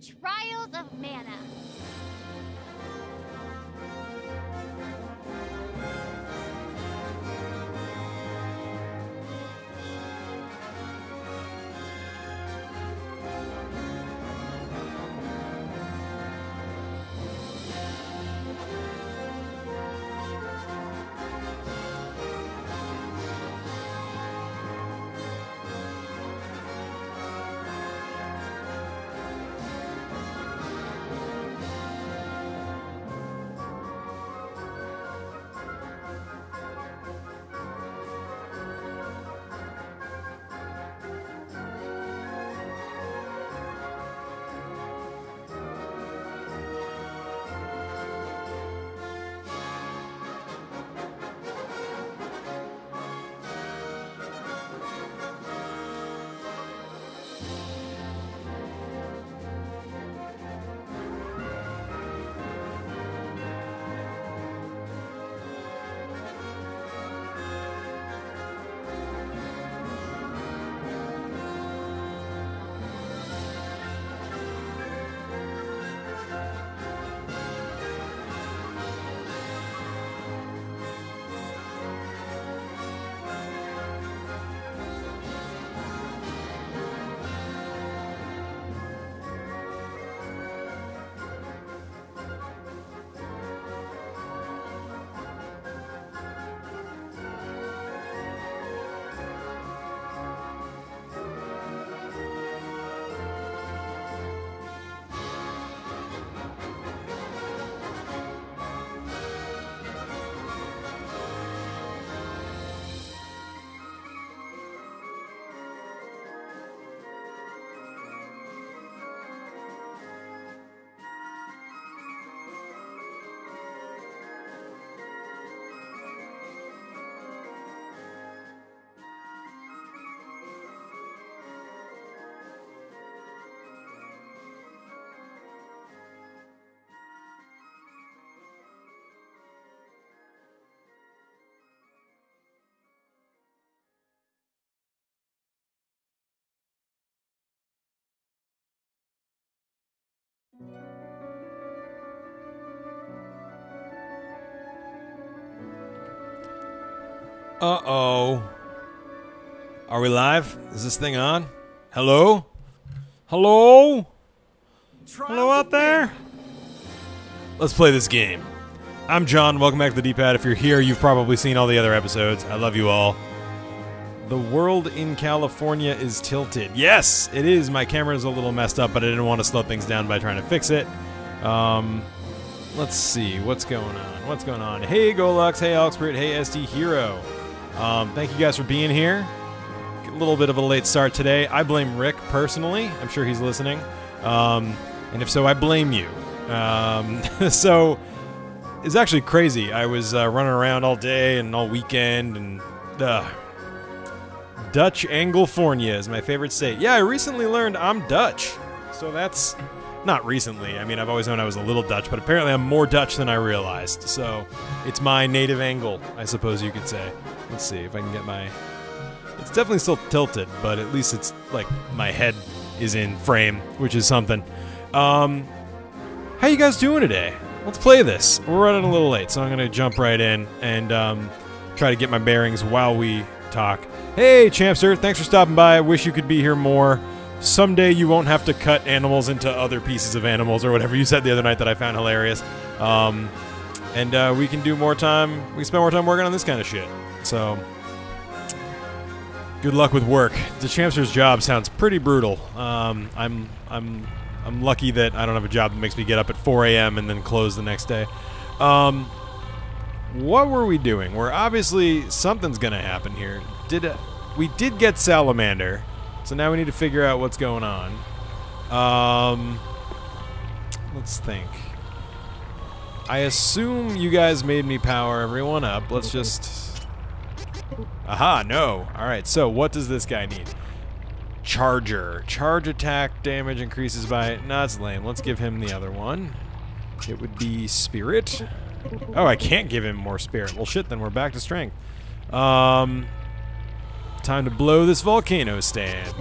Trials of Mana. Uh-oh. Are we live? Is this thing on? Hello? Hello? Hello out there? Let's play this game. I'm John. Welcome back to the D-pad. If you're here, you've probably seen all the other episodes. I love you all. The world in California is tilted. Yes, it is. My camera is a little messed up, but I didn't want to slow things down by trying to fix it. Um, let's see. What's going on? What's going on? Hey, Golux. Hey, Alexpert. Hey, SD Hero. Um, thank you guys for being here. A little bit of a late start today. I blame Rick personally. I'm sure he's listening. Um, and if so, I blame you. Um, so it's actually crazy. I was uh, running around all day and all weekend, and uh, Dutch Anglefornia is my favorite state. Yeah, I recently learned I'm Dutch. So that's not recently. I mean, I've always known I was a little Dutch, but apparently I'm more Dutch than I realized. So it's my native angle, I suppose you could say. Let's see if I can get my. It's definitely still tilted, but at least it's like my head is in frame, which is something. Um, how you guys doing today? Let's play this. We're running a little late, so I'm gonna jump right in and um, try to get my bearings while we talk. Hey, Champster, thanks for stopping by. I wish you could be here more. Someday you won't have to cut animals into other pieces of animals or whatever you said the other night that I found hilarious. Um, and uh, we can do more time. We can spend more time working on this kind of shit. So, good luck with work. The Champster's job sounds pretty brutal. Um, I'm I'm I'm lucky that I don't have a job that makes me get up at 4 a.m. and then close the next day. Um, what were we doing? We're obviously something's gonna happen here. Did uh, we did get salamander? So now we need to figure out what's going on. Um, let's think. I assume you guys made me power everyone up. Let's just. Aha, no. Alright, so what does this guy need? Charger. Charge attack damage increases by. No, that's lame. Let's give him the other one. It would be Spirit. Oh, I can't give him more Spirit. Well, shit, then we're back to strength. Um. Time to blow this volcano stand.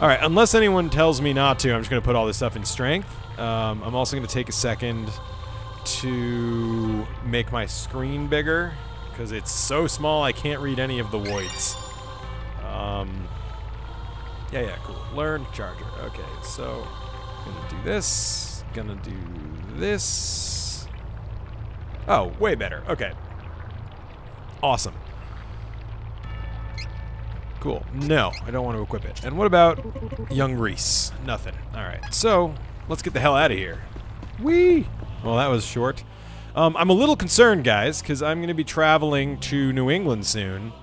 All right, unless anyone tells me not to, I'm just going to put all this stuff in strength. Um, I'm also going to take a second to make my screen bigger because it's so small I can't read any of the voids. Um, yeah, yeah, cool. Learn charger. Okay, so gonna do this. Gonna do this. Oh, way better. Okay. Awesome. Cool. No, I don't want to equip it. And what about young Riesz? Nothing. All right. So let's get the hell out of here. Wee. Well, that was short. Um, I'm a little concerned, guys, because I'm going to be traveling to New England soon,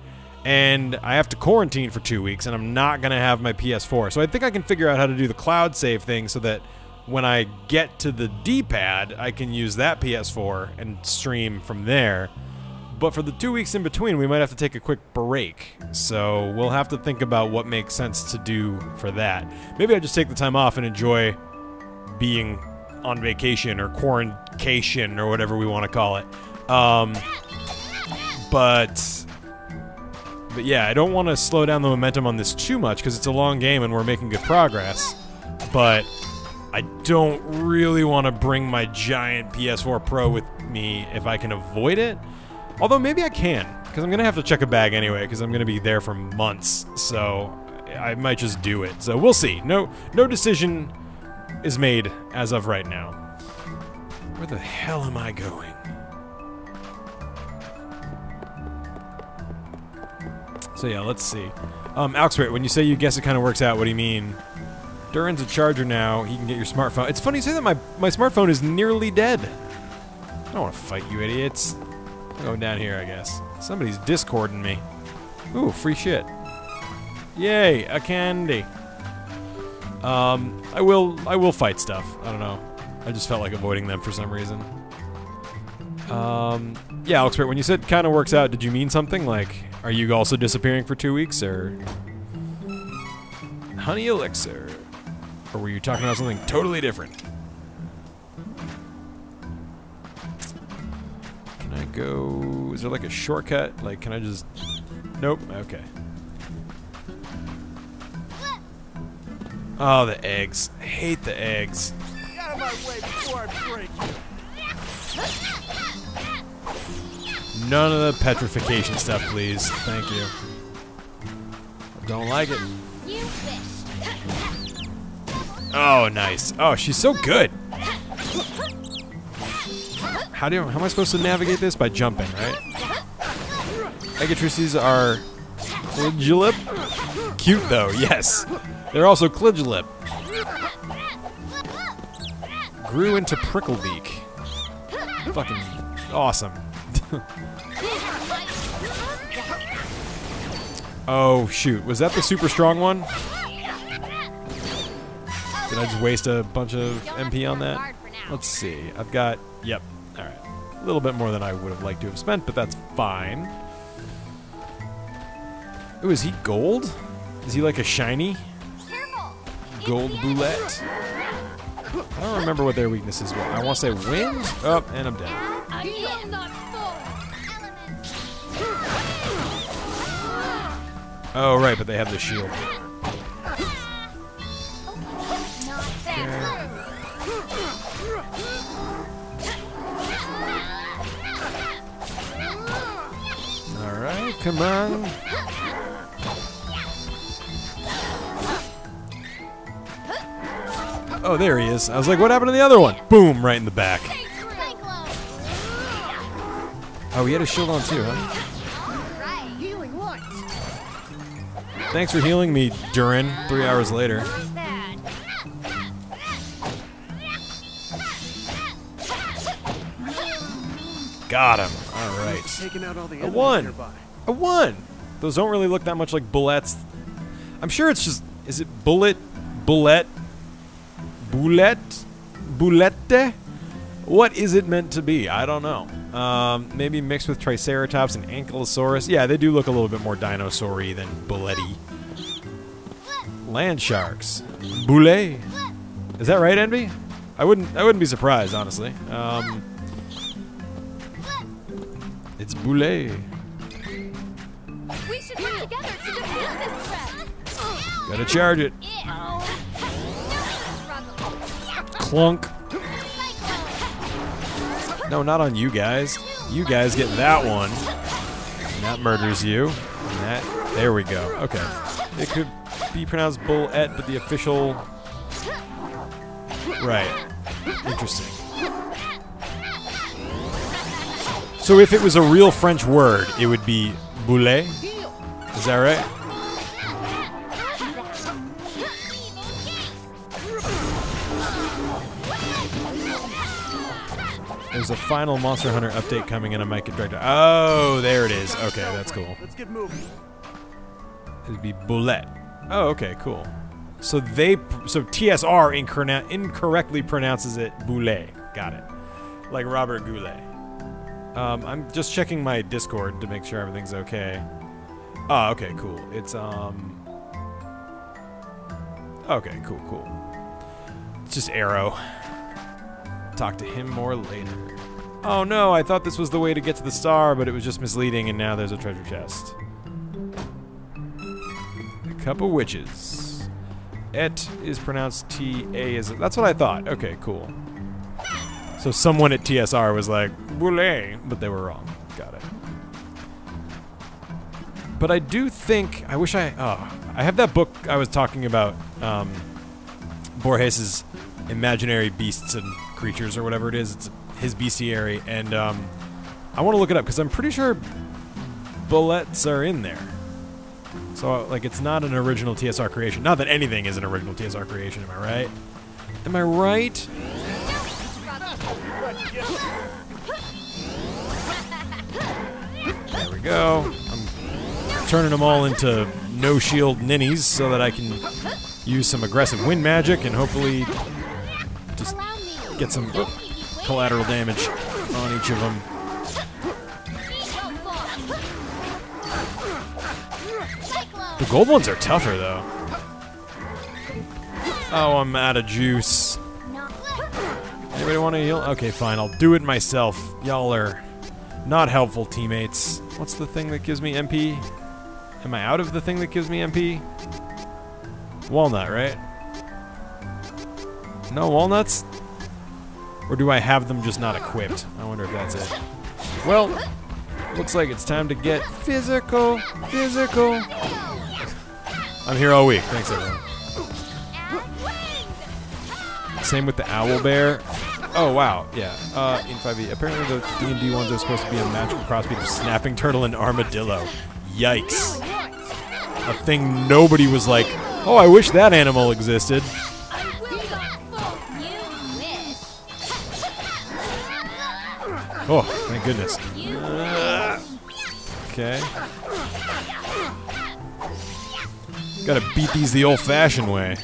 and I have to quarantine for two weeks, and I'm not going to have my PS4. So I think I can figure out how to do the cloud save thing so that when I get to the D-pad, I can use that PS4 and stream from there. But for the two weeks in between, we might have to take a quick break. So we'll have to think about what makes sense to do for that. Maybe I just take the time off and enjoy being on vacation or quarantation or whatever we want to call it. Um, but but yeah, I don't want to slow down the momentum on this too much because it's a long game and we're making good progress. But I don't really want to bring my giant PS4 Pro with me if I can avoid it. Although maybe I can, because I'm going to have to check a bag anyway, because I'm going to be there for months. So I might just do it. So we'll see. No, no decision is made as of right now. Where the hell am I going? So yeah, let's see. Um, Alxpert, when you say you guess it kind of works out, what do you mean? Duran's a charger now. He can get your smartphone. It's funny you say that. My my smartphone is nearly dead. I don't want to fight you idiots. Going down here, I guess. Somebody's discording me. Ooh, free shit. Yay, a candy. Um, I will I will fight stuff. I don't know. I just felt like avoiding them for some reason. Um, yeah, Alxpert, when you said kind of works out, did you mean something? Like, are you also disappearing for two weeks, or... Honey Elixir. Or were you talking about something totally different? Go... Is there like a shortcut? Like, can I just... Nope, okay. Oh, the eggs. I hate the eggs. Out of my way before I break. None of the petrification stuff, please. Thank you. Don't like it. Oh, nice. Oh, she's so good. How do how am I supposed to navigate this? By jumping, right? Egatrices are Cligulip. Cute though, yes. They're also Cligulip. Grew into Pricklebeak. Fucking awesome. oh shoot, was that the super strong one? Did I just waste a bunch of MP on that? Let's see. I've got, yep. A little bit more than I would have liked to have spent, but that's fine. Ooh, is he gold? Is he like a shiny gold boulette? I don't remember what their weaknesses were. I want to say wind. Oh, and I'm dead. I will not fall. Oh, right, but they have the shield. Not fair. All right, come on. Oh, there he is. I was like, what happened to the other one? Boom, right in the back. Oh, he had a shield on too, huh? Thanks for healing me, Duran, three hours later. Got him. All right. Taking out all the A enemies one. nearby. A one. Those don't really look that much like bullets. I'm sure it's just. Is it bullet? Bullet? Bullet? Bulette? What is it meant to be? I don't know. Um, maybe mixed with Triceratops and Ankylosaurus. Yeah, they do look a little bit more dinosaur-y than bulletti. Land sharks. Boulet. Is that right, Envy? I wouldn't. I wouldn't be surprised, honestly. Um, it's Boulet. We should work together to defeat them. Gotta charge it. Clunk. No, not on you guys. You guys get that one. And that murders you. And that. There we go. Okay. It could be pronounced bullet, but the official. Right. Interesting. So if it was a real French word, it would be boulet. Is that right? There's a final Monster Hunter update coming and I might get dragged. Oh, there it is. Okay, that's cool. Let's get moving. It'd be Boulette. Oh, okay, cool. So they, so TSR incorrectly pronounces it Boulet. Got it. Like Robert Goulet. Um, I'm just checking my Discord to make sure everything's okay. Oh, okay, cool. It's um. Okay, cool, cool. It's just Arrow. Talk to him more later. Oh no, I thought this was the way to get to the star, but it was just misleading, and now there's a treasure chest. A cup of witches. Et is pronounced T A is that's what I thought. Okay, cool. So someone at TSR was like Boulay, but they were wrong. Got it. But I do think I wish I oh I have that book I was talking about um, Borges's imaginary beasts and creatures or whatever it is. It's his bestiary, and um, I want to look it up because I'm pretty sure bullets are in there. So like it's not an original TSR creation. Not that anything is an original TSR creation. Am I right? Am I right? There we go. I'm turning them all into no shield ninnies so that I can use some aggressive wind magic and hopefully just get some collateral damage on each of them. The gold ones are tougher though. Oh, I'm out of juice. Anybody want to heal? Okay, fine. I'll do it myself. Y'all are not helpful teammates. What's the thing that gives me MP? Am I out of the thing that gives me MP? Walnut, right? No walnuts? Or do I have them just not equipped? I wonder if that's it. Well, looks like it's time to get physical. Physical. I'm here all week. Thanks, everyone. Same with the owl bear. Oh wow, yeah. Uh, in 5e, apparently the D and D ones are supposed to be a magical crossbreed of snapping turtle and armadillo. Yikes! A thing nobody was like, oh, I wish that animal existed. Oh, thank goodness. Okay. Gotta beat these the old-fashioned way.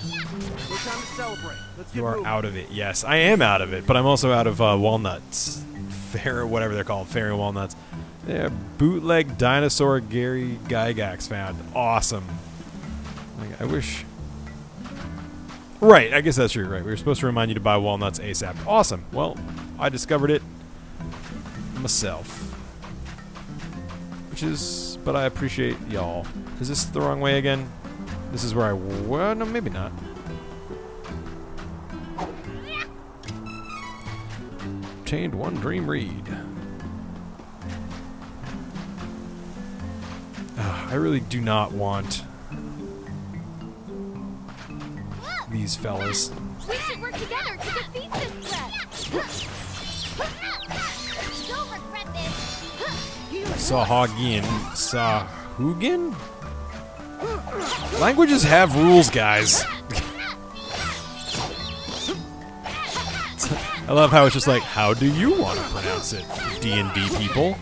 You are out of it. Yes, I am out of it, but I'm also out of uh, walnuts. Fair, whatever they're called, fairy walnuts. Yeah, bootleg dinosaur Gary Gygax found. Awesome. Like, I wish. Right, I guess that's true. Right, we were supposed to remind you to buy walnuts ASAP. Awesome. Well, I discovered it myself, which is. But I appreciate y'all. Is this the wrong way again? This is where I. Well, no, maybe not. Obtained one dream read. Ugh, I really do not want these fellas. We should work together to defeat this threat. You'll regret this. Sahagin. Languages have rules, guys. I love how it's just like, how do you want to pronounce it, D&D people?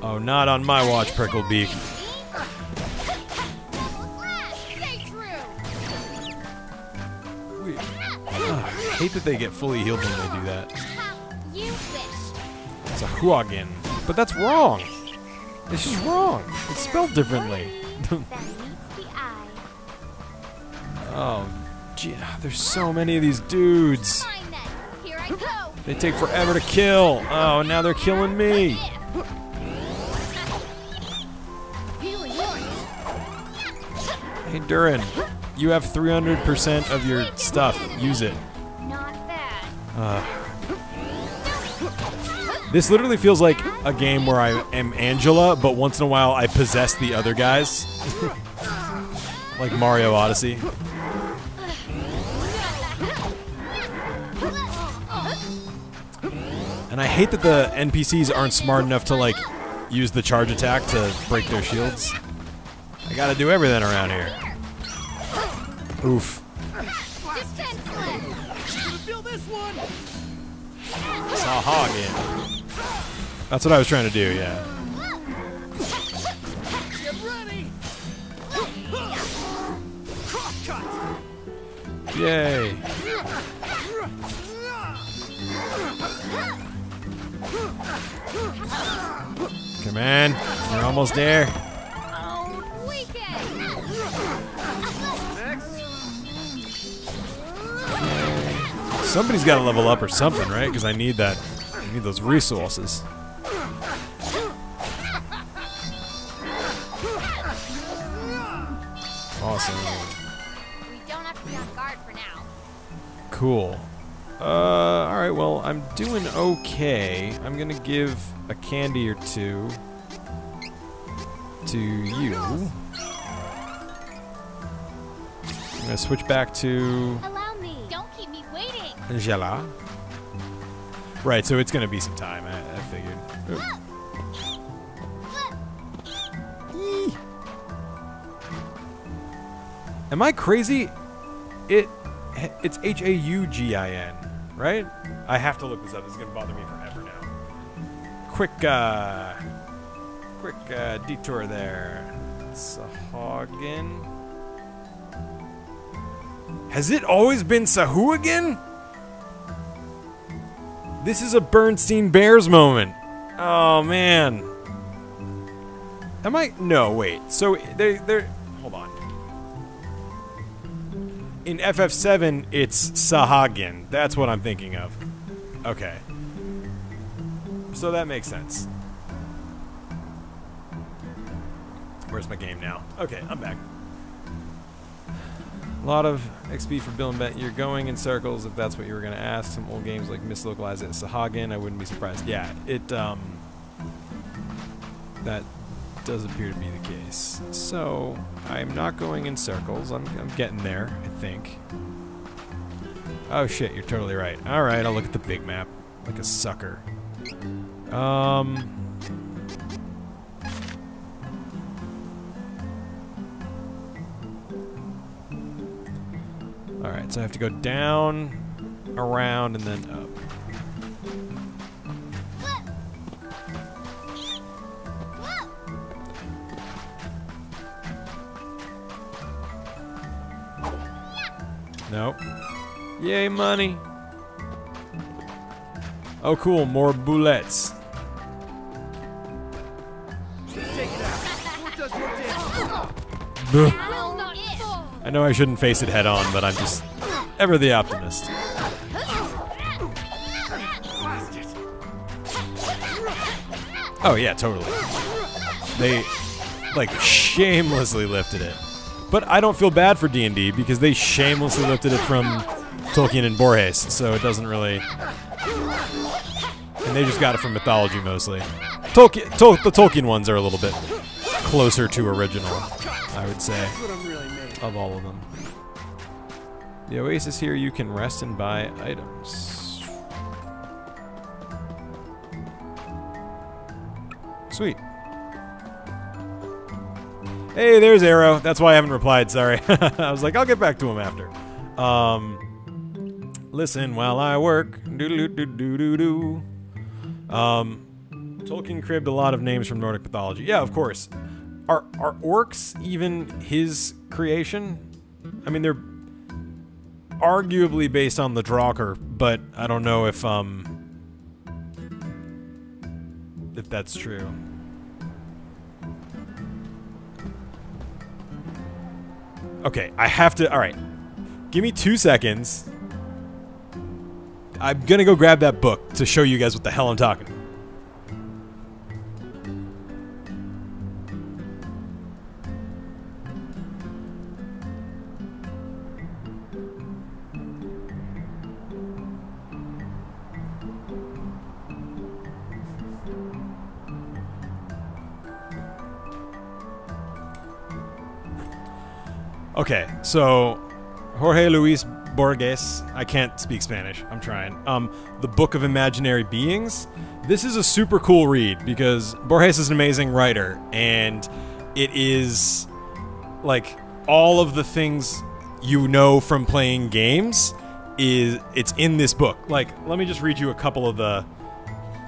Oh, not on my watch, Pricklebeak. We- Ugh, ah, I hate that they get fully healed when they do that. It's a Huagin. But that's wrong. It's just wrong. It's spelled differently. Oh, gee, there's so many of these dudes. They take forever to kill. Oh, now they're killing me. Hey, Duran, you have 300% of your stuff. Use it. Uh, this literally feels like a game where I am Angela, but once in a while I possess the other guys. like Mario Odyssey. And I hate that the NPCs aren't smart enough to like use the charge attack to break their shields. I gotta do everything around here. Oof. This one. Again. That's what I was trying to do, yeah. Yay. Come on, we're almost there. Somebody's got to level up or something, right? Because I need that. I need those resources. Awesome. We don't have to be on guard for now. Cool. Uh, alright, well, I'm doing okay. I'm gonna give a candy or two to you. I'm gonna switch back to Allow me. Don't keep me waiting. Jella. Right, so it's gonna be some time, I, I figured. Oh. Am I crazy? It it's H A U G I N, right? I have to look this up. This is gonna bother me forever now. Quick, uh, quick uh, detour there. Sahagin. Has it always been Sahuagin? This is a Bernstein Bears moment. Oh man. Am I? No, wait. So they they're In FF7, it's Sahagin. That's what I'm thinking of. Okay. So that makes sense. Where's my game now? Okay, I'm back. A lot of XP for Bill and Ben. You're going in circles if that's what you were going to ask. Some old games like mislocalize it as Sahagin. I wouldn't be surprised. Yeah, it, um, that does appear to be the case. So, I'm not going in circles. I'm, I'm getting there, I think. Oh shit, you're totally right. Alright, I'll look at the big map. Like a sucker. Um... Alright, so I have to go down, around, and then up. Nope. Yay, money. Oh, cool. More bullets. I know I shouldn't face it head on, but I'm just ever the optimist. Oh yeah, totally. They like shamelessly lifted it. But I don't feel bad for D&D because they shamelessly lifted it from Tolkien and Borges, so it doesn't really And they just got it from mythology mostly. Tolkien Tol the Tolkien ones are a little bit closer to original, I would say. Of all of them. The oasis here, you can rest and buy items. Sweet. Hey, there's Arrow. That's why I haven't replied. Sorry. I was like, I'll get back to him after. Um, listen while I work. Doo doo doo doo doo doo. Um, Tolkien cribbed a lot of names from Nordic mythology. Yeah, of course. Are are orcs even his creation? I mean, they're arguably based on the Draugr, but I don't know if um if that's true. Okay, I have to. All right, give me two seconds. I'm gonna go grab that book to show you guys what the hell I'm talking. about. Okay, so Jorge Luis Borges. I can't speak Spanish. I'm trying. Um, the Book of Imaginary Beings. This is a super cool read because Borges is an amazing writer, and it is like all of the things you know from playing games is it's in this book. Like, let me just read you a couple of the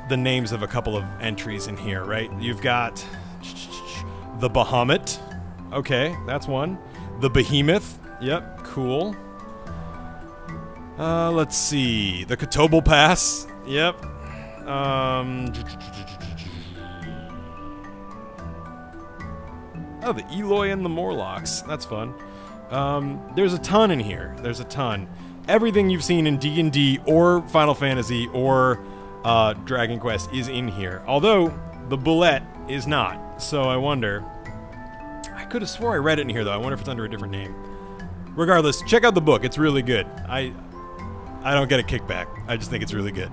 the names of a couple of entries in here. Right? You've got the Bahamut. Okay, that's one. The Behemoth. Yep, cool. Uh, let's see. The Catoblepas. Yep. Um. Oh, the Eloi and the Morlocks. That's fun. Um, there's a ton in here. There's a ton. Everything you've seen in D&D or Final Fantasy or uh, Dragon Quest is in here. Although, the bullet is not. So I wonder... Could have swore I read it in here, though. I wonder if it's under a different name. Regardless, check out the book. It's really good. I I don't get a kickback. I just think it's really good.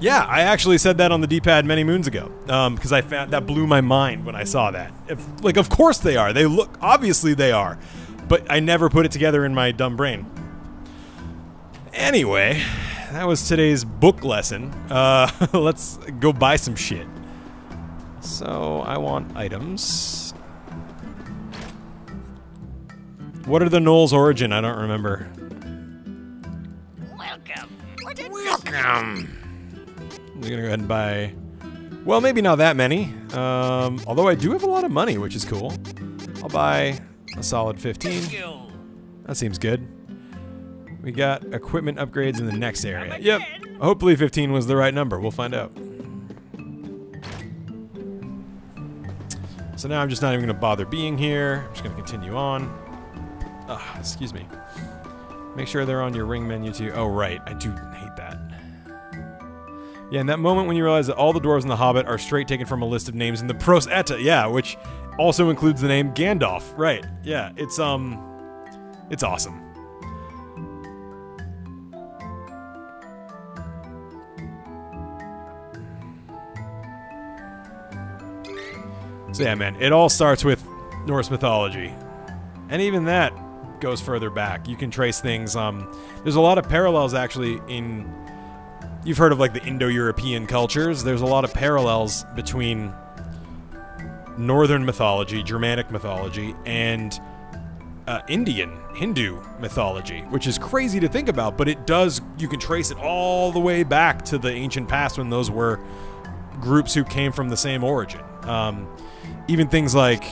Yeah, I actually said that on the D-pad many moons ago because I found that blew my mind when I saw that. If, like, of course they are. They look obviously they are, but I never put it together in my dumb brain. Anyway, that was today's book lesson. Uh, let's go buy some shit. So I want items. What are the gnolls origin? I don't remember. Welcome. Welcome. I'm gonna go ahead and buy. Well, maybe not that many. Um, although I do have a lot of money, which is cool. I'll buy a solid 15. That seems good. We got equipment upgrades in the next area. Yep. Hopefully 15 was the right number. We'll find out. So now I'm just not even going to bother being here. I'm just going to continue on. Ah, excuse me. Make sure they're on your ring menu too. Oh, right. I do hate that. Yeah, in that moment when you realize that all the dwarves in The Hobbit are straight taken from a list of names in the Prose Edda, yeah, which also includes the name Gandalf. Right. Yeah, it's, um, it's awesome. So yeah, man, it all starts with Norse mythology. And even that goes further back. You can trace things, um, there's a lot of parallels actually in, you've heard of like the Indo-European cultures. There's a lot of parallels between Northern mythology, Germanic mythology, and uh, Indian, Hindu mythology, which is crazy to think about, but it does, you can trace it all the way back to the ancient past when those were groups who came from the same origin. Um, even things like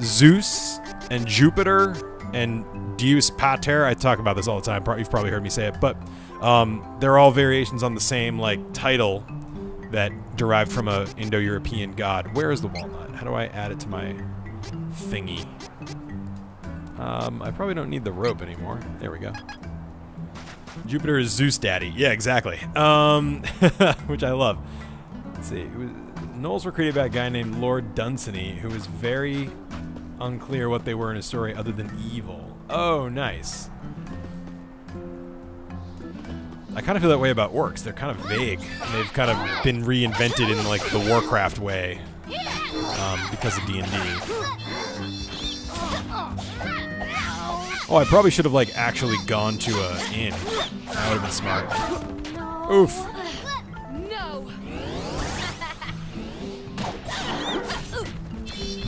Zeus and Jupiter and Deus Pater. I talk about this all the time. You've probably heard me say it, but um, they're all variations on the same like title that derived from a Indo-European god. Where is the walnut? How do I add it to my thingy? Um, I probably don't need the rope anymore. There we go. Jupiter is Zeus daddy. Yeah, exactly. Um, which I love. Let's see. Was, gnolls were created by a guy named Lord Dunsany, who was very unclear what they were in his story other than evil. Oh, nice. I kind of feel that way about orcs. They're kind of vague. They've kind of been reinvented in like the Warcraft way um, because of D&D. Oh, I probably should have like actually gone to a inn. That would have been smart. Oof.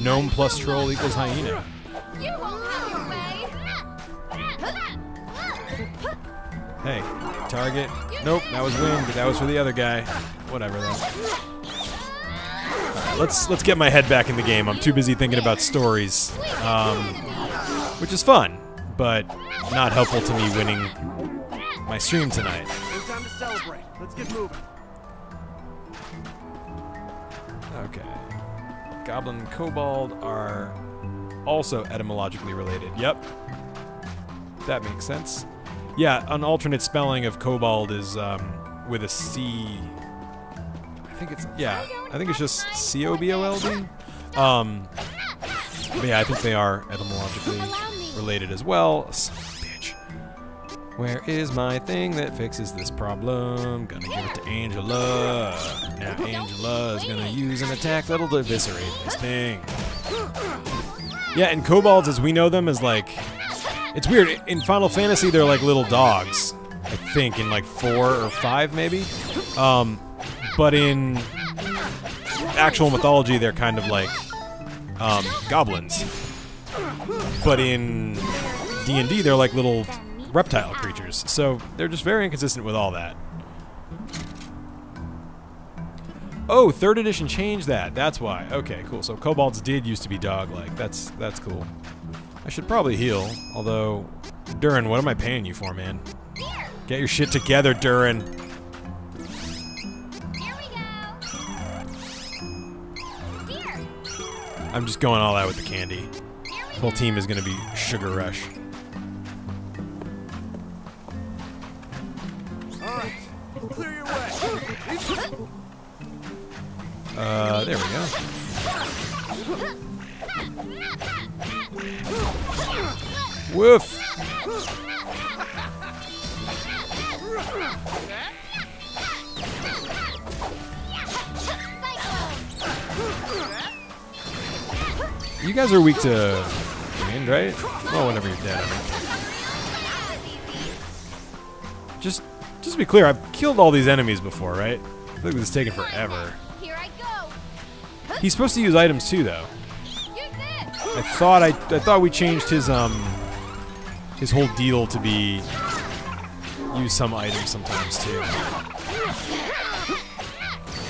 Gnome plus troll equals hyena. You won't have your way. Hey, target. Nope, that was wind, but that was for the other guy. Whatever though. Alright, let's let's get my head back in the game. I'm too busy thinking about stories. Um, which is fun, but not helpful to me winning my stream tonight. No time to celebrate. Let's get moving. Okay. Goblin and Kobold are also etymologically related. Yep. That makes sense. Yeah, an alternate spelling of Kobold is um, with a C. I think it's, yeah, I think it's just C O B O L D. Um, yeah, I think they are etymologically related as well. Where is my thing that fixes this problem? Gonna give it to Angela. Now Angela is gonna use an attack that'll eviscerate this thing. Yeah, and kobolds, as we know them, is like it's weird. In Final Fantasy, they're like little dogs. I think in like four or five, maybe. Um, but in actual mythology, they're kind of like um, goblins. But in D and D, they're like little reptile creatures. So they're just very inconsistent with all that. Oh, third edition changed that. That's why. Okay, cool. So kobolds did used to be dog-like. That's that's cool. I should probably heal. Although, Duran, what am I paying you for, man? Get your shit together, Duran. Here we go. Here. I'm just going all out with the candy. We Whole team is gonna be Sugar Rush. Clear your way. Uh, there we go. Woof. You guys are weak to wind, right? Well, whenever you're dead. Just, just to be clear, I've killed all these enemies before, right? I think this is taking forever. Here I go. He's supposed to use items too, though. I thought I, I thought we changed his um his whole deal to be use some items sometimes too.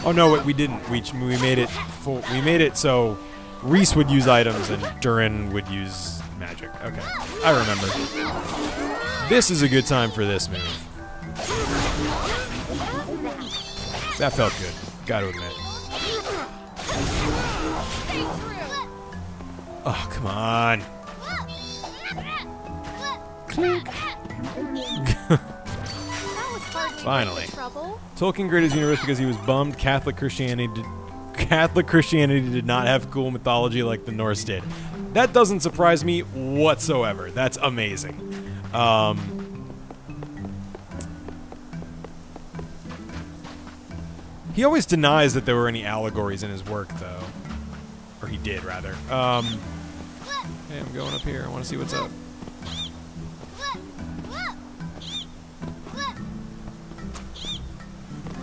Oh no, wait, we didn't. We we made it full. We made it so Riesz would use items and Duran would use magic. Okay, I remember. This is a good time for this move. That felt good. Got to admit. Oh come on. That was hard to Finally. get in trouble. Tolkien created his universe because he was bummed Catholic Christianity did, Catholic Christianity did not have cool mythology like the Norse did. That doesn't surprise me whatsoever. That's amazing. Um, he always denies that there were any allegories in his work, though, or he did rather. Um, hey, I'm going up here. I want to see what's up.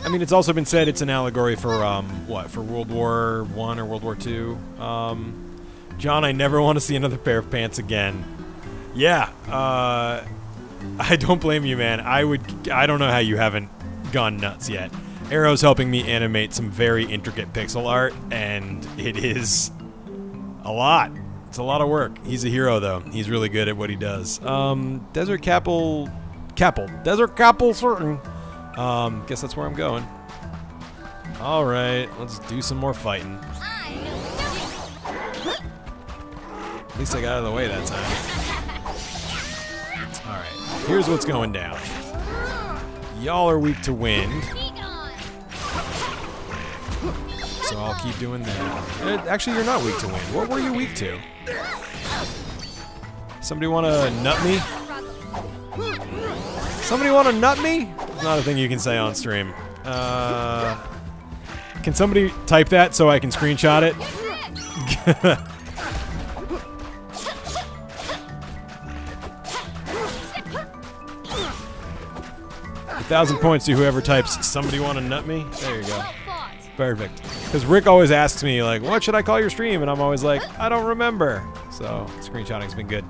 I mean, it's also been said it's an allegory for um, what? For World War One or World War Two. Um, John, I never want to see another pair of pants again. Yeah, uh, I don't blame you, man. I would. I don't know how you haven't gone nuts yet. Arrow's helping me animate some very intricate pixel art, and it is a lot. It's a lot of work. He's a hero, though. He's really good at what he does. Um, Desert Capel, Capel, Desert Capel, certain. Um, guess that's where I'm going. All right, let's do some more fighting. At least I got out of the way that time. All right, here's what's going down. Y'all are weak to wind, I'll keep doing that. Uh, Actually, you're not weak to wind. What were you weak to? Somebody want to nut me? Somebody want to nut me? Not a thing you can say on stream. Uh, can somebody type that so I can screenshot it? A thousand points to whoever types somebody want to nut me. There you go. Well fought. Perfect. Because Rick always asks me, like, what should I call your stream? And I'm always like, I don't remember. So, screenshotting's been good.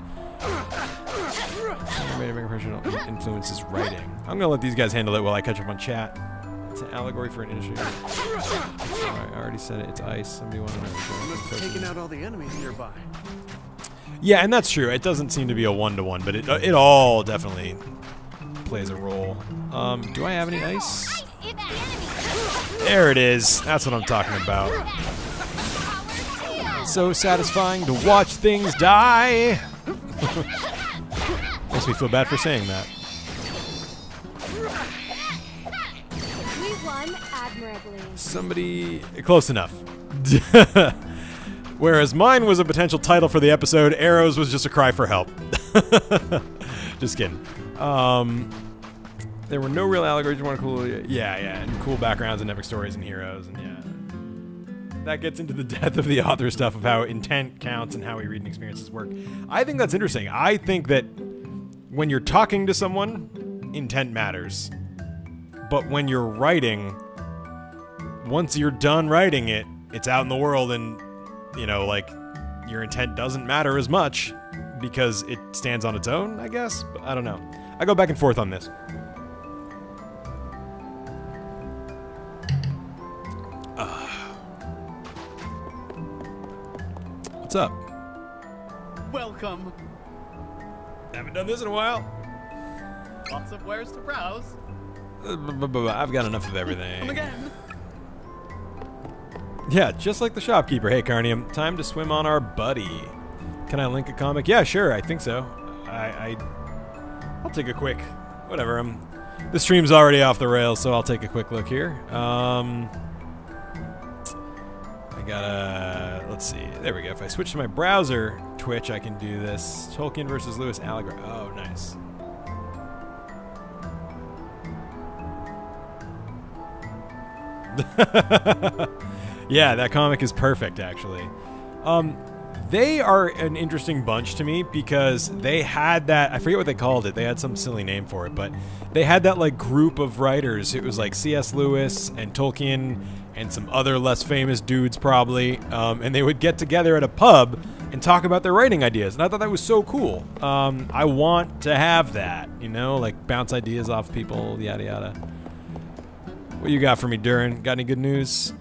Animated influences writing. I'm gonna let these guys handle it while I catch up on chat. It's an allegory for an industry. Alright, I already said it. It's ice. Somebody want to Must have out all the enemies nearby. Yeah, and that's true. It doesn't seem to be a one-to-one, but it, uh, it all definitely plays a role. Um, do I have any ice? Ice is the enemy. There it is. That's what I'm talking about. So satisfying to watch things die. Makes me feel bad for saying that. We won admirably. Somebody close enough. Whereas mine was a potential title for the episode, Arrows was just a cry for help. just kidding. Um, there were no real allegories. You want cool, yeah, yeah, and cool backgrounds and epic stories and heroes, and yeah. that gets into the death of the author stuff of how intent counts and how we read and experiences work. I think that's interesting. I think that when you're talking to someone, intent matters. But when you're writing, once you're done writing it, it's out in the world and, you know, like, your intent doesn't matter as much because it stands on its own, I guess? But I don't know. I go back and forth on this. What's up? Welcome. Haven't done this in a while. Lots of wares to browse. Uh, I've got enough of Come everything. again. Yeah, just like the shopkeeper. Hey, Carnium, time to swim on our buddy. Can I link a comic? Yeah, sure. I think so. I, I I'll take a quick. Whatever. I'm. The stream's already off the rails, so I'll take a quick look here. Um. I gotta. Let's see. There we go. If I switch to my browser, Twitch, I can do this. Tolkien versus Lewis Allegro. Oh, nice. yeah, that comic is perfect, actually. Um, they are an interesting bunch to me because they had that I forget what they called it. They had some silly name for it, but they had that like group of writers. It was like C.S. Lewis and Tolkien and some other less famous dudes probably, um, and they would get together at a pub and talk about their writing ideas. And I thought that was so cool. Um, I want to have that, you know, like bounce ideas off people, yada yada. What you got for me, Duran? Got any good news?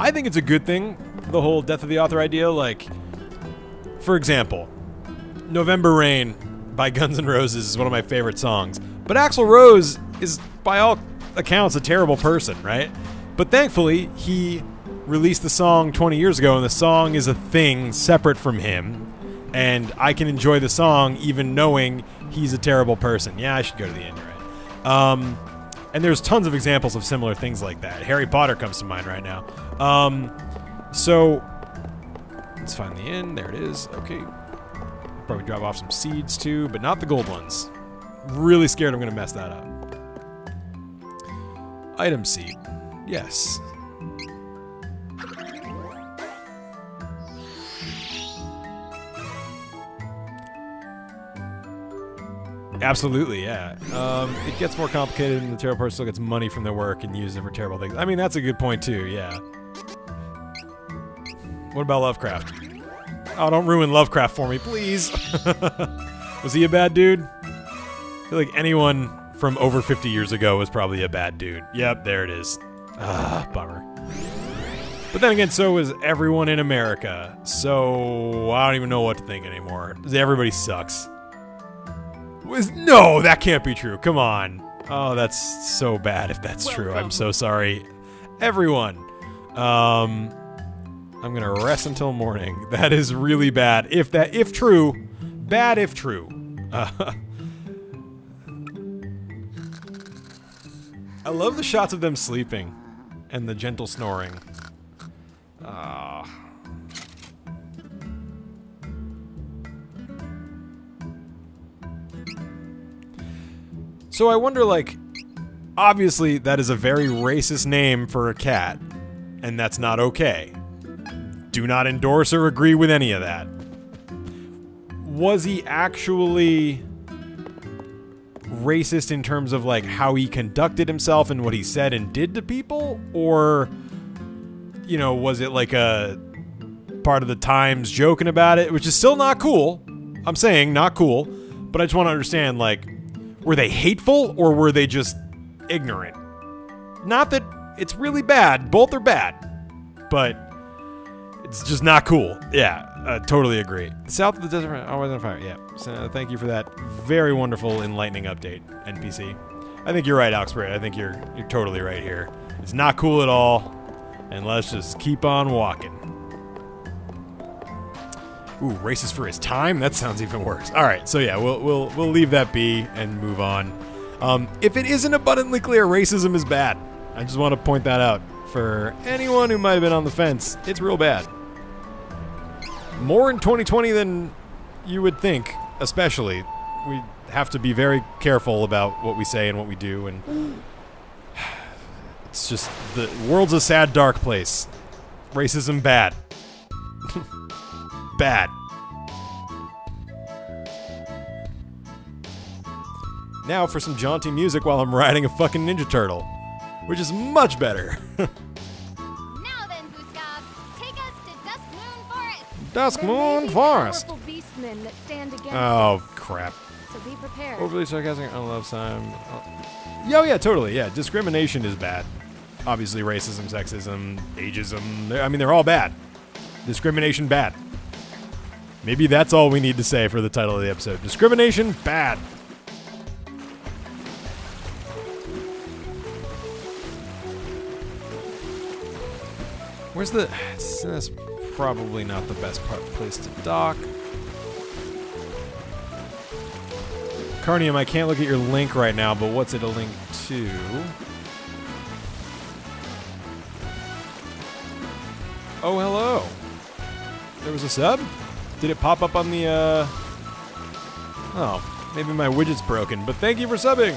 I think it's a good thing, the whole death of the author idea. Like, for example, November Rain by Guns N' Roses is one of my favorite songs. But Axl Rose is, by all accounts, a terrible person, right? But thankfully, he released the song 20 years ago, and the song is a thing separate from him. And I can enjoy the song even knowing he's a terrible person. Yeah, I should go to the end, right. Um, and there's tons of examples of similar things like that. Harry Potter comes to mind right now. Um, so let's find the end. There it is. Okay. Probably drop off some seeds too, but not the gold ones. Really scared I'm gonna mess that up. Item seed. Yes. Absolutely, yeah. Um, it gets more complicated, and the terrible person still gets money from their work and uses it for terrible things. I mean, that's a good point too. Yeah. What about Lovecraft? Oh, don't ruin Lovecraft for me, please. was he a bad dude? I feel like anyone from over 50 years ago was probably a bad dude. Yep, there it is. Ah, bummer. But then again, so is everyone in America. So I don't even know what to think anymore. Everybody sucks. Was no, that can't be true. Come on. Oh, that's so bad if that's true. I'm so sorry. Everyone. Um I'm going to rest until morning. That is really bad. If that if true, bad if true. Uh, I love the shots of them sleeping and the gentle snoring. Ah. So I wonder, like, obviously that is a very racist name for a cat, and that's not okay. Do not endorse or agree with any of that. Was he actually racist in terms of like how he conducted himself and what he said and did to people or you know was it like a part of the times joking about it which is still not cool i'm saying not cool but i just want to understand like were they hateful or were they just ignorant not that it's really bad both are bad but it's just not cool. Yeah, uh, totally agree. South of the desert, I wasn't fire. Yeah. So thank you for that very wonderful, enlightening update, NPC. I think you're right, Oxford. I think you're you're totally right here. It's not cool at all, and let's just keep on walking. Ooh, racist for his time. That sounds even worse. All right, so yeah, we'll we'll we'll leave that be and move on. Um, if it isn't abundantly clear, racism is bad. I just want to point that out for anyone who might have been on the fence. It's real bad more in 2020 than you would think, especially. We have to be very careful about what we say and what we do and It's just the world's a sad, dark place. Racism bad. bad. Now for some jaunty music while I'm riding a fucking Ninja Turtle, which is much better. Now then, Gustav, take us to Dusk Moon Forest. Dusk There may Moon be Forest. powerful beastmen that stand against Oh crap. so be prepared. Overly sarcastic, unloved sign. Uh, oh. Yo, yeah, totally. Yeah, discrimination is bad. Obviously, racism, sexism, ageism. I mean, they're all bad. Discrimination bad. Maybe that's all we need to say for the title of the episode. Discrimination bad. Where's the? it's- That's probably not the best part, place to dock. Carnium, I can't look at your link right now, but what's it a link to? Oh, hello. There was a sub? Did it pop up on the, uh... Oh, maybe my widget's broken, but thank you for subbing!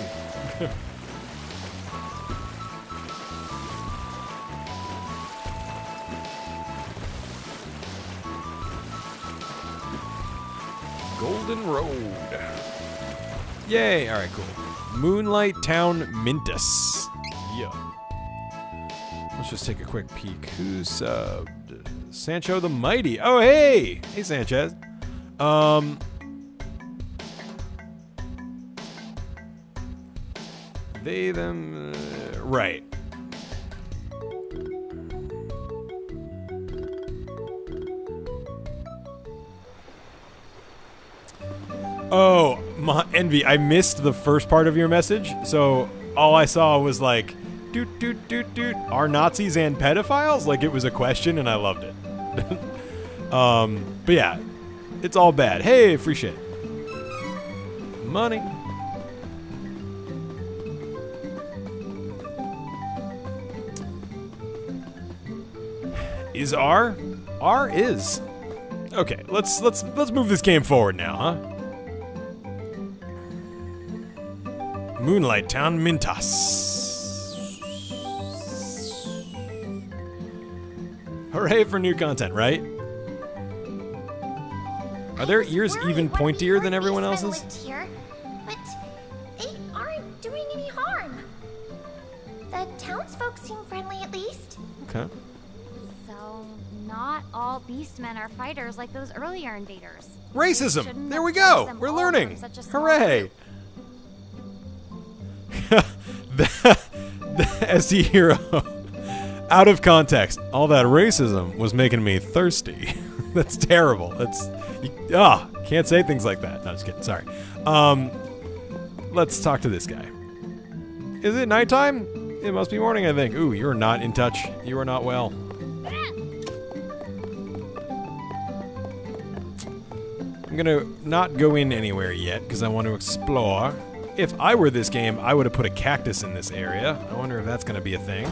Golden Road. Yay! Alright, cool. Moonlight Town Mintos. Yeah. Let's just take a quick peek. Who subbed? Sancho the Mighty. Oh, hey! Hey, Sanchez. Um. They, them. Uh, right. Oh, my envy! I missed the first part of your message, so all I saw was like, "Doot doot doot doot." Are Nazis and pedophiles? Like it was a question, and I loved it. um, but yeah, it's all bad. Hey, free shit. Money. Is R? R is. Okay, let's let's let's move this game forward now, huh? Moonlight Town Mintos. Hooray for new content, right? Are their ears even pointier than everyone else's? Here, but they aren't doing any harm. The townsfolk seem friendly at least. Okay. So, not all beastmen are fighters like those earlier invaders. Racism! There we go! We're learning! such a small Hooray! The SE hero. Out of context, all that racism was making me thirsty. That's terrible. That's ah, can't say things like that. No, just kidding. Sorry. Um, let's talk to this guy. Is it nighttime? It must be morning, I think. Ooh, you're not in touch. You are not well. I'm gonna not go in anywhere yet because I want to explore. If I were this game, I would have put a cactus in this area. I wonder if that's gonna be a thing.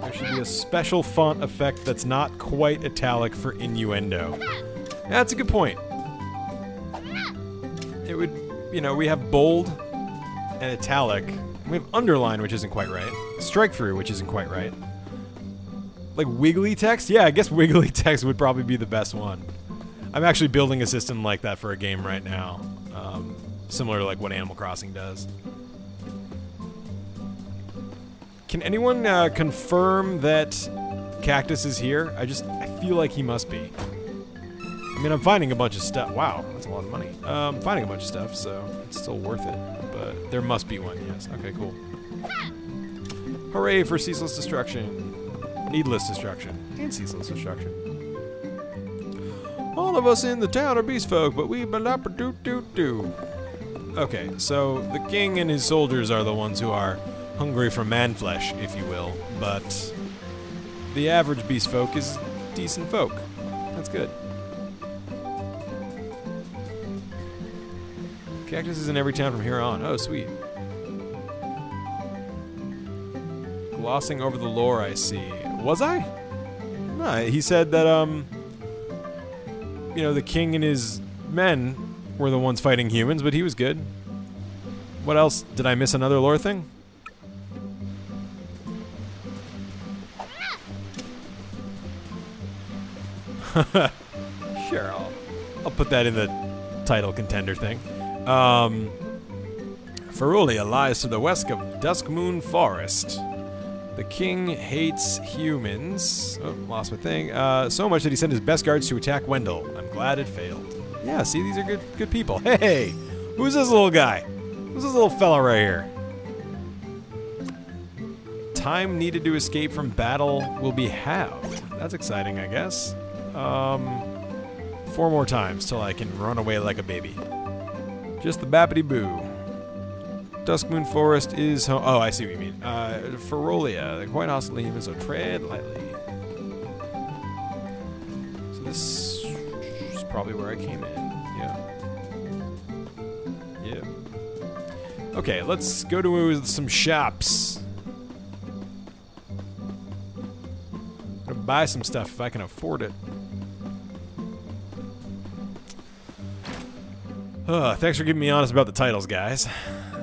There should be a special font effect that's not quite italic for innuendo. That's a good point. It would, you know, we have bold and italic. We have underline, which isn't quite right. Strike through, which isn't quite right. Like wiggly text? Yeah, I guess wiggly text would probably be the best one. I'm actually building a system like that for a game right now, um, similar to like what Animal Crossing does. Can anyone uh, confirm that Cactus is here? I just I feel like he must be. I mean, I'm finding a bunch of stuff. Wow, that's a lot of money. Um, I'm finding a bunch of stuff, so it's still worth it. But there must be one. Yes. Okay. Cool. Hooray for ceaseless destruction, needless destruction, and ceaseless destruction. All of us in the town are beast folk, but we balapa doo doo doo. Okay, so the king and his soldiers are the ones who are hungry for man flesh, if you will, but the average beast folk is decent folk. That's good. Cactus is in every town from here on. Oh, sweet. Glossing over the lore, I see. Was I? No, he said that, um, you know, the king and his men were the ones fighting humans, but he was good. What else? Did I miss another lore thing? sure, I'll, I'll put that in the title contender thing. Um, Ferolia lies to the west of Duskmoon Forest. The king hates humans. Oh, lost my thing. Uh, so much that he sent his best guards to attack Wendel. I'm glad it failed. Yeah, see, these are good, good people. Hey, who's this little guy? Who's this little fella right here? Time needed to escape from battle will be halved. That's exciting, I guess. Um, four more times till I can run away like a baby. Just the bappity boo. Duskmoon Forest is home. Oh, I see what you mean. Uh, Ferolia, the quite hostile humans, so tread lightly. So this is probably where I came in. Yeah. Yeah. Okay, let's go to some shops. Buy some stuff if I can afford it. Uh, thanks for keeping me honest about the titles, guys.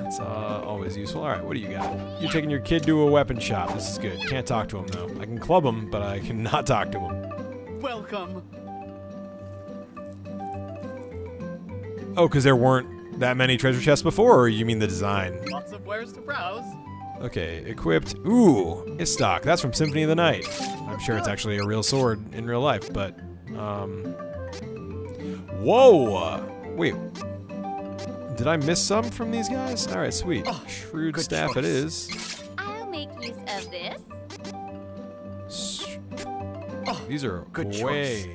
That's uh, always useful. All right, what do you got? You're taking your kid to a weapon shop. This is good. Can't talk to him, though. I can club him, but I cannot talk to him. Welcome. Oh, because there weren't that many treasure chests before, or you mean the design? Lots of wares to browse. Okay, equipped. Ooh, Estoc. That's from Symphony of the Night. I'm sure it's actually a real sword in real life, but, um... Whoa! Wait, did I miss some from these guys? All right, sweet. Oh, Shrewd good staff choice. it is. I'll make use of this. These are good way. choice.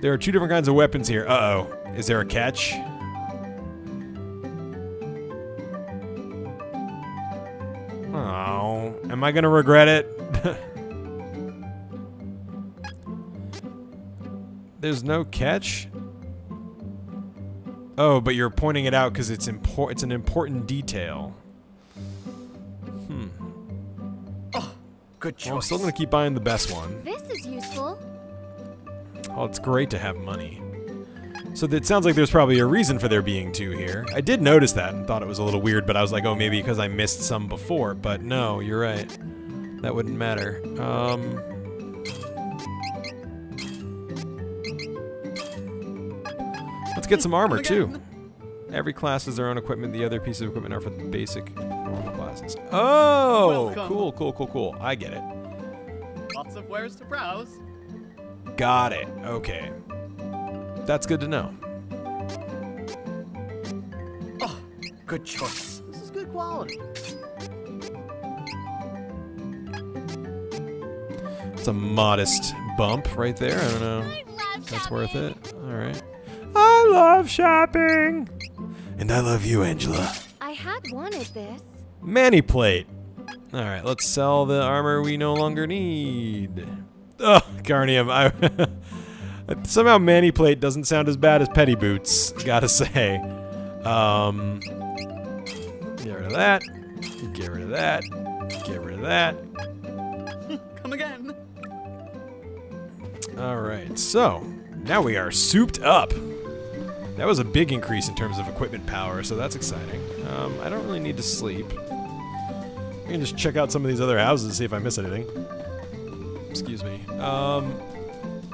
There are two different kinds of weapons here. Uh oh. Is there a catch? Oh, am I gonna regret it? There's no catch. Oh, but you're pointing it out because it's impor- It's an important detail. Hmm. Good choice. Well, I'm still gonna keep buying the best one. This is useful. Oh, it's great to have money. So it sounds like there's probably a reason for there being two here. I did notice that and thought it was a little weird, but I was like, oh, maybe because I missed some before. But no, you're right. That wouldn't matter. Um, let's get some armor too. Every class has their own equipment. The other pieces of equipment are for the basic normal classes. Oh, Welcome. cool, cool, cool, cool. I get it. Lots of wares to browse. Got it. Okay. That's good to know. Oh, good choice. This is good quality. It's a modest bump right there. I don't know. love That's worth it. All right. I love shopping. And I love you, Angela. I had wanted this. Manny plate. All right, let's sell the armor we no longer need. Oh, Carnium. I somehow Manny plate doesn't sound as bad as Petty Boots. Gotta say. Um, get rid of that. Get rid of that. Get rid of that. Come again. All right, so now we are souped up. That was a big increase in terms of equipment power, so that's exciting. Um, I don't really need to sleep. I can just check out some of these other houses and see if I miss anything. Excuse me. Um,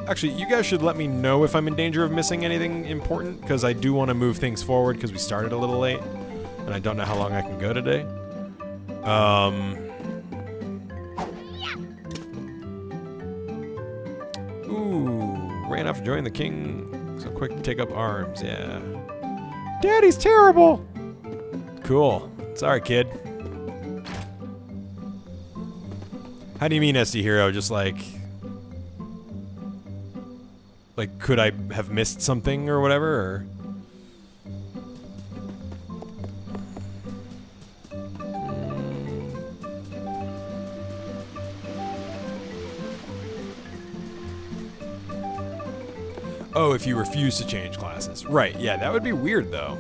actually, you guys should let me know if I'm in danger of missing anything important, because I do want to move things forward because we started a little late, and I don't know how long I can go today. Um, Ooh, ran off to join the king. So quick to take up arms, yeah. Daddy's terrible! Cool. Sorry, kid. How do you mean, SD Hero? Just like... Like, could I have missed something or whatever, or... Oh, if you refuse to change classes. Right, yeah, that would be weird, though.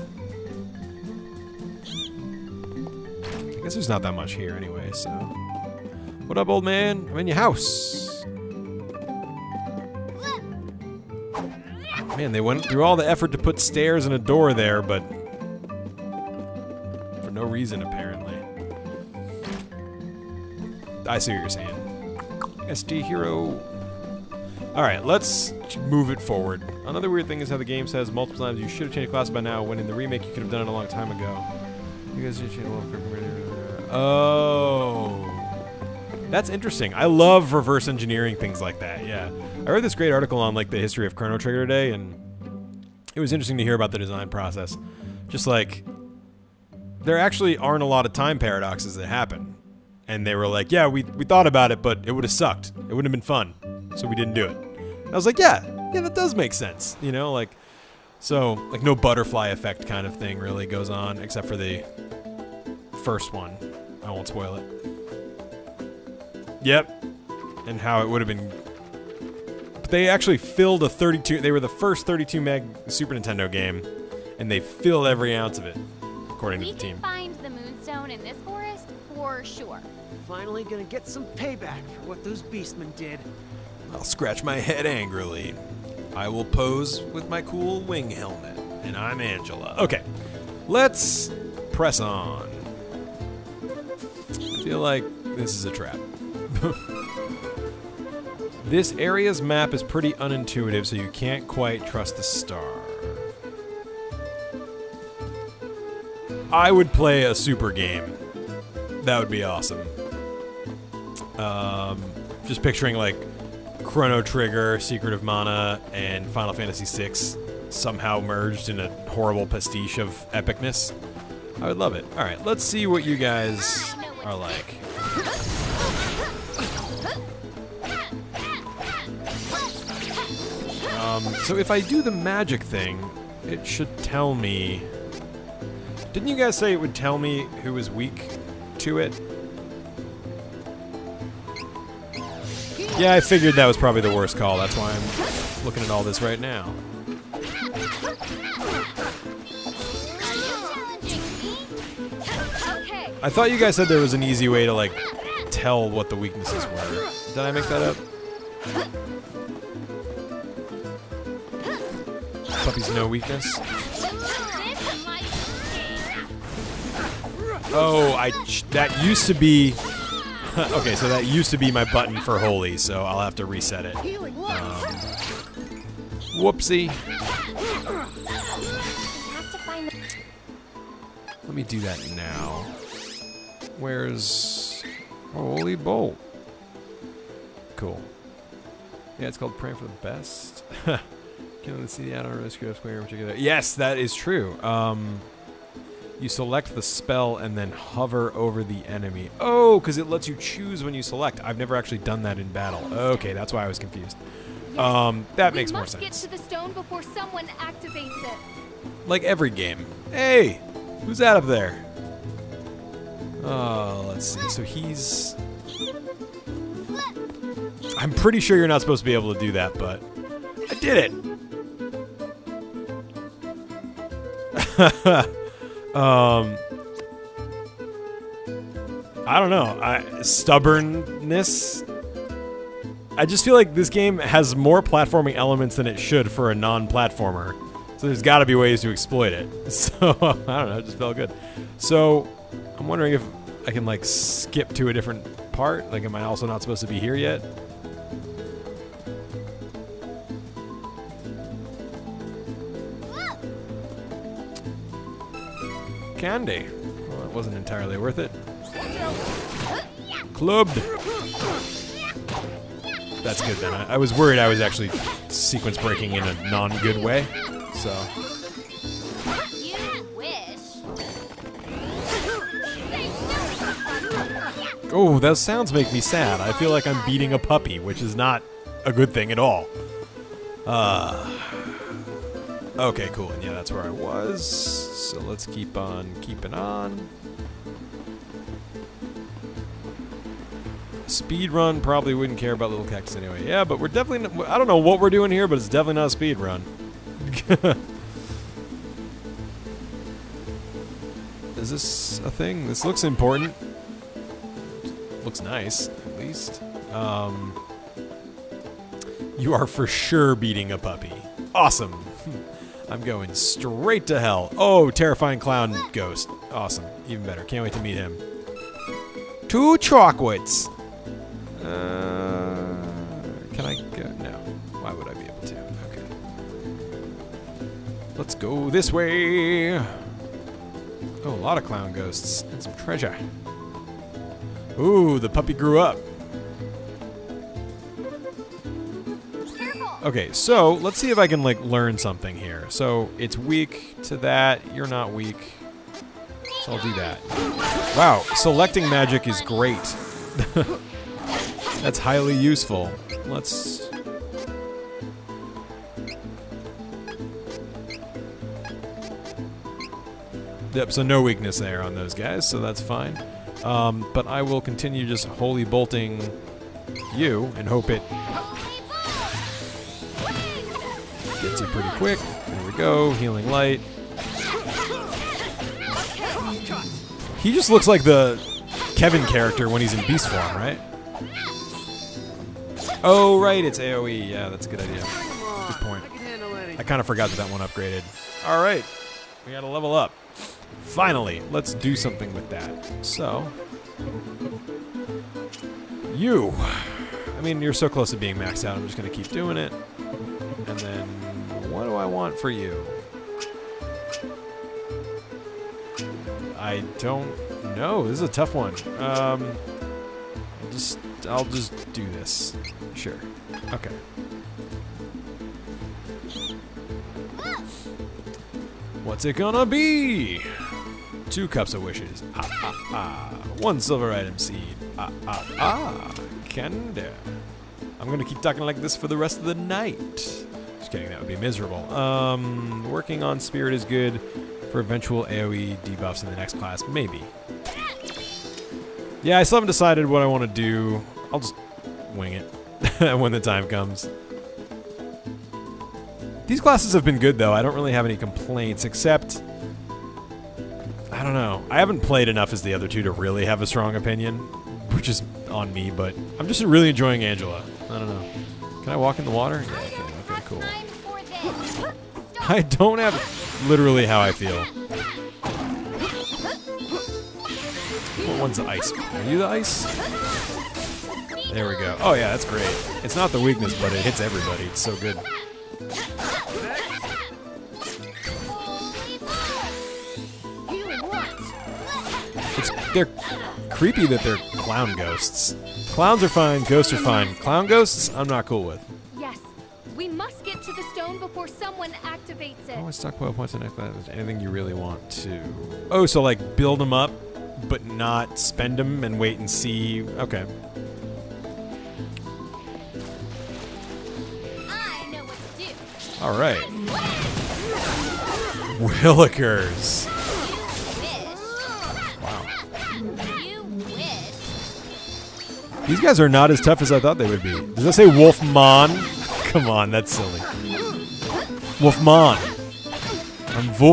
I guess there's not that much here anyway, so... What up, old man? I'm in your house. Man, they went through all the effort to put stairs and a door there, but... for no reason, apparently. I see what you're saying. SD Hero. Alright, let's move it forward. Another weird thing is how the game says multiple times you should have changed class by now, when in the remake you could have done it a long time ago. You guys should change Oh. That's interesting. I love reverse engineering things like that, yeah. I read this great article on like the history of Chrono Trigger today, and it was interesting to hear about the design process. Just like, there actually aren't a lot of time paradoxes that happen. And they were like, yeah, we, we thought about it, but it would have sucked. It wouldn't have been fun. So we didn't do it. And I was like, yeah, yeah, that does make sense. You know, like, so, like, no butterfly effect kind of thing really goes on, except for the first one. I won't spoil it. Yep. And how it would have been. But they actually filled a 32. They were the first 32 meg Super Nintendo game, and they filled every ounce of it, according We to the can team. find the moonstone in this forest for sure. Finally gonna get some payback for what those beastmen did. I'll scratch my head angrily. I will pose with my cool wing helmet, and I'm Angela. Okay, let's press on. I feel like this is a trap. this area's map is pretty unintuitive, so you can't quite trust the star. I would play a super game. That would be awesome. Um, just picturing like Chrono Trigger, Secret of Mana, and Final Fantasy VI somehow merged in a horrible pastiche of epicness. I would love it. All right, let's see what you guys are like. Um, so if I do the magic thing, it should tell me. Didn't you guys say it would tell me who was weak to it? Yeah, I figured that was probably the worst call. That's why I'm looking at all this right now. I thought you guys said there was an easy way to like tell what the weaknesses were. Did I make that up? Puppy's no weakness. Oh, I that used to be. okay, so that used to be my button for holy, so I'll have to reset it. Um, whoopsie. Have to find the Let me do that now. Where's Holy Bolt? Cool. Yeah, it's called Praying for the Best. Killing the city out on rescue square in particular. Yes, that is true. Um, you select the spell and then hover over the enemy. Oh, because it lets you choose when you select. I've never actually done that in battle. Okay, that's why I was confused. Um, that makes more must get sense. to the stone before someone activates it. like every game. Hey, who's that up there? Oh, let's see. So he's. I'm pretty sure you're not supposed to be able to do that, but I did it. um, I don't know. I, stubbornness. I just feel like this game has more platforming elements than it should for a non-platformer. So there's got to be ways to exploit it. So I don't know. It just felt good. So I'm wondering if I can like skip to a different part. Like, am I also not supposed to be here yet? Candy. Well, that wasn't entirely worth it. Clubbed. That's good then. I, I was worried I was actually sequence breaking in a non-good way. So Oh, those sounds make me sad. I feel like I'm beating a puppy, which is not a good thing at all. Uh, okay, cool. And yeah, that's where I was. So let's keep on keeping on. Speed run probably wouldn't care about little cactus anyway. Yeah, but we're definitely. Not, I don't know what we're doing here, but it's definitely not a speed run. Is this a thing? This looks important looks nice, at least. Um, you are for sure beating a puppy. Awesome. I'm going straight to hell. Oh, terrifying clown ghost. Awesome. Even better. Can't wait to meet him. Two chocolates. Uh, can I go? No. Why would I be able to? Okay. Let's go this way. Oh, a lot of clown ghosts and some treasure. Ooh, the puppy grew up. Okay, so let's see if I can like learn something here. So it's weak to that. You're not weak. So I'll do that. Wow, selecting magic is great. That's highly useful. Let's. Yep, so no weakness there on those guys, so that's fine. Um, but I will continue just holy bolting you and hope it gets you pretty quick. There we go, healing light. He just looks like the Kevin character when he's in beast form, right? Oh, right, it's AoE. Yeah, that's a good idea. Good point. I kind of forgot that that one upgraded. All right, we got to level up. Finally, let's do something with that. So, you. I mean, you're so close to being maxed out. I'm just gonna keep doing it. And then, what do I want for you? I don't know. This is a tough one. Um, I'll just, I'll just do this. Sure. Okay. What's it gonna be? Two cups of wishes. Ah, ah, ah. One silver item seed. Ah, ah, ah. Candy. I'm gonna keep talking like this for the rest of the night. Just kidding, that would be miserable. Um, working on spirit is good for eventual AoE debuffs in the next class. Maybe. Yeah, I still haven't decided what I want to do. I'll just wing it when the time comes. These classes have been good though. I don't really have any complaints except I don't know. I haven't played enough as the other two to really have a strong opinion, which is on me, but I'm just really enjoying Angela. I don't know. Can I walk in the water? Yeah, I don't have literally how I feel. What one's the ice? Are you the ice? There we go. Oh yeah, that's great. It's not the weakness, but it hits everybody. It's so good. It's they're creepy that they're clown ghosts. Clowns are fine, ghosts are fine. Clown ghosts, I'm not cool with. Always stockpile points in next class. Anything you really want to. Oh, so like build them up, but not spend them and wait and see. Okay. I know what to do. All right. Willikers. Wow. These guys are not as tough as I thought they would be. Does that say Wolfmon? Come on, that's silly. Wolfmon. I'm Victory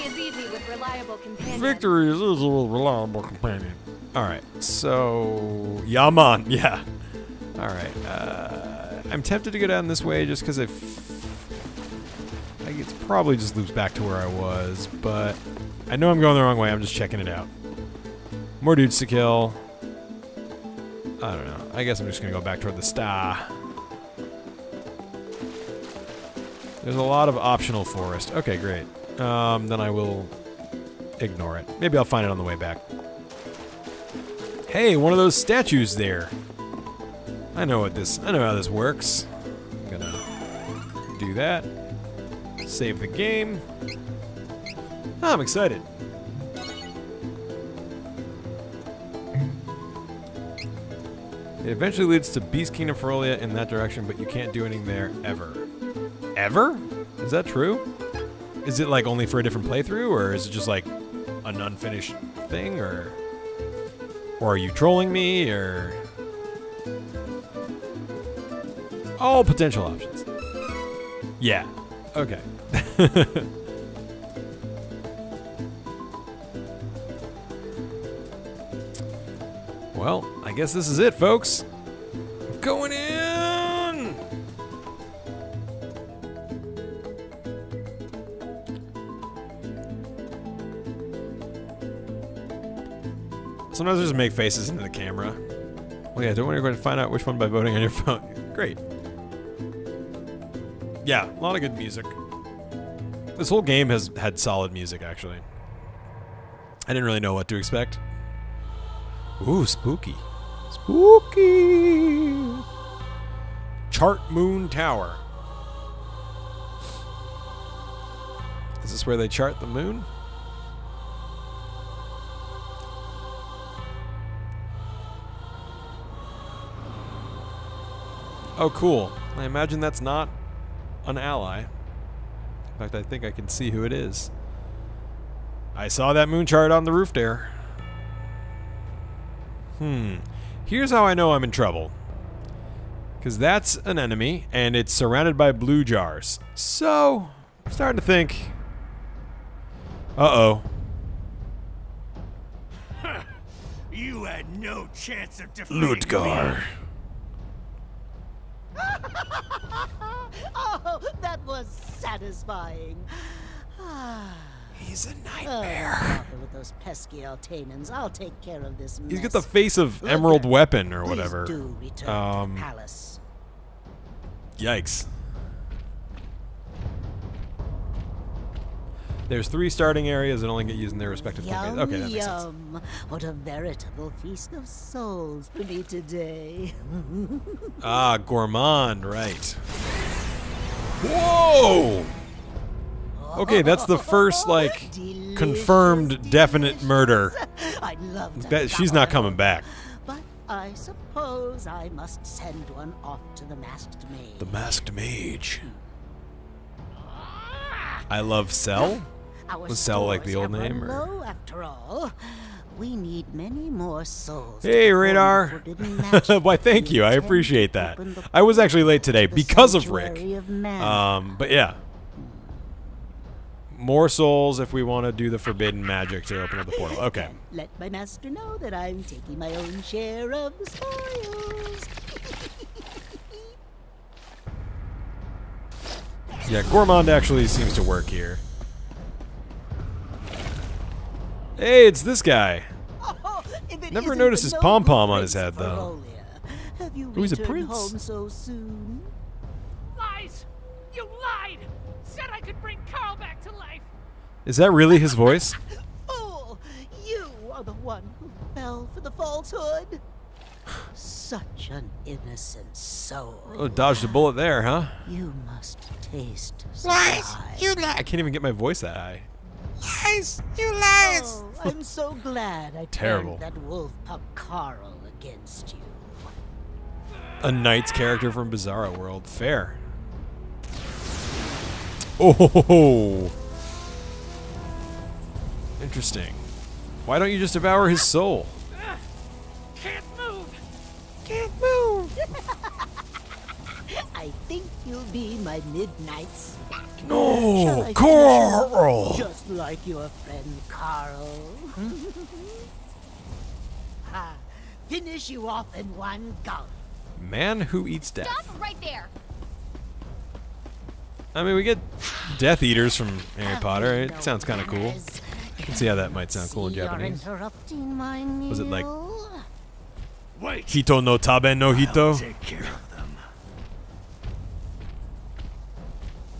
is easy with reliable companions. Victory is a reliable companion. All right, so Yaman, yeah. All right, uh, I'm tempted to go down this way just because. Like it's probably just loops back to where I was, but I know I'm going the wrong way. I'm just checking it out. More dudes to kill. I don't know. I guess I'm just gonna go back toward the star. There's a lot of optional forest. Okay, great. Um, then I will ignore it. Maybe I'll find it on the way back. Hey, one of those statues there. I know what this. I know how this works. I'm gonna do that. Save the game. Ah, I'm excited. It eventually leads to Beast Kingdom Ferolia in that direction, but you can't do anything there ever. Ever? Is that true? Is it like only for a different playthrough, or is it just like an unfinished thing, or or are you trolling me, or all potential options? Yeah. Okay. Well, I guess this is it, folks. Going in! Sometimes I just make faces into the camera. Well, yeah, don't worry about to find out which one by voting on your phone. Great. Yeah, a lot of good music. This whole game has had solid music, actually. I didn't really know what to expect. Ooh, spooky. Spooky! Chart Moon Tower. Is this where they chart the moon? Oh, cool. I imagine that's not an ally. In fact, I think I can see who it is. I saw that moon chart on the roof there. Hmm. Here's how I know I'm in trouble. Because that's an enemy, and it's surrounded by blue jars. So, I'm starting to think. Uh-oh. You had no chance of defeating Ludger. Oh, that was satisfying. He's a Oh, nightmare. bother with those pesky Altenans. I'll take care of this mess. He's got the face of Emerald Ludger, Weapon or please whatever. do return Um, to the palace. Yikes. There's three starting areas that only get used in their respective campaigns. Yum, Okay, that makes sense. yum. What a veritable feast of souls for me today. Ah, gourmand, right. Whoa! Okay, that's the first, like, confirmed Delicious, definite murder. I'd love to That, she's not coming back. But I suppose I must send one off to the masked maid. The Masked Mage. I love Cell. Was Cell like the old name, or- low, after all. We need many more souls. Hey, Radar. Why, thank you. I appreciate that. I was actually late today because of Rick. sanctuary of man. Um, but yeah. More souls if we want to do the forbidden magic to open up the portal. Okay. Let my master know that I'm taking my own share of the spoils. Yeah, Gourmand actually seems to work here. Hey, it's this guy. Oh, Never isn't noticed his pom-pom on his head, though. Ferolia. Have you Oh, he's a prince. home so soon? Lies! You lied! Said I could bring Karl back to life! Is that really his voice? Fool! You are the one who fell for the falsehood. Such an innocent soul. Oh, dodged a bullet there, huh? You must taste Lies! surprise. You lie! I can't even get my voice that high. Lies! You Oh, I'm so glad I Terrible. turned that wolf pup Karl against you. A knight's character from Bizarro World. Fair. Oh, interesting. Why don't you just devour his soul? Can't move! Can't move. I think you'll be my midnight snack. No, I Karl. Just like your friend Karl. ha, finish you off in one gulp. Man who eats death. Stop right there. I mean, we get Death Eaters from Harry Potter. It sounds kind of cool. I can see how that might sound cool in Japanese. interrupting my meal. Was it like- Wait. Hito no tabe no hito. take care of them.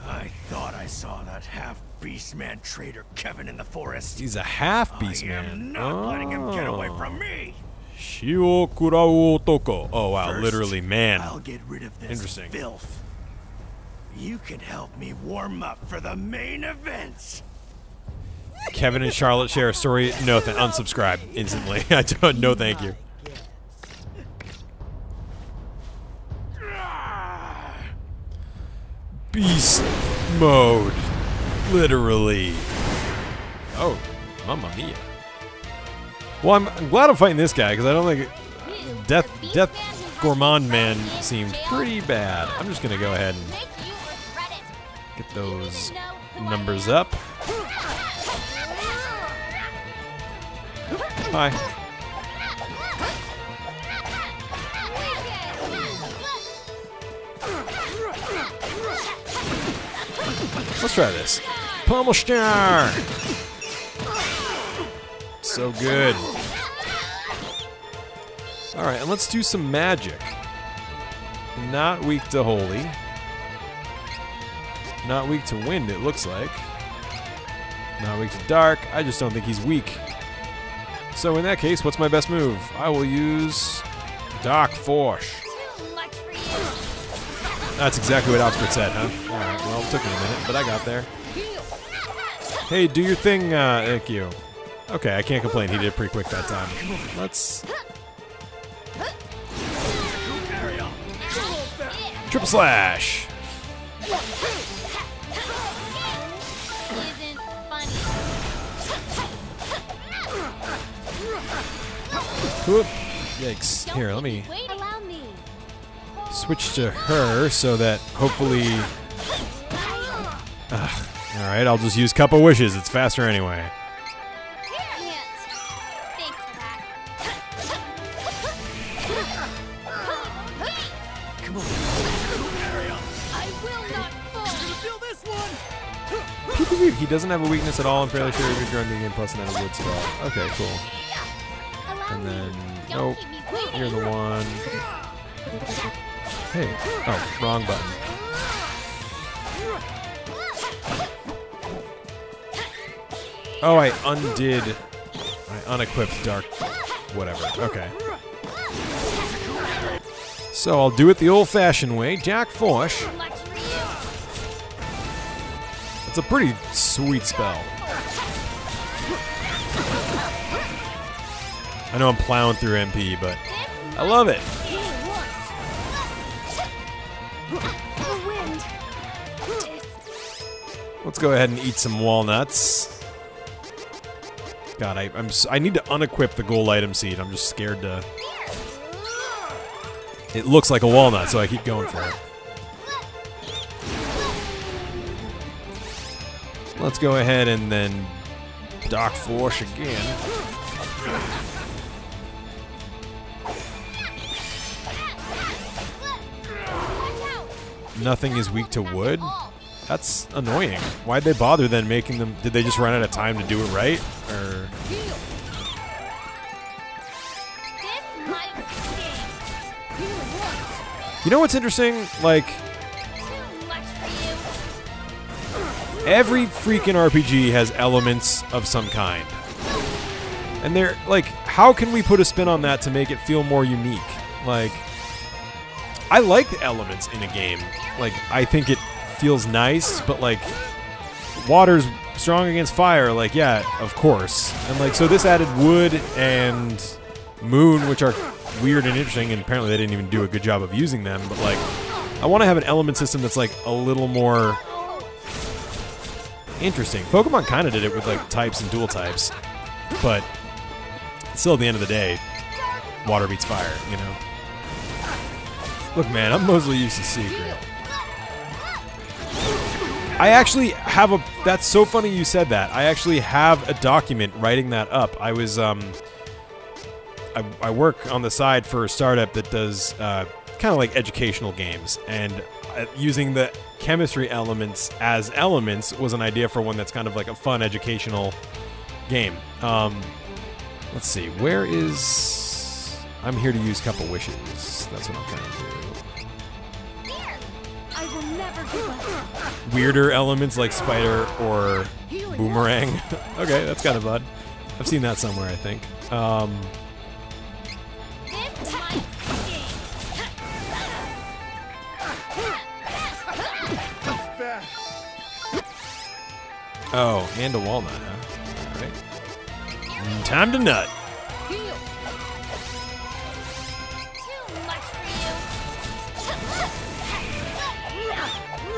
I thought I saw that half beast man traitor Kevin in the forest. He's a half I beast am man. not letting him get away Oh. from me. Shio kurao otoko. Oh wow, First, literally man. I'll get rid of this Interesting. filth. You can help me warm up for the main event. Kevin and Charlotte share a story. No, th- unsubscribe instantly. I don't. No, thank you. Beast mode, literally. Oh, mamma mia. Well, I'm, I'm glad I'm fighting this guy because I don't think Death Death Gourmand Man seemed pretty bad. I'm just gonna go ahead and get those numbers up. Hi. Let's try this. Pummelstar! So good. All right, and let's do some magic. Not weak to holy. Not weak to wind, it looks like. Not weak to dark. I just don't think he's weak. So in that case, what's my best move? I will use Dark Force. That's exactly what Oxford said, huh? All right, well, it took me a minute, but I got there. Hey, do your thing, uh, you. Okay, I can't complain. He did pretty quick that time. Let's... Triple slash! Whoop. Yikes. Here, let me me. switch to her so that hopefully... Alright, I'll just use Cup of Wishes. It's faster anyway. Can't. Thanks for that. I will not fall. He doesn't have a weakness at all. I'm fairly sure he's during the game plus another wood spell. Okay, cool. And then, nope. keep me waiting. You're the one. Hey. Oh, wrong button. Oh, I undid. I unequipped dark. Whatever. Okay. So I'll do it the old fashioned way. Jack Force. Too much for you. It's a pretty sweet spell. I know I'm plowing through MP, but I love it. Let's go ahead and eat some walnuts. God, I, I need to unequip the gold item seed. I'm just scared to. It looks like a walnut, so I keep going for it. Let's go ahead and then Dark Force again. Nothing is weak to wood. That's annoying. Why'd they bother then making them? Did they just run out of time to do it right? Or you know what's interesting? Like every freaking RPG has elements of some kind, and they're like, how can we put a spin on that to make it feel more unique? Like, I like the elements in a game. Like, I think it feels nice, but like, water's strong against fire. Like, yeah, of course. And like, so this added wood and moon, which are weird and interesting, and apparently they didn't even do a good job of using them. But like, I want to have an element system that's like a little more interesting. Pokemon kind of did it with like types and dual types, but still, at the end of the day, water beats fire. You know. Look, man, I'm mostly used to Secret. I actually have a. That's so funny you said that. I actually have a document writing that up. I was um. I, I work on the side for a startup that does uh, kind of like educational games, and uh, using the chemistry elements as elements was an idea for one that's kind of like a fun educational game. Um, let's see, where is? I'm here to use Cup of Wishes. That's what I'm trying to do. Weirder elements like spider or boomerang. okay, that's kind of odd. I've seen that somewhere, I think. Um, oh, and a walnut, huh? Right. Mm, Time to nut.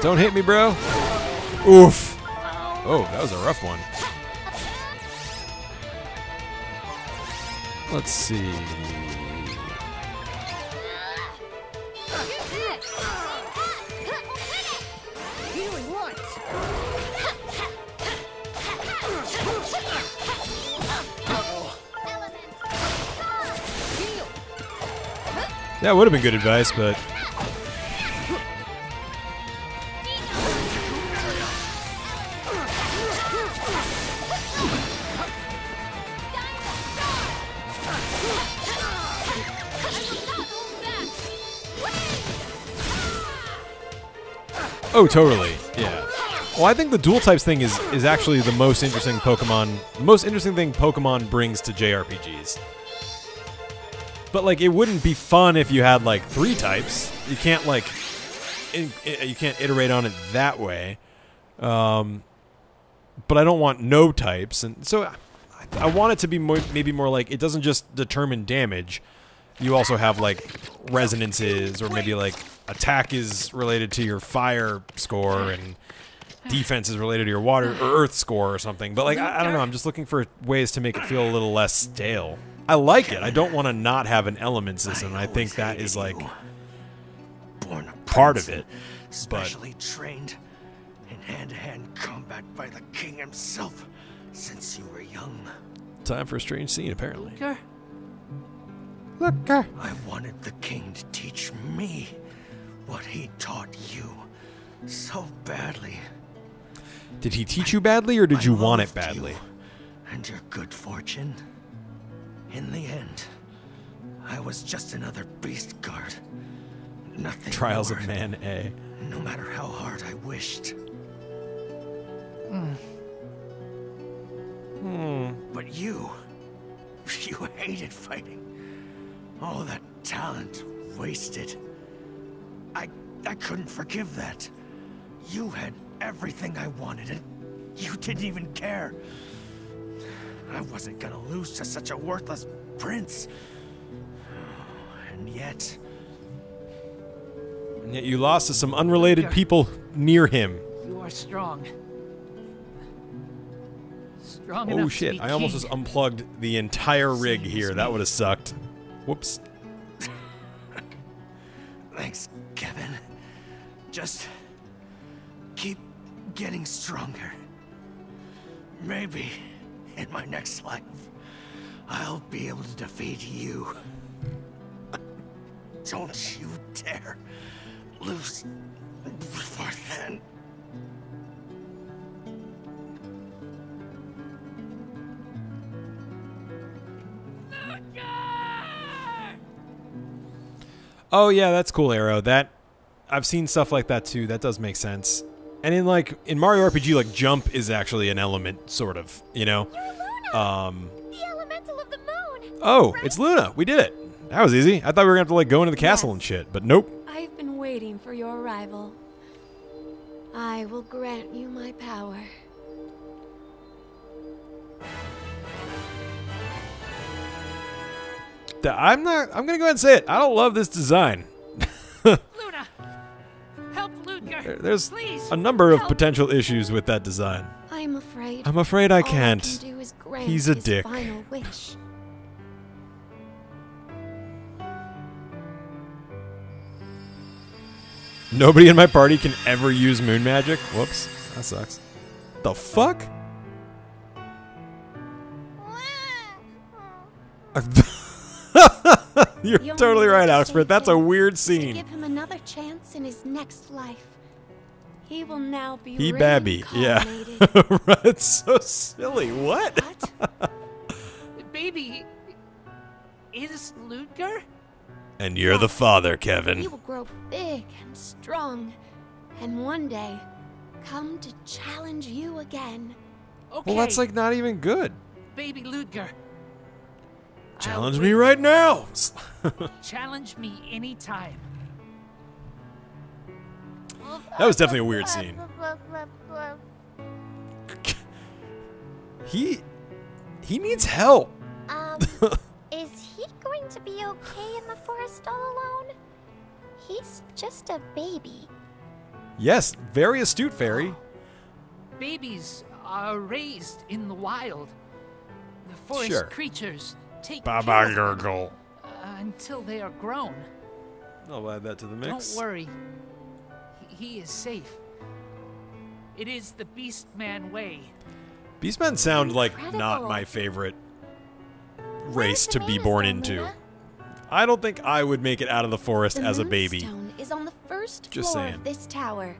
Don't hit me, bro. Oof. Oh, that was a rough one. Let's see. That would have been good advice, but Oh, totally. Yeah. Well, I think the dual types thing is is actually the most interesting Pokemon. The most interesting thing Pokemon brings to JRPGs. But like, it wouldn't be fun if you had like three types. You can't like, in, you can't iterate on it that way. Um, but I don't want no types, and so I, I want it to be more, maybe more like it doesn't just determine damage. You also have like resonances, or maybe like attack is related to your fire score, and defense is related to your water or earth score or something. But like I, I don't know, I'm just looking for ways to make it feel a little less stale. I like it. I don't want to not have an element system. I think that is like Born a part of it, and Specially trained in hand-to-hand combat by the king himself since you were young. time for a strange scene apparently. Ludger, uh, I wanted the king to teach me what he taught you so badly. Did he teach you badly, or did I you want it badly? you and your good fortune. In the end, I was just another beast guard. Nothing Trials more, of Man A. No matter how hard I wished. Hmm. Hmm. But you, you hated fighting. All that talent wasted. I, I couldn't forgive that. You had everything I wanted, and you didn't even care. I wasn't gonna lose to such a worthless prince. And yet, And yet you lost to some unrelated people near him. you are strong. Strong Oh enough to shit, be I almost king. just unplugged the entire rig Same as here. That would have sucked. Whoops. thanks, Kevin. Just keep getting stronger. Maybe in my next life, I'll be able to defeat you. Don't you dare lose before then. Oh yeah, that's cool, Arrow. That I've seen stuff like that too. That does make sense. And in like in Mario RPG, like jump is actually an element, sort of. You know. Um. the elemental of the moon! Oh, it's Luna. We did it. That was easy. I thought we were gonna have to like go into the castle Yes. and shit, but nope. I've been waiting for your arrival. I will grant you my power. Th- I'm not. I'm gonna go ahead and say it. I don't love this design. Luna! Help Ludger! There's Please! a number of potential issues with that design. I'm afraid. I'm afraid I can't. can do is grant He's a dick. Final wish. Nobody in my party can ever use moon magic. Whoops, that sucks. The fuck? You're The only totally right, to Oxford. That's a weird scene. give him another chance in his next life. He will now be He babby. Yeah. reincarnated. it's so silly. What? What? Baby is Ludger? And you're the father, Kevin. He Kevin. will grow big and strong, and one day come to challenge you again. Okay. Well, that's like not even good. baby Ludger. Challenge me right now. Challenge me anytime. That was definitely a weird scene. He he needs help. Um, is he going to be okay in the forest all alone? He's just a baby. Yes, very astute fairy. Babies are raised in the wild. The forest Sure. creatures take Baba care of them, gurgle. uh, until they are grown. I'll add that to the mix. Don't worry. He, he is safe. It is the Beastman way. Beastmen sound like not my favorite race to be born into. Luna? I don't think I would make it out of the forest The as a baby. moonstone is on the first Just floor saying. of this tower.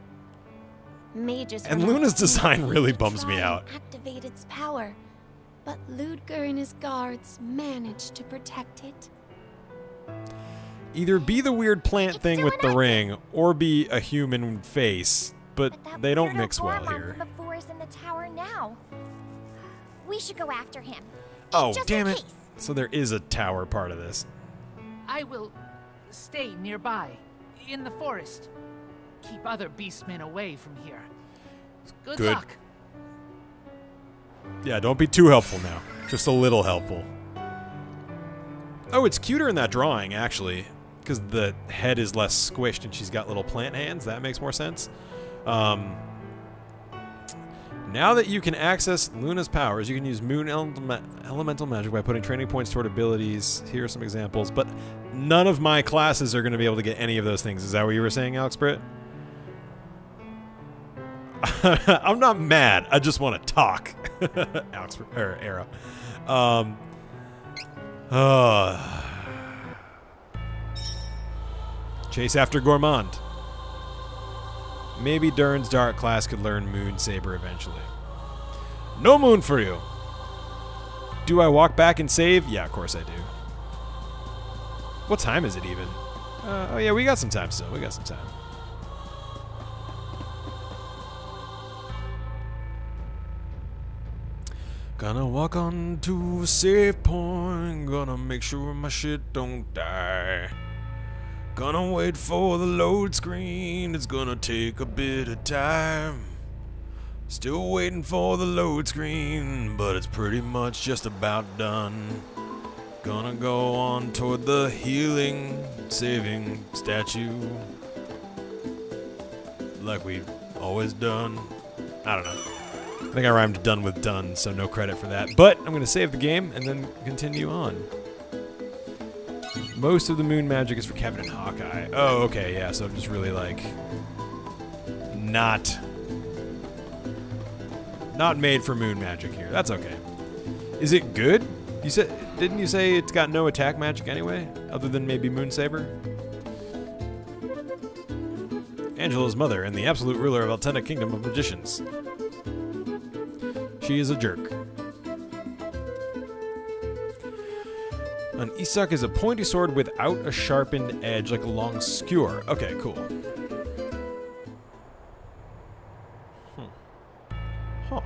Mages And Luna's design really bums me and out. Activate its power, but Ludger and his guards managed to protect it. Either be the weird plant It's thing with the doing ring, or be a human face. but But they don't mix well Goremand here. from before is in the tower now. We should go after him. Oh, just damn it. case. So there is a tower part of this. I will stay nearby, in the forest. Keep other beastmen away from here. Good, Good. luck. Yeah, don't be too helpful now. Just a little helpful. Oh, it's cuter in that drawing, actually. Because the head is less squished and she's got little plant hands. That makes more sense. Um, now that you can access Luna's powers, you can use moon elemental magic by putting training points toward abilities. Here are some examples. But none of my classes are going to be able to get any of those things. Is that what you were saying, Alex Britt? I'm not mad. I just want to talk. Alex or Era. Um. Uh, chase after Goremand. Maybe Dern's Dark class could learn Moon Saber eventually. No moon for you. Do I walk back and save? Yeah, of course I do. What time is it even? Uh, oh yeah, we got some time still. We got some time. Gonna walk on to safe point. Gonna make sure my shit don't die. Gonna wait for the load screen. It's gonna take a bit of time. Still waiting for the load screen, but it's pretty much just about done. Gonna go on toward the healing, saving statue. Like we've always done. I don't know. I think I rhymed done with done, so no credit for that. But I'm going to save the game and then continue on. Most of the moon magic is for Kevin and Hawkeye. Oh, okay, yeah, so I'm just really like not not made for moon magic here. That's okay. Is it good? You said didn't you say it's got no attack magic anyway, other than maybe Moon Saber? Angela's mother and the absolute ruler of Altena Kingdom of Magicians. She is a jerk. An Estoc is a pointy sword without a sharpened edge, like a long skewer. Okay, cool. Hmm. Huh.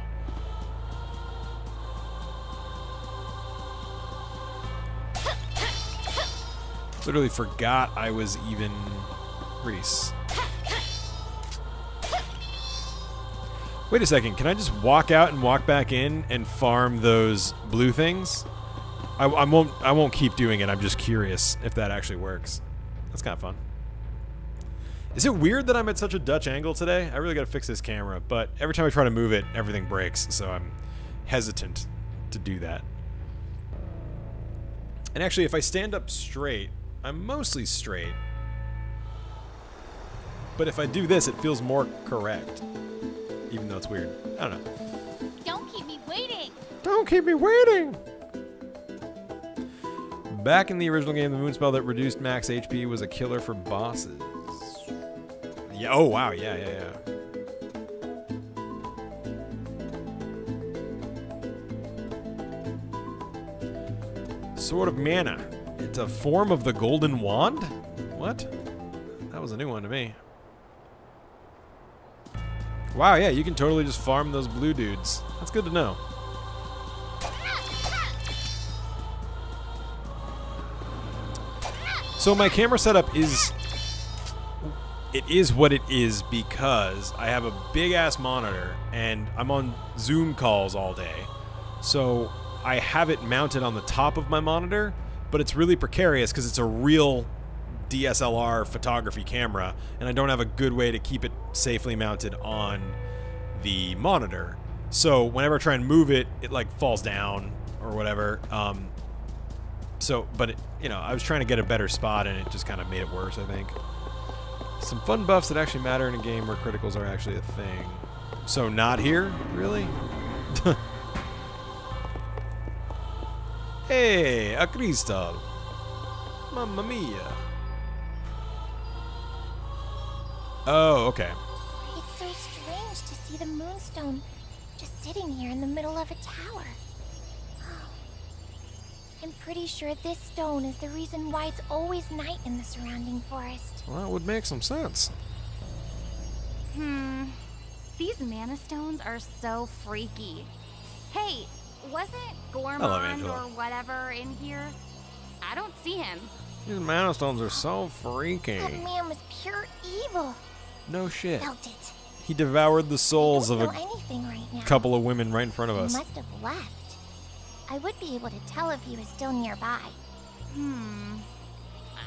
Literally forgot I was even Riesz. Wait a second, can I just walk out and walk back in and farm those blue things? I, I won't. I won't keep doing it. I'm just curious if that actually works. That's kind of fun. Is it weird that I'm at such a Dutch angle today? I really got to fix this camera, but every time I try to move it, everything breaks, so I'm hesitant to do that. And actually, if I stand up straight, I'm mostly straight. But if I do this, it feels more correct, even though it's weird. I don't know. Don't keep me waiting. Don't keep me waiting. Back in the original game, the moon spell that reduced max HP was a killer for bosses. Yeah. Oh wow. Yeah. Yeah. Yeah. Sword of Mana. It's a form of the Golden Wand? What? That was a new one to me. Wow, yeah, you can totally just farm those blue dudes. That's good to know. So my camera setup is it is what it is because I have a big ass monitor and I'm on Zoom calls all day. So I have it mounted on the top of my monitor, but it's really precarious because it's a real DSLR photography camera and I don't have a good way to keep it safely mounted on the monitor. So whenever I try and move it, it like falls down or whatever. Um, so, but it, you know, I was trying to get a better spot, and it just kind of made it worse. I think. Some fun buffs that actually matter in a game where criticals are actually a thing. So not here, really. hey, a crystal. Mamma mia. Oh, okay. It's so strange to see the moonstone just sitting here in the middle of a tower. I'm pretty sure this stone is the reason why it's always night in the surrounding forest. Well, that would make some sense. Hmm. These mana stones are so freaky. Hey, wasn't Goremand or whatever in here? I don't see him. These mana stones are so freaky. That man was pure evil. No shit. Felt it. He devoured the souls of a right couple of women right in front of He us. must have left. I would be able to tell if he was still nearby. Hmm.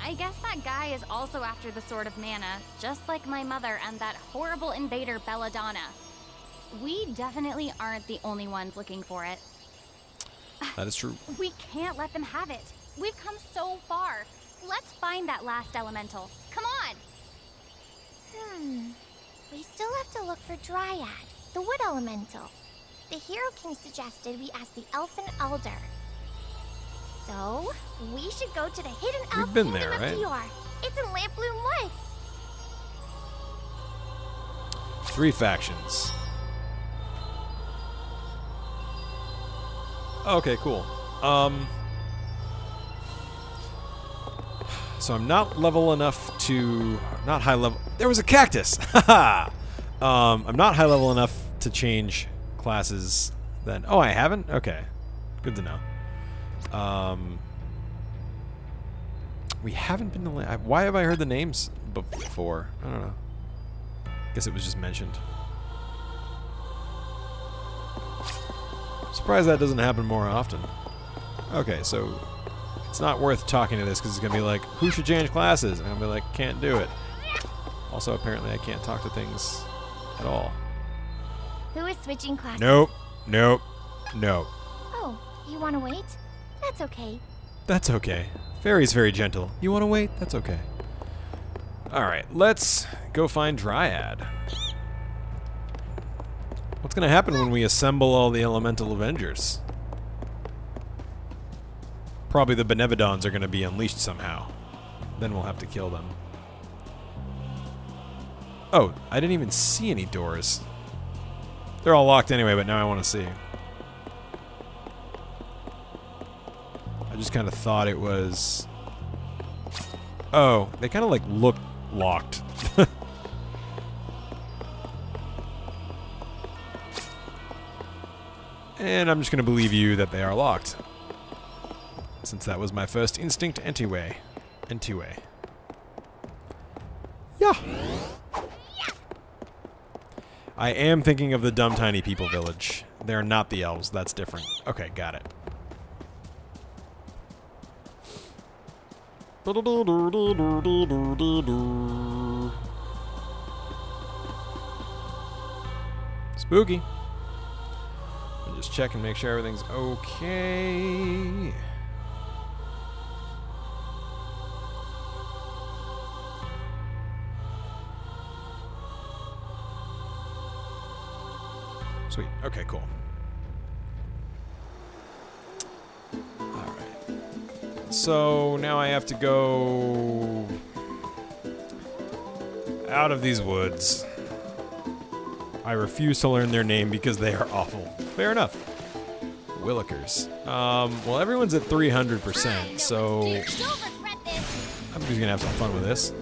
I guess that guy is also after the Sword of Mana, just like my mother and that horrible invader Belladonna. We definitely aren't the only ones looking for it. That is true. We can't let them have it. We've come so far. Let's find that last elemental. Come on! Hmm. We still have to look for Dryad, the wood elemental. The Hero King suggested we ask the Elfin Elder. So, we should go to the hidden We've elf been kingdom there, of right? Dior. It's in Lampbloom Woods. Three factions. Okay, cool. Um. So I'm not level enough to not high level. There was a cactus. Haha. um, I'm not high level enough to change classes. Then oh, I haven't. Okay, good to know. Um, we haven't been to. Why have I heard the names before? I don't know. Guess it was just mentioned. Surprised that doesn't happen more often. Okay, so it's not worth talking to this because it's gonna be like, who should change classes? And I'll be like, can't do it. Also, apparently, I can't talk to things at all. Who is switching classes? Nope, nope, nope. Oh, you want to wait? That's okay. That's okay. Fairy's very gentle. You want to wait? That's okay. All right, let's go find Dryad. What's gonna happen when we assemble all the Elemental Avengers? Probably the Benevodons are gonna be unleashed somehow. Then we'll have to kill them. Oh, I didn't even see any doors. They're all locked anyway, but now I want to see. I just kind of thought it was. Oh, they kind of like look locked. and I'm just going to believe you that they are locked. Since that was my first instinct anyway. Anyway. Yeah. I am thinking of the dumb tiny people village. They're not the elves. That's different. Okay, got it. Spooky. Just check and make sure everything's okay. Sweet. Okay, cool. Alright. So now I have to go out of these woods. I refuse to learn their name because they are awful. Fair enough. Willikers. Um, well, everyone's at 300%, so You'll regret this. I'm just gonna have some fun with this.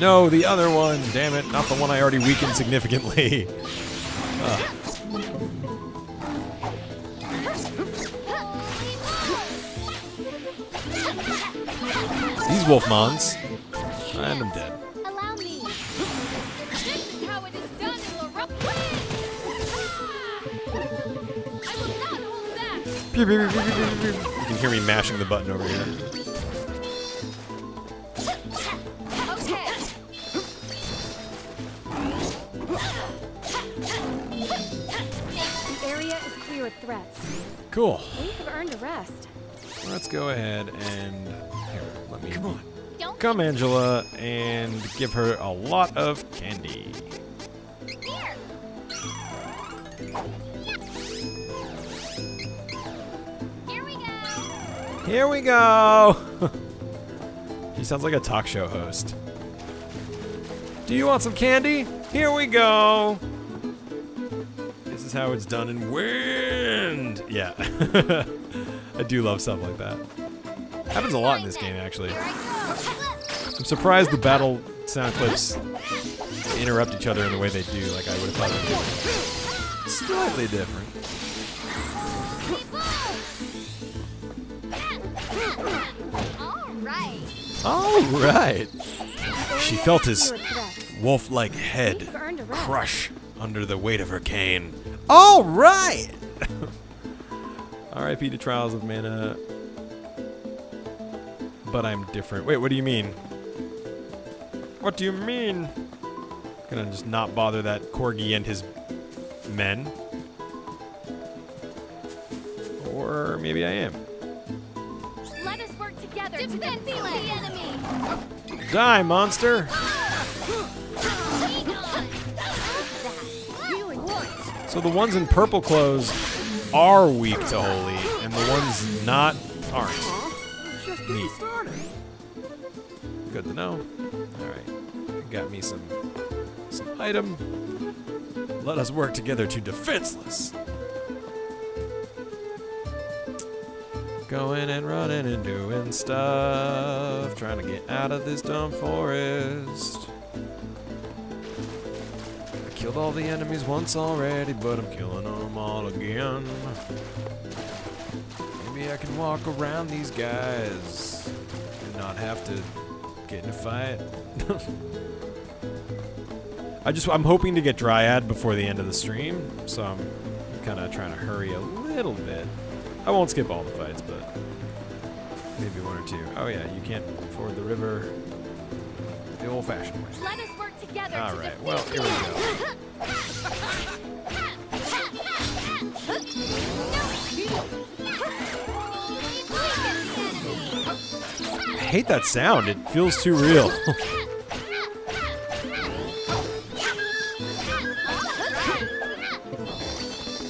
No, the other one. Damn it, not the one I already weakened significantly. Ugh. These Wolfmons. And I'm dead. Allow me. This is how it is done in Larupway! Ah! I will not hold back! You can hear me mashing the button over here. Threats. Cool. We have earned a rest. Let's go ahead and here, let me come on. Don't Come, Angela, and give her a lot of candy. here. Here we go! Here we go. he sounds like a talk show host. Do you want some candy? Here we go. Is how it's done in wind. Yeah. I do love stuff like that. Happens a lot in this game, actually. I'm surprised the battle sound clips interrupt each other in the way they do. Like I would have thought they'd be slightly different. All right. All right. She felt his wolf-like head crush under the weight of her cane. All right. R.I.P. to Trials of Mana. But I'm different. Wait, what do you mean? What do you mean? Gonna just not bother that corgi and his men? Or maybe I am. Let us work together to defeat the enemy. Die, monster! So the ones in purple clothes are weak to holy, and the ones not aren't. Neat. Good to know. Alright. Got me some some item. Let us work together to defenseless. Going and running and doing stuff. Trying to get out of this dumb forest. Killed all the enemies once already, but I'm killing them all again. Maybe I can walk around these guys and not have to get in a fight. I just I'm hoping to get Dryad before the end of the stream, so I'm kind of trying to hurry a little bit. I won't skip all the fights, but maybe one or two. Oh yeah, you can't ford the river the old-fashioned way. Let us work together All to right, defeat well the here we go. I hate that sound. It feels too real.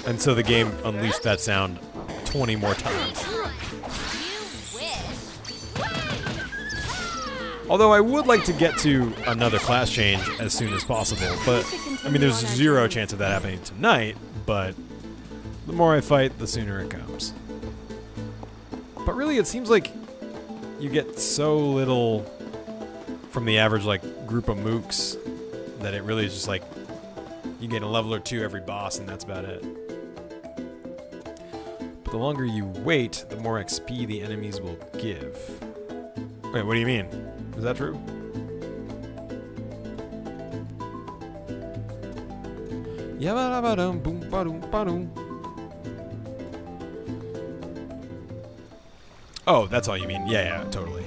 and so the game unleashed that sound 20 more times. Although I would like to get to another class change as soon as possible, but I mean, there's zero chance of that happening tonight, but the more I fight, the sooner it comes. But really, it seems like you get so little from the average, like, group of mooks that it really is just like you get a level or two every boss, and that's about it. But the longer you wait, the more XP the enemies will give. Wait, what do you mean? Is that true? Oh, that's all you mean. Yeah, yeah, totally.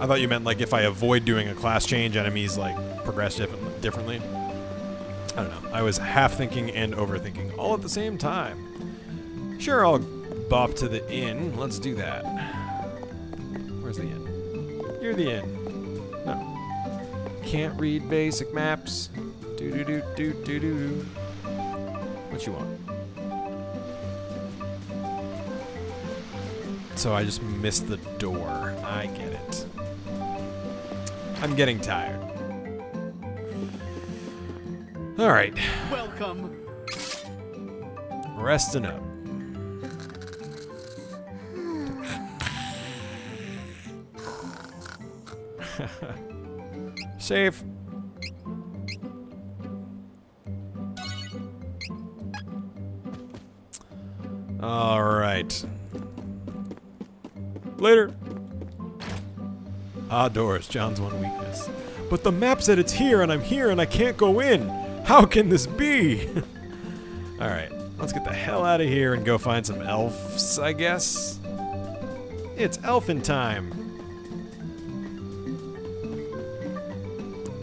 I thought you meant like if I avoid doing a class change, enemies like progress diff- differently. I don't know. I was half thinking and overthinking all at the same time. Sure, I'll bop to the inn. Let's do that. Where's the inn? You're the inn. No. Can't read basic maps. Do do do do do do do. What you want? So I just missed the door. I get it. I'm getting tired. All right, Welcome. resting up. Safe. All right. Later. Ah, doors, John's one weakness. But the map said it's here, and I'm here, and I can't go in. How can this be? All right, let's get the hell out of here and go find some elves, I guess. It's elfin time.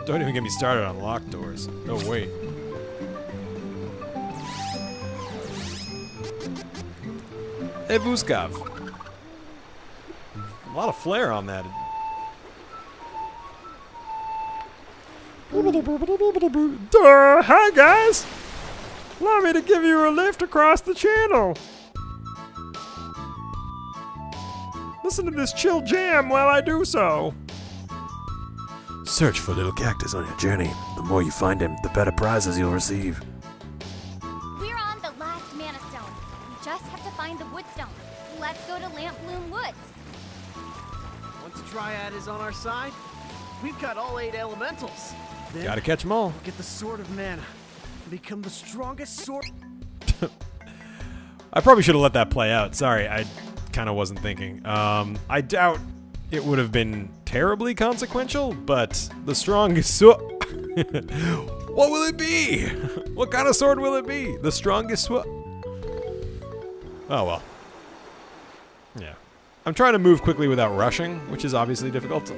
Don't even get me started on locked doors. No, wait. Hey, Booskaboo. A lot of flair on that. Duh, hi guys! Allow me to give you a lift across the channel. Listen to this chill jam while I do so. Search for little cactus on your journey. The more you find him, the better prizes you'll receive. We're on the last Mana Stone. We just have to find the Woodstone. Let's go to Lampbloom Woods. Once Dryad is on our side. We've got all eight elementals. Then Gotta catch them all. get the Sword of Mana become the strongest sword. I probably should have let that play out. Sorry, I kind of wasn't thinking. Um, I doubt it would have been terribly consequential, but the strongest sword. what will it be? what kind of sword will it be? The strongest sword. Oh well. Yeah. I'm trying to move quickly without rushing, which is obviously difficult.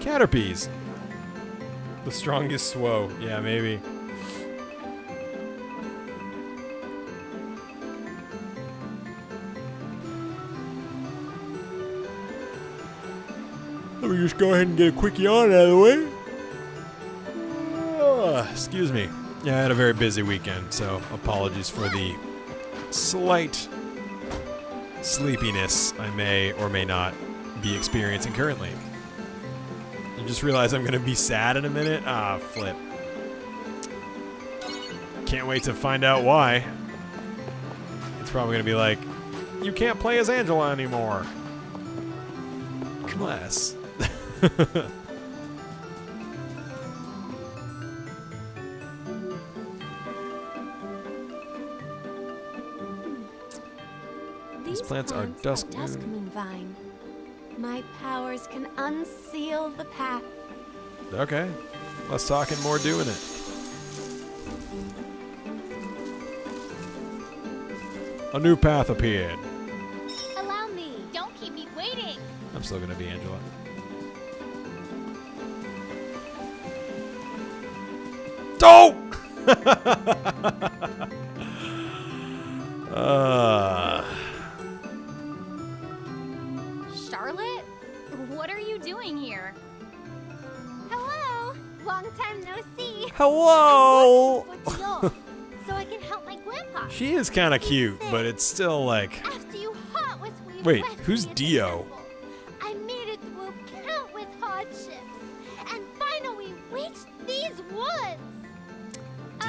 Caterpies. The strongest swow. Yeah, maybe. Let me just go ahead and get a quick yawn out of the way. Ah, excuse me. Yeah, I had a very busy weekend, so apologies for the slight sleepiness I may or may not be experiencing currently. You just realize I'm going to be sad in a minute? Ah, flip. Can't wait to find out why. It's probably going to be like, you can't play as Angela anymore. Class. These plants are dusk moon. Duskmoon vine. My powers can unseal the path. Okay. Less talking, more doing it. A new path appeared. Allow me. Don't keep me waiting. I'm still gonna be Angela. Don't! uh, Charlotte? What are you doing here? Hello! Long time no see. hello! So I can help my grandpa. She is kind of cute, but it's still like. After you hot was we Wait, who's me at Dio?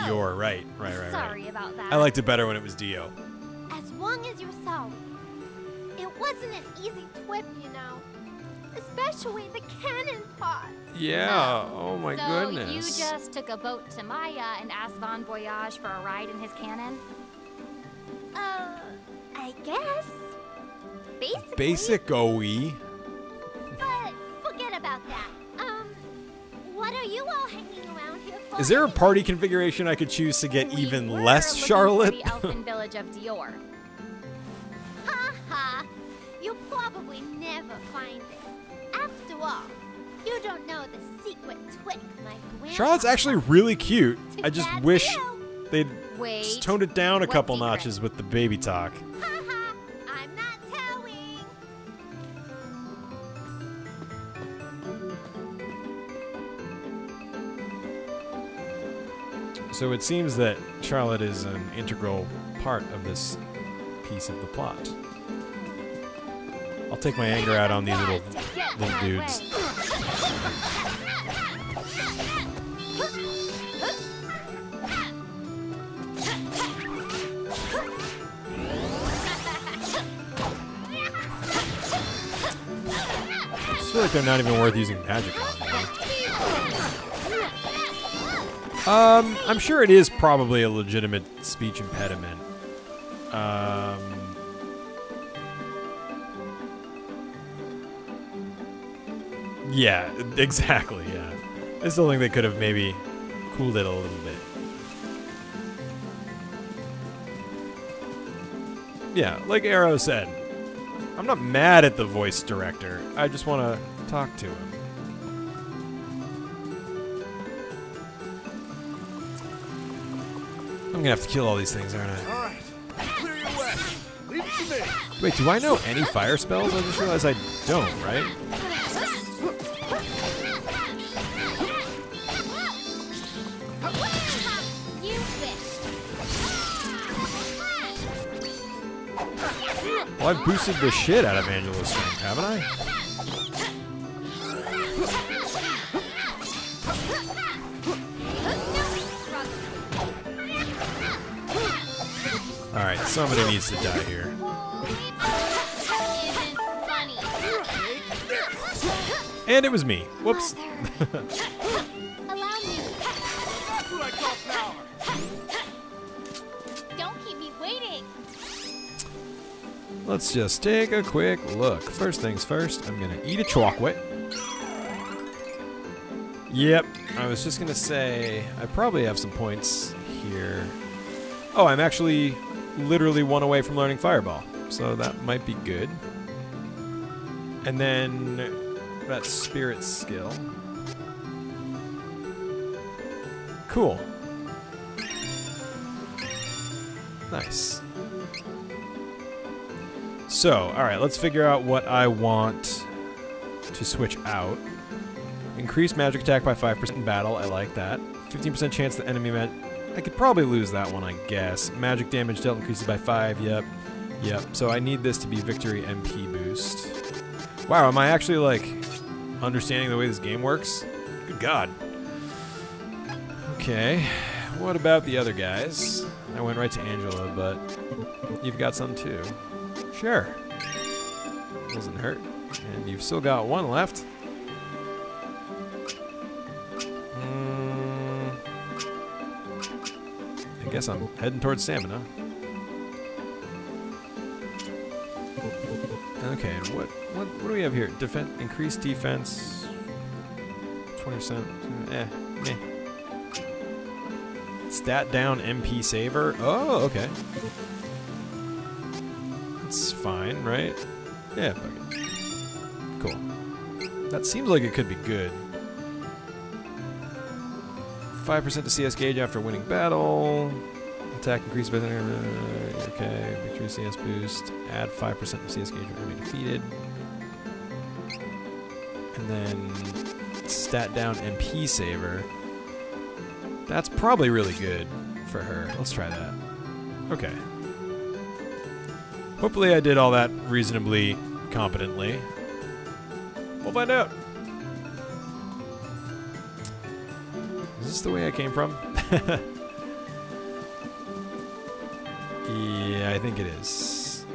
Dior, right, right, right, right. Sorry about that. I liked it better when it was Dio. As long as you're sorry. It wasn't an easy trip, you know. Especially the cannon part. Yeah. Oh my so goodness. you just took a boat to Maia and asked Bon Voyage for a ride in his cannon? Uh, I guess. Basically. Basic OE. But forget about that. What are you all hanging around here for? Is there a party configuration I could choose to get We even less Charlotte? The elfin village of Dior. Ha ha. You'll probably never find it. After all, you don't know the secret trick my grandpa. Charlotte's actually really cute. I just wish hill. they'd Wait. just toned it down a couple secret? notches with the baby talk. Ha So it seems that Charlotte is an integral part of this piece of the plot. I'll take my anger out on these little little dudes. I feel like they're not even worth using magic on. Um, I'm sure it is probably a legitimate speech impediment. Um, yeah, exactly. Yeah, I still think they could have maybe cooled it a little bit. Yeah, like Arrow said, I'm not mad at the voice director. I just want to talk to him. I'm gonna have to kill all these things, aren't I? All right, clear your way. Leave it to me. Wait, do I know any fire spells? I just realized I don't, right? Well, I've boosted the shit out of Angela's strength, haven't I? Somebody needs to die here. And it was me. Whoops. Let's just take a quick look. First things first, I'm gonna eat a chocolate. Yep, I was just gonna say, I probably have some points here. Oh, I'm actually literally one away from learning Fireball, so that might be good. And then that Spirit skill. Cool. Nice. So, alright, let's figure out what I want to switch out. Increase magic attack by 5% in battle, I like that. 15% chance the enemy I could probably lose that one, I guess. Magic damage dealt increases by 5, yep. Yep, so I need this to be victory MP boost. Wow, am I actually, like, understanding the way this game works? Good god. Okay, what about the other guys? I went right to Angela, but you've got some too. Sure. Doesn't hurt. And you've still got one left. I guess I'm heading towards stamina. Okay, and what what what do we have here? Defense increased defense twenty percent. Eh, meh. Stat down MP saver. Oh, okay. That's fine, right? Yeah. Cool. That seems like it could be good. 5% to CS gauge after winning battle. Attack increased by... Okay, victory CS boost. Add 5% to CS gauge when defeated. And then stat down MP saver. That's probably really good for her. Let's try that. Okay. Hopefully I did all that reasonably competently. We'll find out. Is this the way I came from? yeah, I think it is.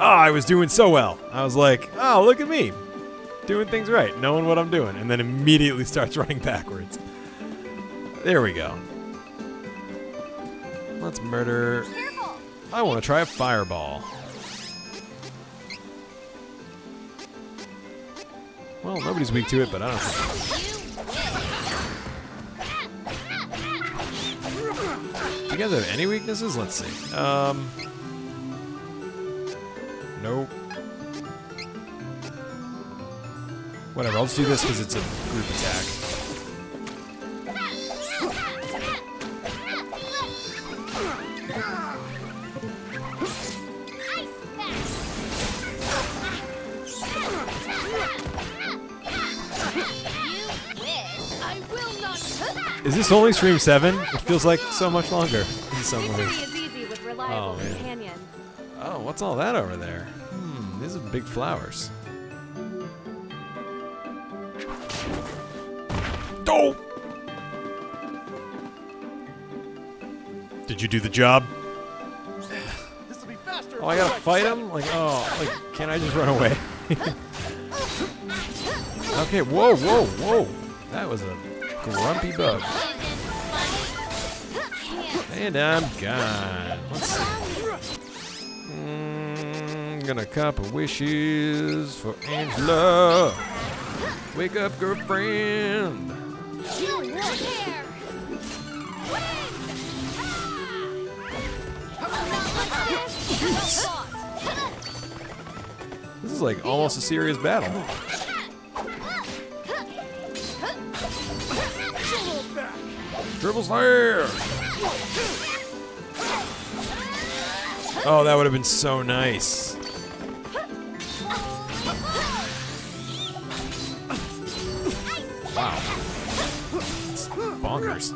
Oh, I was doing so well. I was like, oh, look at me. Doing things right, knowing what I'm doing, and then immediately starts running backwards. There we go. Let's murder. I want to try a fireball. Well, nobody's weak to it, but I don't think. Do you guys have any weaknesses? Let's see. Um. Nope. Whatever, I'll just do this because it's a group attack. Is this only stream 7? It feels like so much longer in some ways. is easy with reliable Oh, man. Oh, what's all that over there? Hmm, these are big flowers. Oh! Did you do the job? This will be faster. Oh, I gotta fight him? Like, oh, like, can't I just run away? okay, whoa, whoa, whoa. That was a grumpy bug. And I'm gone. Let's see. Mm, gonna cop a wishes for Angela. Wake up, girlfriend. This is like almost a serious battle. Dribble Slayer! Oh, that would have been so nice. Wow. It's bonkers.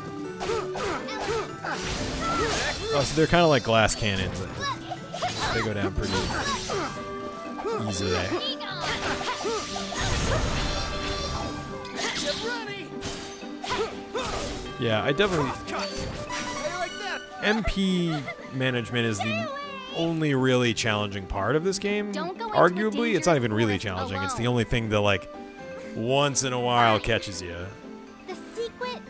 Oh, so they're kind of like glass cannons. They go down pretty easily. Yeah, I definitely Cut. How you like that? MP management is the only really challenging part of this game. Don't go into a Arguably, it's not even really challenging. It's the only thing that like once in a while catches you. The secret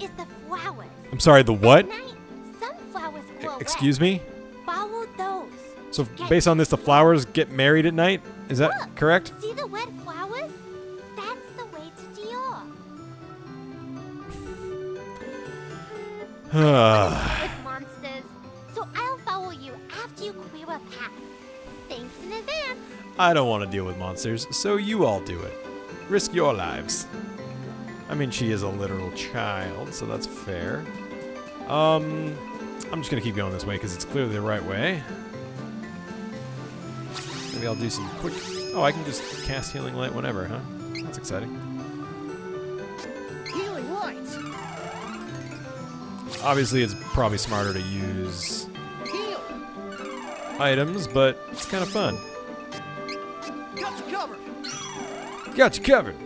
is the flowers. I'm sorry, the what? Night, some red. Excuse me? Follow those. So based on this, the flowers get married at night? Is that Look, correct? See the red flowers? with monsters, so I'll follow you after you clear a path. Thanks in advance. I don't want to deal with monsters, so you all do it. Risk your lives. I mean, she is a literal child, so that's fair. Um, I'm just gonna keep going this way because it's clearly the right way. Maybe I'll do some quick. Oh, I can just cast healing light whenever, huh? That's exciting. Obviously, it's probably smarter to use items, but it's kind of fun. Got you covered. Got you covered.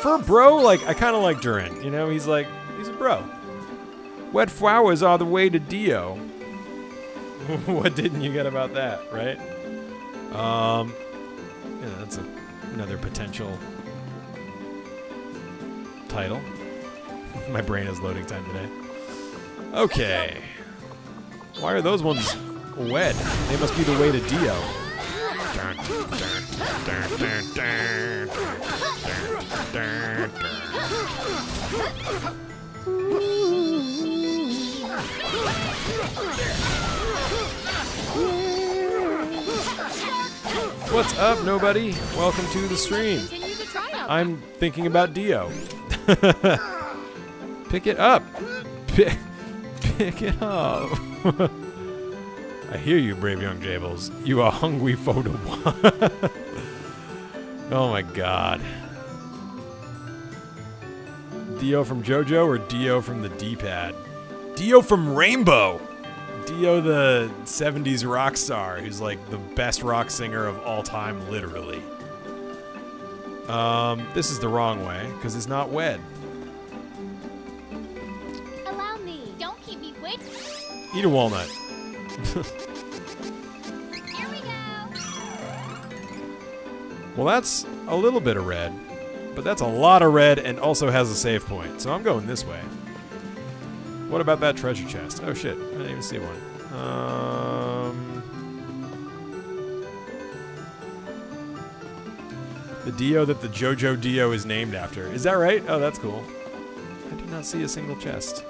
For a bro, like I kind of like Duran. You know, he's like he's a bro. Wet flowers are the way to Dio. what didn't you get about that, right? Um, yeah, that's a, another potential title. My brain is loading time today. Okay. Why are those ones wet? They must be the way to Dio. What's up, nobody? Welcome to the stream. Continue the tryout. I'm thinking about Dio. Pick it up. Pick, pick it up. I hear you, brave young Jables. You are hungry for the one. oh my god. Dio from JoJo or Dio from the D-pad? Dio from Rainbow. Dio, the 70s rock star, who's like the best rock singer of all time, literally. Um, this is the wrong way because it's not wed. Eat a walnut. Here we go. Well, that's a little bit of red, but that's a lot of red and also has a save point. So I'm going this way. What about that treasure chest? Oh shit, I didn't even see one. Um, the Dio that the JoJo Dio is named after. Is that right? Oh, that's cool. I did not see a single chest.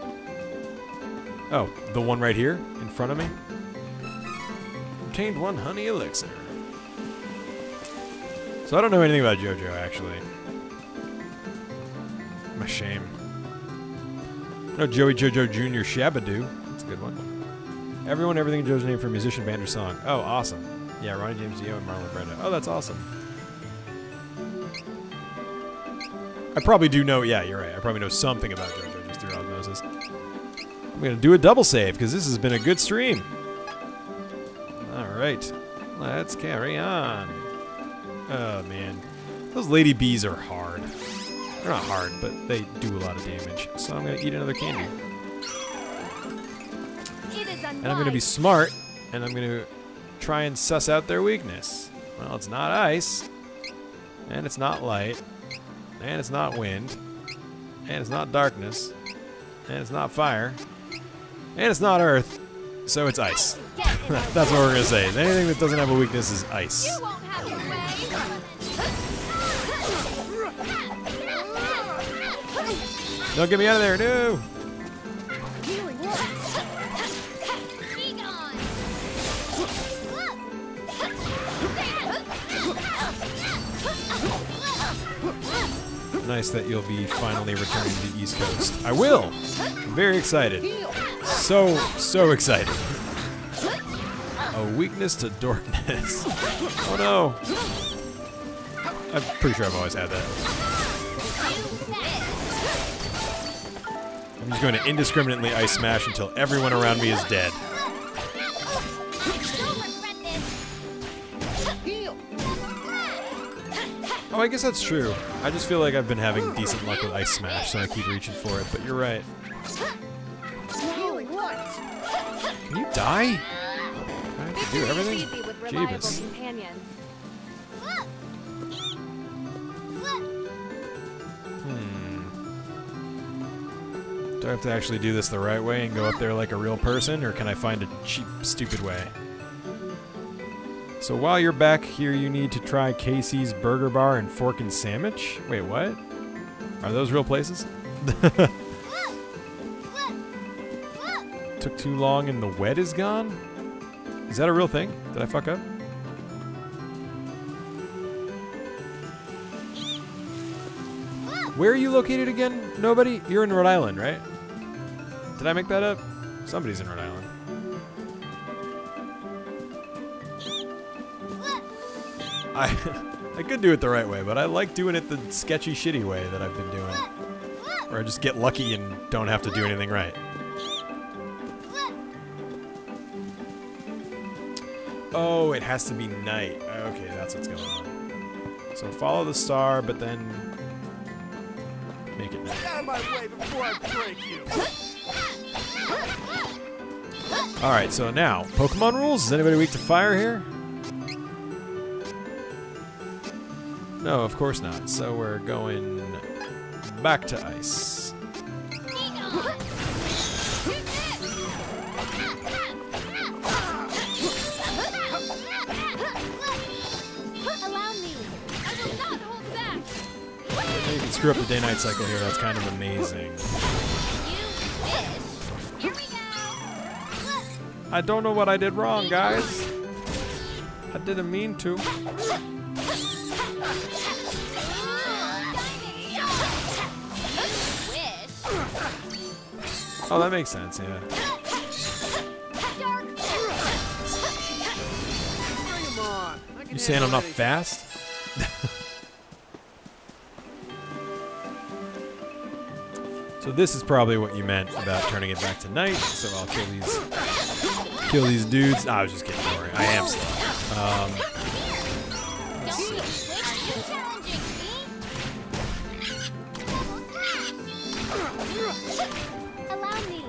Oh, the one right here in front of me. Obtained one honey elixir. So I don't know anything about JoJo actually. My shame. No Joey JoJo Jr. Shabadoo. That's a good one. Everyone, everything JoJo's name for musician, band, or song. Oh, awesome. Yeah, Ronnie James Dio and Marlon Brando. Oh, that's awesome. I probably do know. Yeah, you're right. I probably know something about JoJo. I'm gonna do a double save because this has been a good stream. All right, let's carry on. Oh man, those lady bees are hard. They're not hard, but they do a lot of damage. So I'm gonna eat another candy, and I'm gonna be smart, and I'm gonna try and suss out their weakness. Well, it's not ice, and it's not light, and it's not wind, and it's not darkness, and it's not fire, and it's not earth. So it's ice. That's what we're gonna say. Anything that doesn't have a weakness is ice. You won't have your way. Don't get me out of there, no! Nice that you'll be finally returning to the East Coast. I will! I'm very excited. So, so excited. A weakness to darkness. Oh no! I'm pretty sure I've always had that. I'm just going to indiscriminately ice smash until everyone around me is dead. Oh, I guess that's true. I just feel like I've been having decent luck with ice smash, so I keep reaching for it, but you're right. Can you die? do everything? Easy with reliable Jeebus. Hmm. Do I have to actually do this the right way and go up there like a real person, or can I find a cheap, stupid way? So while you're back here, you need to try Casey's Burger Bar and Fork and Sandwich. Wait, what? Are those real places? Took too long and the wet is gone? Is that a real thing? Did I fuck up? Where are you located again? Nobody? You're in Rhode Island, right? Did I make that up? Somebody's in Rhode Island. I I could do it the right way, but I like doing it the sketchy, shitty way that I've been doing. Where I just get lucky and don't have to do anything right. Oh, it has to be night. Okay, that's what's going on. So follow the star, but then make it night. Out of my way before I break you. Alright, so now, Pokemon rules? Is anybody weak to fire here? No, of course not. So we're going back to ice. You can screw up the day-night cycle here. That's kind of amazing. I don't know what I did wrong, guys. I didn't mean to. Oh, that makes sense, yeah. You saying I'm not fast? so this is probably what you meant about turning it back to night. So I'll kill these, kill these dudes. Ah, I was just kidding. Worry. I am slow. Um, Allow me.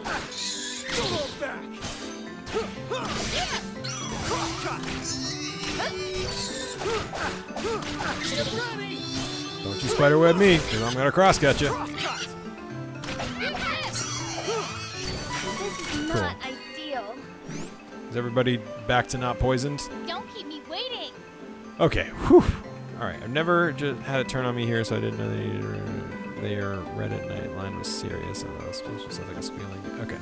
Pull back. Get ready. don't you spiderweb me, because I'm gonna you. Cut. This is not ideal. Is everybody back to not poisoned? Don't keep me waiting. Okay. Whew. All right. I've never just had it turn on me here, so I didn't know they needed a- they are red at night. Line was serious. I was supposed to sound like a squealing. Okay.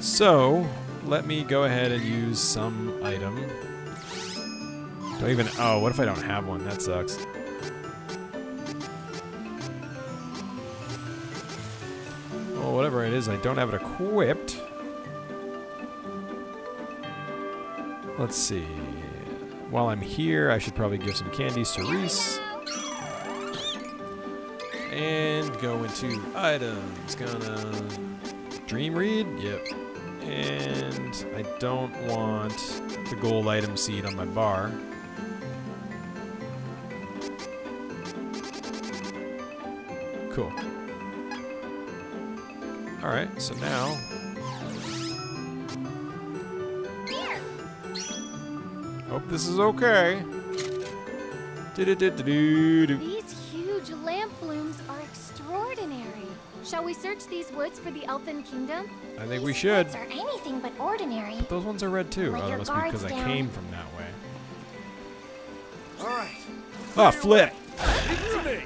So let me go ahead and use some item. Don't even. Oh, what if I don't have one? That sucks. Well, whatever it is, I don't have it equipped. Let's see. While I'm here, I should probably give some candies to Riesz. And go into items. Gonna dream read? Yep. And I don't want the gold item seed on my bar. Cool. Alright, so now Hope this is okay. Do-do-do-do-do-do. These huge we search these woods for the Elfin Kingdom? I think we should. woods are anything but ordinary. Those ones are red too. Let Oh, that must be because I came from that way. All right. Ah, flip! To me.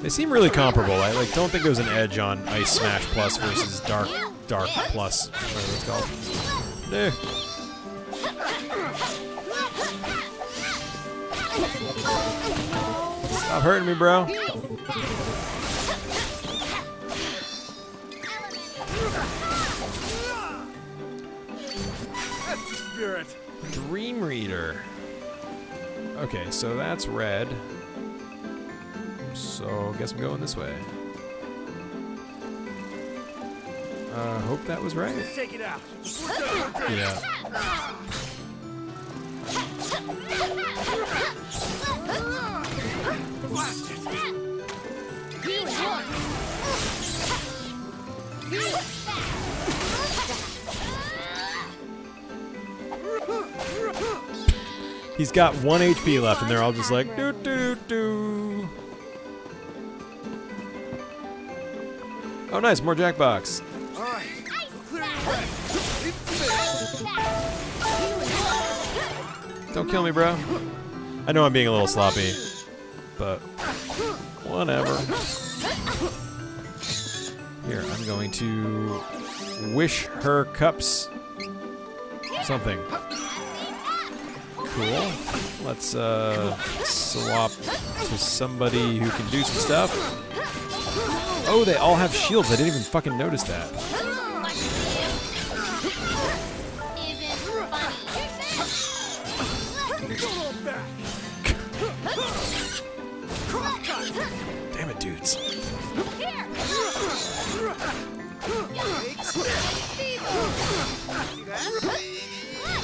They seem really comparable. I like don't think there's an edge on Ice Smash Plus versus Dark Dark Plus, whatever it's called. There. Stop hurting me, bro. That's the spirit. Dream Reader. Okay, so that's red. So guess I'm going this way. Uh, hope that was right. Take it out. We're done. We're done. Yeah. He's got one HP left, and they're all just like, doo doo doo. Oh, nice, more Jackbox. Right. Don't kill me, bro. I know I'm being a little sloppy, but whatever. Here, I'm going to wish her cups something. Cool. Let's uh, swap to somebody who can do some stuff. Oh, they all have shields. I didn't even fucking notice that.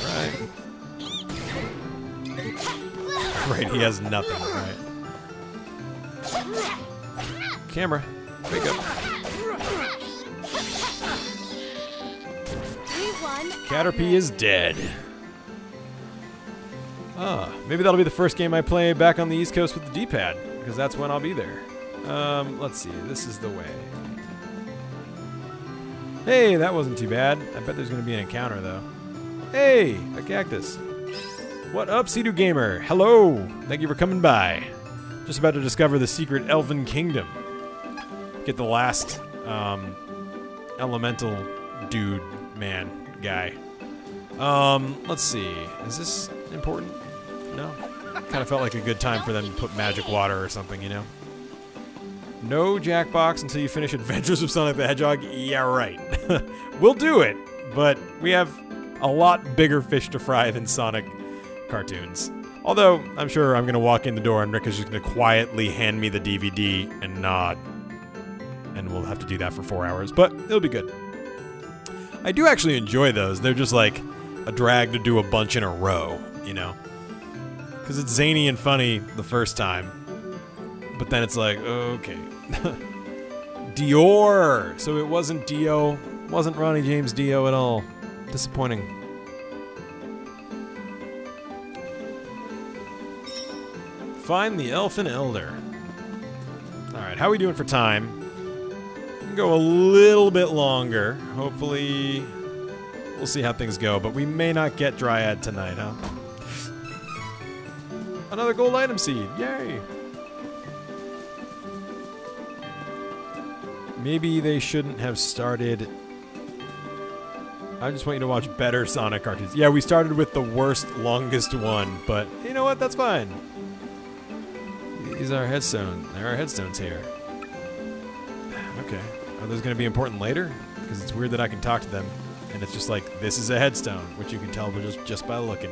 Right. Right, he has nothing, right? Camera, wake up. Caterpie is dead. Ah, maybe that'll be the first game I play back on the East Coast with the D-pad, because that's when I'll be there. Um, let's see, this is the way. Hey, that wasn't too bad. I bet there's gonna be an encounter, though. Hey, a cactus. What up, Sea Gamer? Hello! Thank you for coming by. Just about to discover the secret Elven Kingdom. Get the last, um, elemental dude, man, guy. Um, let's see. Is this important? No? Kind of felt like a good time for them to put magic water or something, you know? No Jackbox until you finish Adventures of Sonic the Hedgehog? Yeah, right. we'll do it, but we have a lot bigger fish to fry than Sonic cartoons. Although, I'm sure I'm gonna walk in the door and Rick is just gonna quietly hand me the DVD and nod. And we'll have to do that for four hours, but it'll be good. I do actually enjoy those. They're just like a drag to do a bunch in a row, you know? Because it's zany and funny the first time, but then it's like, okay. Dior! So it wasn't Dio, wasn't Ronnie James Dio at all. Disappointing. Find the Elfin Elder. Alright, how are we doing for time? Go a little bit longer. Hopefully, we'll see how things go, but we may not get Dryad tonight, huh? Another gold item seed. Yay! Maybe they shouldn't have started. I just want you to watch better Sonic cartoons. Yeah, we started with the worst, longest one, but you know what? That's fine. These are headstones. There are headstones here. Okay. Are those going to be important later? Because it's weird that I can talk to them, and it's just like, this is a headstone, which you can tell just, just by looking.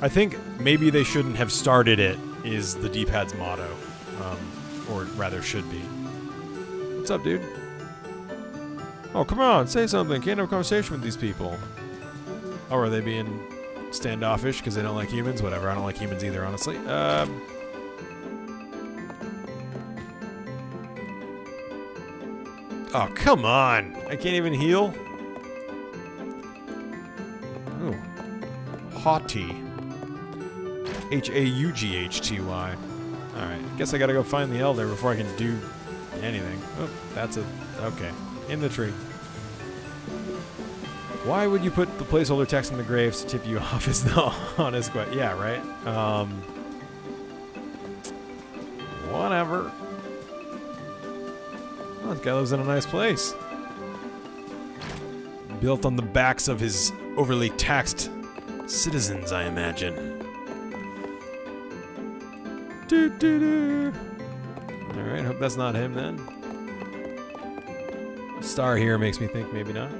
I think maybe they shouldn't have started it, is the D-pad's motto. Or rather, should be. What's up, dude? Oh, come on, say something. Can't have a conversation with these people. Oh, are they being standoffish because they don't like humans? Whatever, I don't like humans either, honestly. Um... Oh, come on! I can't even heal? Ooh. Haughty. H-A-U-G-H-T-Y. Alright, guess I gotta go find the Elder before I can do anything. Oh, that's a... okay. In the tree. Why would you put the placeholder text in the graves to tip you off is the honest question. Yeah, right? Um... Whatever. Oh, this guy lives in a nice place. Built on the backs of his overly taxed citizens, I imagine. Alright, hope that's not him then. Star here makes me think maybe not.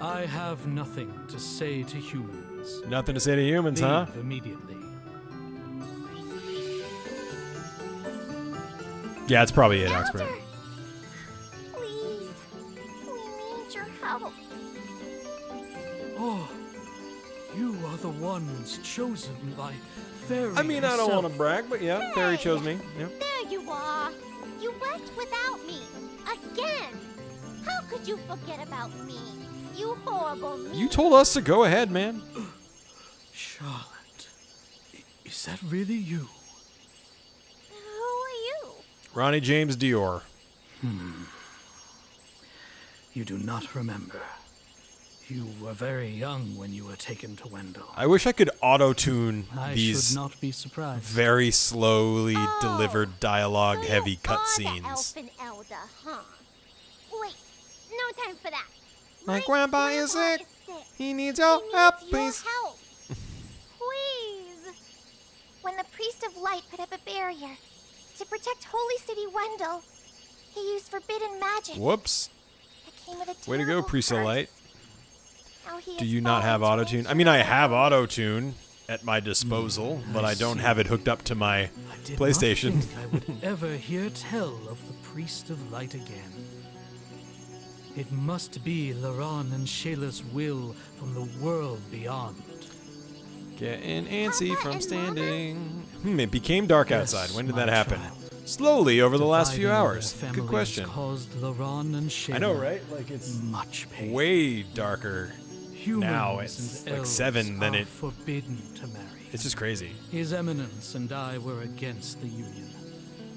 I have nothing to say to humans. Nothing to say to humans, Leave huh? immediately. Yeah, it's probably it, expert. Please. We need your help. Oh, you are the ones chosen by Fairy I mean, I don't want to brag, but yeah, Fairy chose me. Yeah. There you are. You left without me. Again. How could you forget about me? You horrible mean. You told us to go ahead, man. Charlotte, is that really you? Who are you? Ronnie James Dior. Hmm. You do not remember. You were very young when you were taken to Wendel. I wish I could auto tune I these not be surprised. very slowly oh, delivered dialogue So heavy you are the cutscenes. elder, huh? Wait, no time for that. My grandpa is grandpa sick. sick. He needs He your needs help, your please. help. please. When the priest of light put up a barrier to protect Holy City Wendel, he used forbidden magic. Whoops. It came with a Way to go, Priest of curse. Light. Now he Do you not have fallen auto tune? I mean, I have powers. auto tune at my disposal, but I don't have it hooked up to my I did PlayStation. Not think I would ever hear tell of the Priest of Light again. It must be Laron and Shayla's will from the world beyond. Getting antsy Papa from standing. Hmm, it became dark Yes, outside. When did that happen? child. Slowly over the last few hours. Good question. Caused and I know, right? Like it's much pain. way darker. Humans now it's and like elves seven, then are it- forbidden to marry. It's just crazy. His Eminence and I were against the union,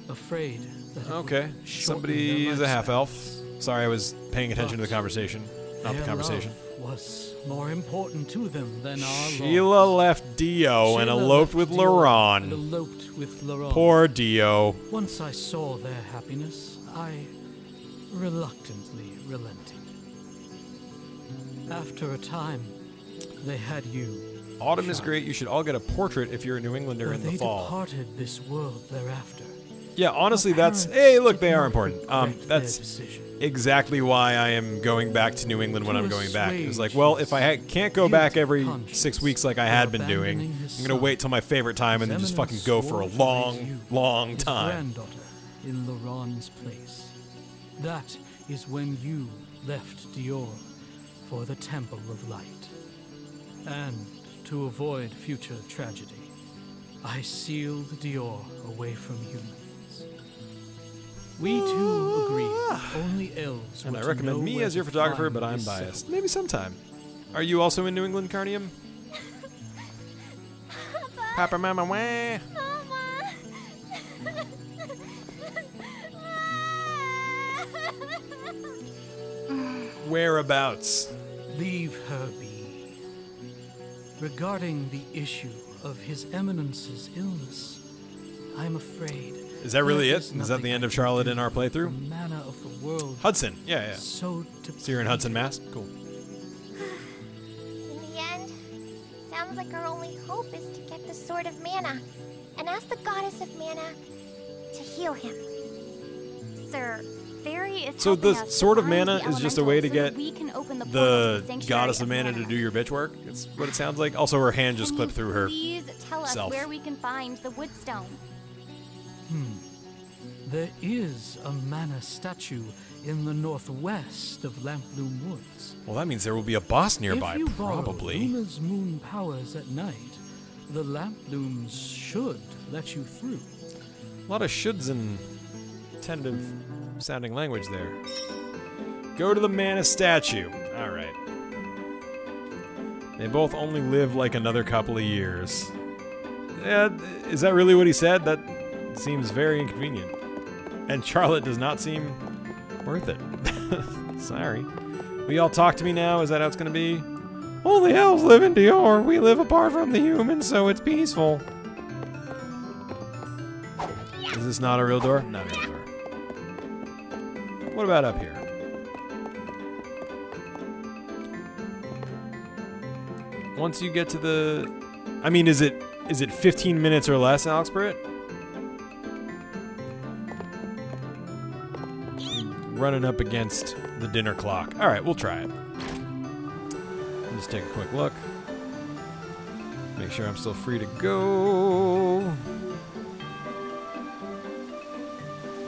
afraid that Okay. shorten Somebody is a half elf. Sorry, I was paying attention to the conversation, not the conversation. love was more important to them than our Sheila laws. left Dio and eloped with Dior and Laron. eloped with Laron. Poor Dio. Once I saw their happiness, I reluctantly relented. After a time, they had you. Autumn is great. You should all get a portrait if you're a New Englander But in they the fall. departed this world thereafter. Yeah, honestly, that's. Hey, look, they are important. Um, that's exactly why I am going back to New England when I'm going back. It was like, well, if I ha- can't go back every six weeks like I had been doing, I'm gonna wait till my favorite time and then just fucking go for a swore to raise long, long time. in Laron's place. That is when you left Dior for the Temple of Light. And to avoid future tragedy, I sealed Dior away from humans. We ah. two agreed only elves And I recommend me as your photographer, but I'm biased. cell. Maybe sometime. Are you also in New England, Carnium? Papa Mama Wah. Whereabouts? Leave her be. Regarding the issue of His Eminence's illness, I'm afraid. Is that really it? Is that the end of Charlotte in our playthrough? The mana of the world. Hudson. Yeah, yeah. So So you're in Hudson, Mass? Cool. In the end, sounds like our only hope is to get the Sword of Mana and ask the Goddess of Mana to heal him. Sir, Fairy is So the us Sword of Mana is just a way to elemental so get we can open the, portal The goddess of mana to do your bitch work? It's what it sounds like. Also, her hand just Can clipped through her. Please tell us self. where we can find the Woodstone. Hmm. There is a mana statue in the northwest of Lampbloom Woods. Well, that means there will be a boss nearby, if you borrow probably. Luna's moon powers at night, the Lampblooms should let you through. A lot of shoulds and tentative sounding language there. Go to the mana statue. Alright. They both only live like another couple of years. Yeah, is that really what he said? That seems very inconvenient. And Charlotte does not seem worth it. Sorry. Will y'all talk to me now? Is that how it's gonna be? Only elves live in Dior. We live apart from the humans, so it's peaceful. Is this not a real door? Not a real door. What about up here? Once you get to the I mean, is it is it 15 minutes or less, Alex Britt? Running up against the dinner clock. All right, we'll try it. Let's take a quick look. Make sure I'm still free to go.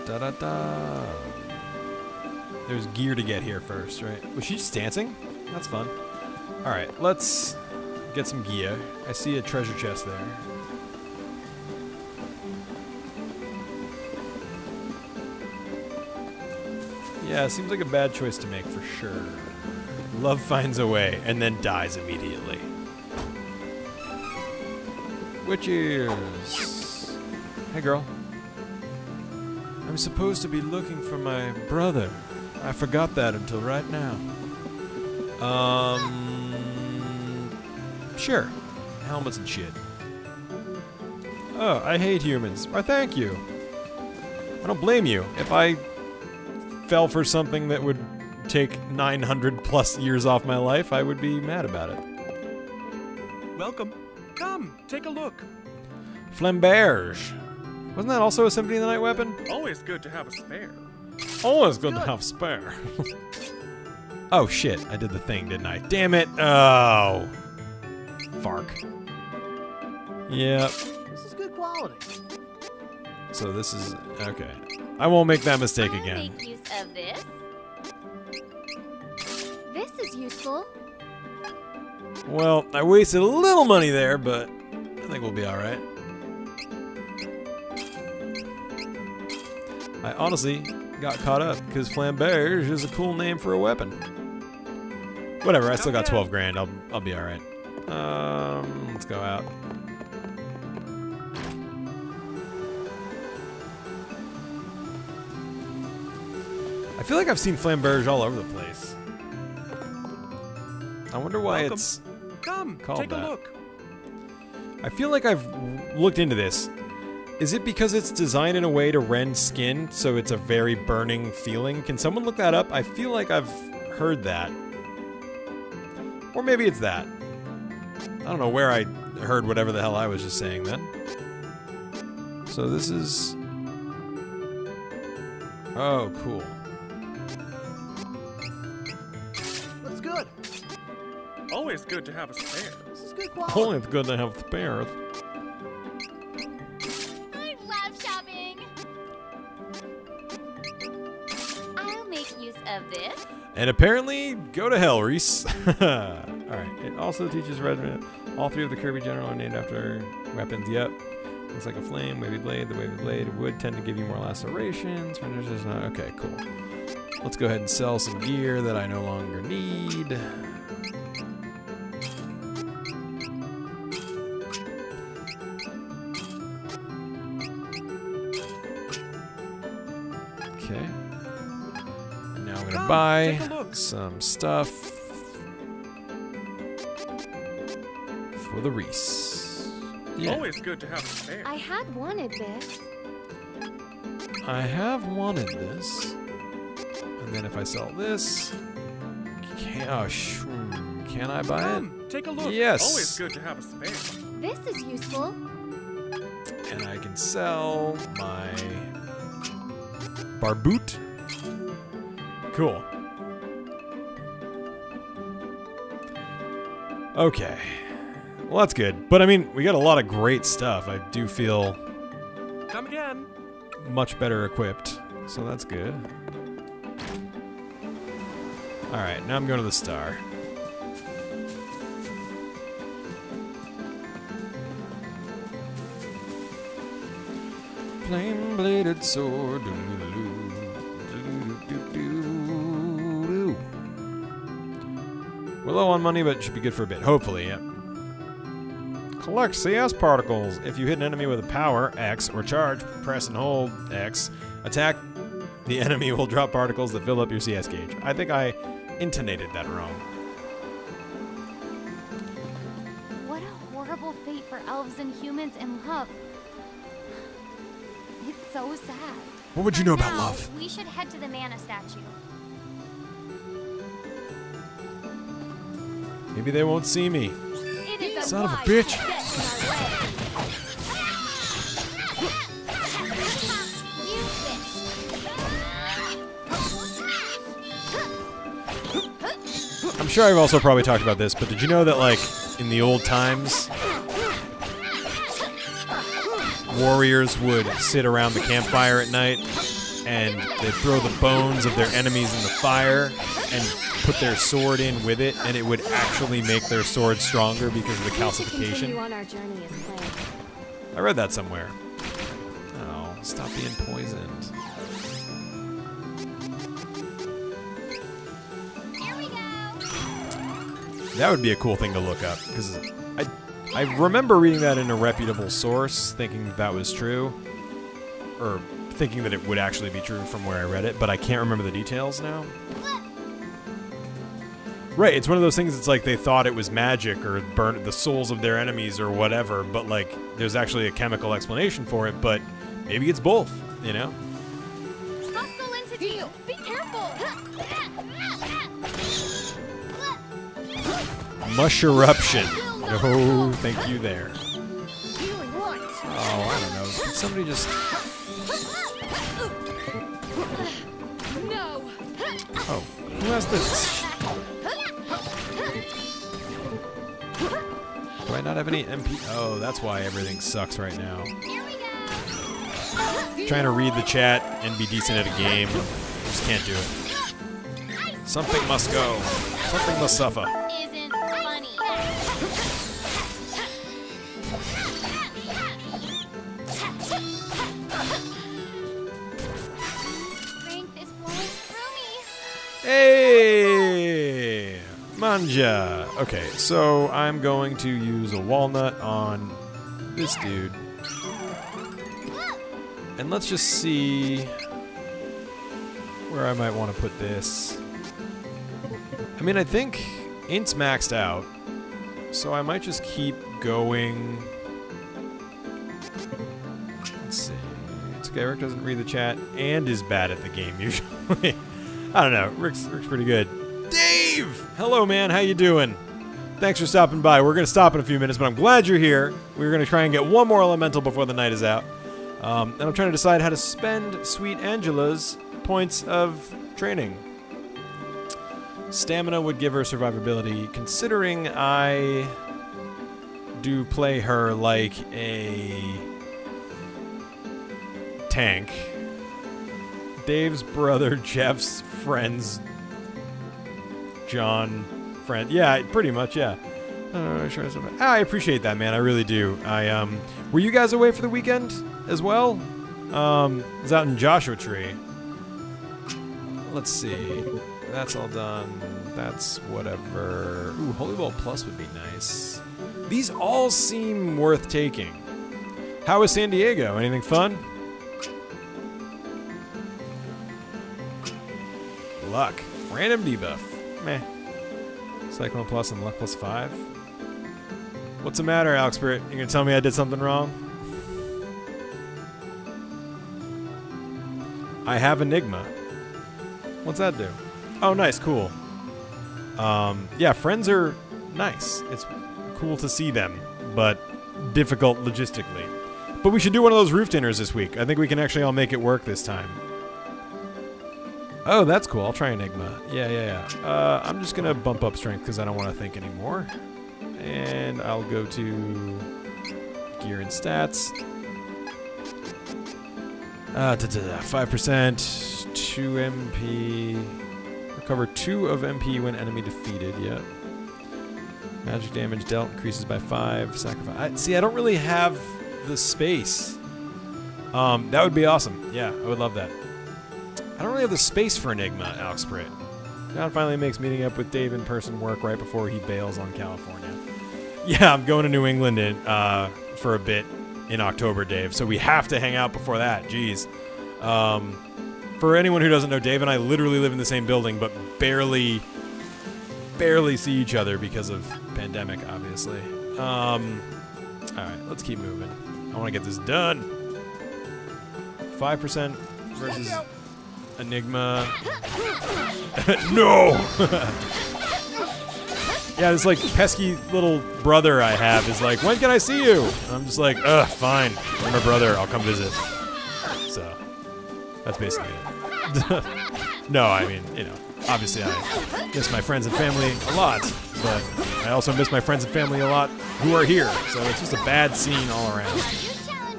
Da da da. There's gear to get here first, right? Was she just dancing? That's fun. All right, let's get some gear. I see a treasure chest there. Yeah, seems like a bad choice to make for sure. Love finds a way and then dies immediately. Witches. Hey, girl. I'm supposed to be looking for my brother. I forgot that until right now. Um. Sure. Helmets and shit. Oh, I hate humans. Why, thank you. I don't blame you. If I fell for something that would take 900 plus years off my life, I would be mad about it. Welcome. Come, take a look. Flamberge. Wasn't that also a Symphony of the Night weapon? Always good to have a spare. Always good to have spare. oh shit, I did the thing, didn't I? Damn it. Oh. Fark. Yep. This is good quality. So this is okay. I won't make that mistake I'll again. make use of this. This is useful. Well, I wasted a little money there, but I think we'll be alright. I honestly got caught up because flamberge is a cool name for a weapon. Whatever, I still got 12 grand. I'll I'll be alright. Um, let's go out. I feel like I've seen flamberge all over the place. I wonder why Welcome. it's Come, called take that. a look. I feel like I've looked into this. Is it because it's designed in a way to rend skin, so it's a very burning feeling? Can someone look that up? I feel like I've heard that. Or maybe it's that. I don't know where I heard whatever the hell I was just saying then. So this is... Oh, cool. Looks good. Always good to have a spare. This is good quality. Only it's good to have spares. And apparently, go to hell, Riesz. Alright, it also teaches Regiment. All three of the Kirby General are named after weapons. Yep. Looks like a flame, wavy blade. The wavy blade would tend to give you more lacerations. Okay, cool. Let's go ahead and sell some gear that I no longer need. Um, buy take a look. some stuff for the Riesz. Yeah. Always good to have a spare. I had wanted this. I have wanted this. And then if I sell this, can, oh, can I buy it? Take a look. Yes. Always good to have a spare. This is useful. And I can sell my barbute. Cool. Okay. Well, that's good. But I mean, we got a lot of great stuff. I do feel Come again. much better equipped, so that's good. Alright, now I'm going to the star. Flame bladed sword. We're low on money, but it should be good for a bit. Hopefully, yep. Collect CS particles. If you hit an enemy with a power, X, or charge, press and hold X. Attack the enemy will drop particles that fill up your CS gauge. I think I intonated that wrong. What a horrible fate for elves and humans in love. It's so sad. What would you For know about love? We should head to the mana statue. Maybe they won't see me. Son of a bitch. to get in our way. You bitch. I'm sure I've also probably talked about this, but did you know that, like, in the old times, warriors would sit around the campfire at night and they'd throw the bones of their enemies in the fire and put their sword in with it, and it would actually make their sword stronger because of the calcification? on our journey as planned. I read that somewhere. Oh, stop being poisoned. Here we go. That would be a cool thing to look up because I I remember reading that in a reputable source, thinking that, that was true, or thinking that it would actually be true from where I read it, but I can't remember the details now. Right, it's one of those things. It's like they thought it was magic or burn the souls of their enemies or whatever, but like there's actually a chemical explanation for it. But maybe it's both, you know. Entity! Be careful! Mush eruption. No, oh, thank you there. Oh, I don't know. Did somebody just? No! Oh, who has this? Do I not have any MP? Oh, that's why everything sucks right now. Trying to read the chat and be decent at a game. Just can't do it. Something must go. Something must suffer. Hey! Manja! Okay, so I'm going to use a walnut on this dude. And let's just see where I might want to put this. I mean, I think Int's maxed out, so I might just keep going. Let's see. It's doesn't read the chat and is bad at the game usually. I don't know. Rick's, Rick's pretty good. Hello, man. How you doing? Thanks for stopping by. We're going to stop in a few minutes, but I'm glad you're here. We're going to try and get one more elemental before the night is out. Um, and I'm trying to decide how to spend Sweet Angela's points of training. Stamina would give her survivability, considering I do play her like a tank. Dave's brother Jeff's friends John friend. Yeah, pretty much, yeah. Uh, Ah, I appreciate that, man. I really do. I um, were you guys away for the weekend as well? Um, I was out in Joshua Tree. Let's see. That's all done. That's whatever. Ooh, Holy Ball Plus would be nice. These all seem worth taking. How was San Diego? Anything fun? Luck. Random debuff. Meh. Cyclone Plus and Luck Plus 5. What's the matter, Alex? You gonna tell me I did something wrong? I have Enigma. What's that do? Oh, nice, cool. Um, yeah, friends are nice. It's cool to see them, but difficult logistically. But we should do one of those roof dinners this week. I think we can actually all make it work this time. Oh, that's cool. I'll try Enigma. Yeah, yeah, yeah. Uh, I'm just gonna bump up strength because I don't want to think anymore. And I'll go to gear and stats. Uh, da, da, da, 5%, 2 MP. Recover 2 of MP when enemy defeated. Yep. Magic damage dealt increases by 5. Sacrifice. I, see, I don't really have the space. Um, that would be awesome. Yeah, I would love that. I don't really have the space for Enigma, Alex Britt. John finally makes meeting up with Dave in person work right before he bails on California. Yeah, I'm going to New England in, uh, for a bit in October, Dave. So we have to hang out before that. Jeez. Um, for anyone who doesn't know, Dave and I literally live in the same building, but barely, barely see each other because of pandemic, obviously. Um, all right, let's keep moving. I want to get this done. Five percent versus Enigma. no. yeah, this like pesky little brother I have is like, when can I see you? And I'm just like, ugh, fine. You're my brother. I'll come visit. So that's basically it. no, I mean, you know, obviously I miss my friends and family a lot, but I also miss my friends and family a lot who are here. So it's just a bad scene all around.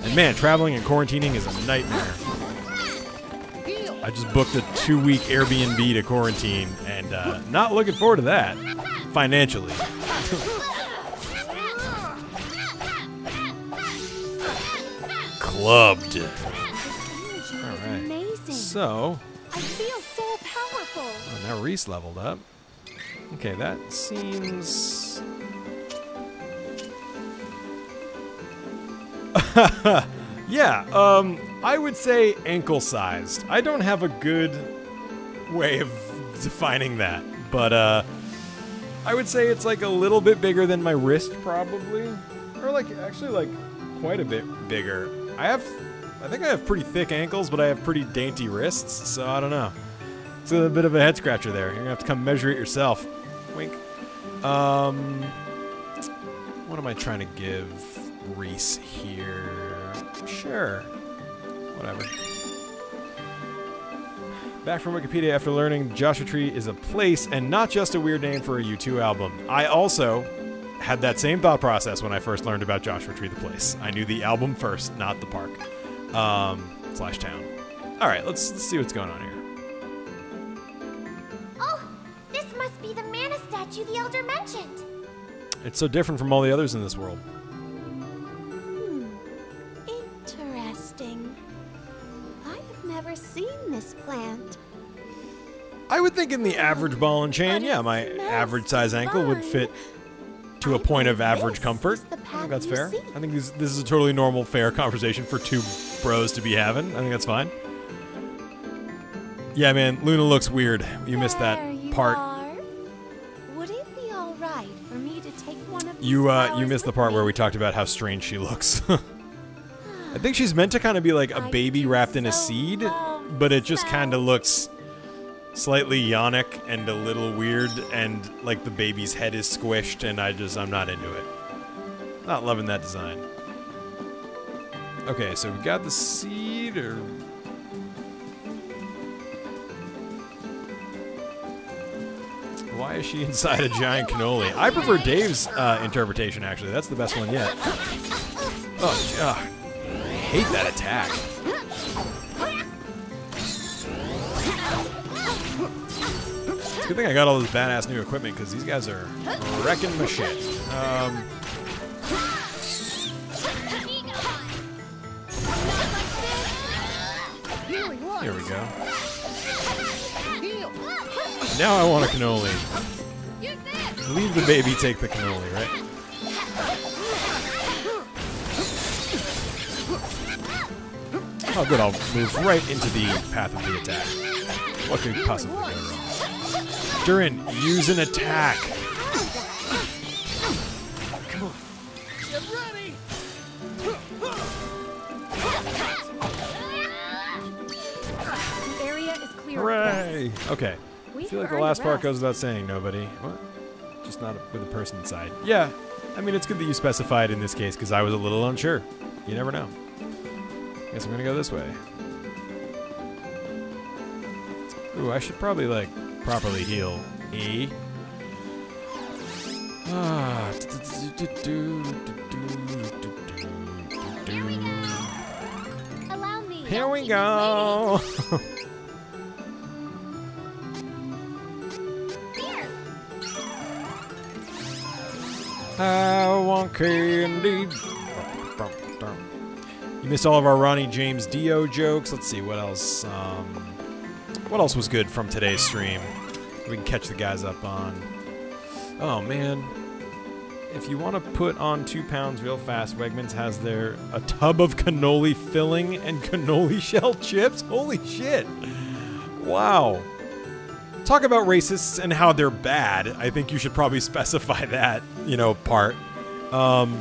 And man, traveling and quarantining is a nightmare. I just booked a two week Airbnb to quarantine and uh, not looking forward to that financially. Clubbed. All right. Amazing. So, I feel so powerful. oh, now Riesz leveled up. Okay, that seems. yeah, um, I would say ankle sized. I don't have a good way of defining that, but uh, I would say it's like a little bit bigger than my wrist, probably, or like actually like quite a bit bigger. I have, I think I have pretty thick ankles, but I have pretty dainty wrists, so I don't know. It's a bit of a head scratcher there. You're gonna have to come measure it yourself. Wink. Um, what am I trying to give Riesz here? Sure. Whatever. Back from Wikipedia after learning Joshua Tree is a place and not just a weird name for a U2 album. I also had that same thought process when I first learned about Joshua Tree, the place. I knew the album first, not the park um, slash town. All right, let's, let's see what's going on here. Oh, this must be the mana statue the Elder mentioned. It's so different from all the others in this world. Seen this plant. I would think in the average ball and chain, yeah, my average size ankle would fit to a point of average comfort. I think that's fair. I think this, this is a totally normal, fair conversation for two bros to be having. I think that's fine. Yeah, man, Luna looks weird. You missed that part. Would it be all right for me to take one of You uh, you missed the part me? where we talked about how strange she looks. I think she's meant to kind of be like a baby wrapped in a seed, but it just kind of looks slightly yonic and a little weird, and like the baby's head is squished, and I just I'm not into it. Not loving that design. Okay, so we got the seed, or why is she inside a giant cannoli? I prefer Dave's uh, interpretation. Actually, that's the best one yet. Oh, God. I hate that attack. Good thing I got all this badass new equipment because these guys are wrecking my shit. Um, here we go. Now I want a cannoli. Leave the baby take the cannoli, right? Oh, good. I'll move right into the path of the attack. What could possibly go wrong? Duran, use an attack. Come on. Get ready. The area is clear. Hooray! Okay. I feel like the last part goes without saying, nobody. What? Just not with a person inside. Yeah. I mean, it's good that you specified in this case because I was a little unsure. You never know. Guess I'm gonna go this way. Ooh, I should probably like properly heal. E. Ah. Allow me. Here we go. Here. I want candy. You missed all of our Ronnie James Dio jokes. Let's see what else. Um, what else was good from today's stream? We can catch the guys up on. Oh man, if you want to put on two pounds real fast, Wegmans has their a tub of cannoli filling and cannoli shell chips. Holy shit! Wow. Talk about racists and how they're bad. I think you should probably specify that, you know, part. Um,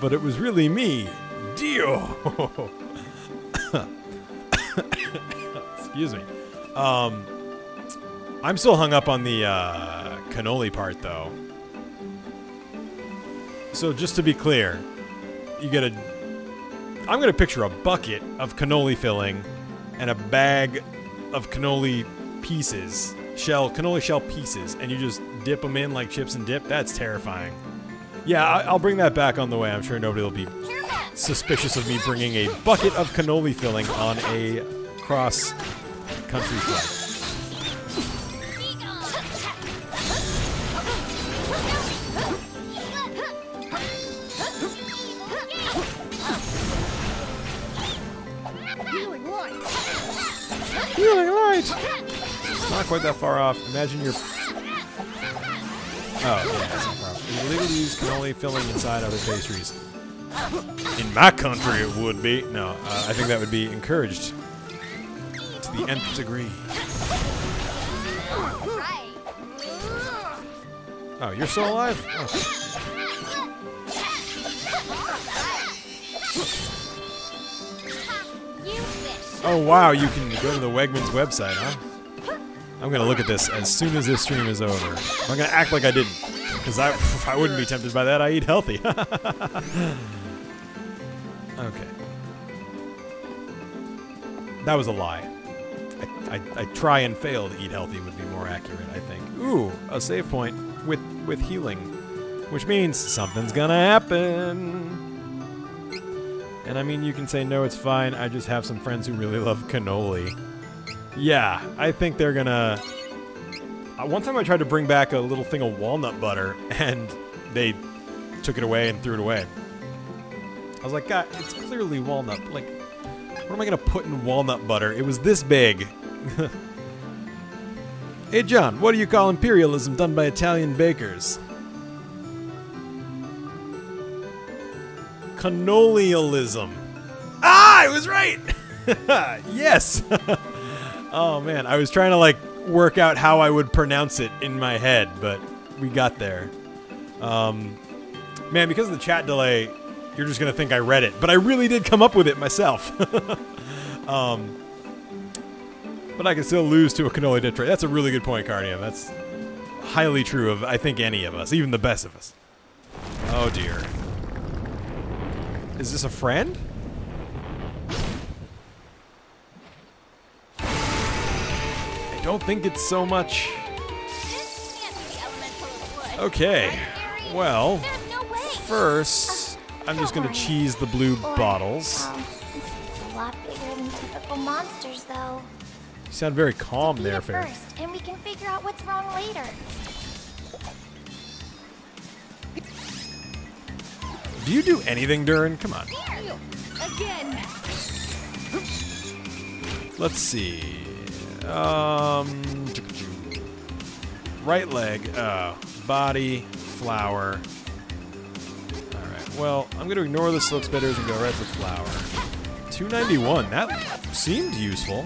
but it was really me, Dio. Excuse me. Um, I'm still hung up on the uh, cannoli part, though. So just to be clear, you get a. I'm gonna picture a bucket of cannoli filling and a bag of cannoli pieces, shell cannoli shell pieces, and you just dip them in like chips and dip. That's terrifying. Yeah, I, I'll bring that back on the way. I'm sure nobody will be suspicious of me bringing a bucket of cannoli filling on a cross country flight. Healing light. Not quite that far off. Imagine you're yeah, that's problem. Illegal use cannoli filling inside other pastries. In my country, it would be. No, uh, I think that would be encouraged to the nth degree. Oh, you're still alive? Oh. Oh wow, you can go to the Wegmans website, huh? I'm gonna look at this as soon as this stream is over. I'm gonna act like I didn't, because I, I wouldn't be tempted by that. I eat healthy. okay. That was a lie. I, I, I try and fail to eat healthy would be more accurate, I think. Ooh, a save point with with healing, which means something's gonna happen. And I mean, you can say no, it's fine. I just have some friends who really love cannoli. Yeah, I think they're gonna. Uh, one time I tried to bring back a little thing of walnut butter, and they took it away and threw it away. I was like, God, it's clearly walnut. Like, what am I gonna put in walnut butter? It was this big. hey, John, what do you call imperialism done by Italian bakers? Cannolialism. Ah, I was right. yes. oh man, I was trying to like work out how I would pronounce it in my head, but we got there. Um, man, because of the chat delay, you're just gonna think I read it, but I really did come up with it myself. um, but I can still lose to a cannoli Detroit. That's a really good point, Cardium. That's highly true of I think any of us, even the best of us. Oh dear. Is this a friend? I don't think it's so much. Okay. Well, first, I'm just gonna cheese the blue bottles. A lot bigger than typical monsters, though. You sound very calm there, first, and we can figure out what's wrong later. Do you do anything, Duran? Come on. Again. Let's see. Um, right leg, uh, body, flower. All right. Well, I'm going to ignore the silk spitters and go right for flower. 291. That seemed useful.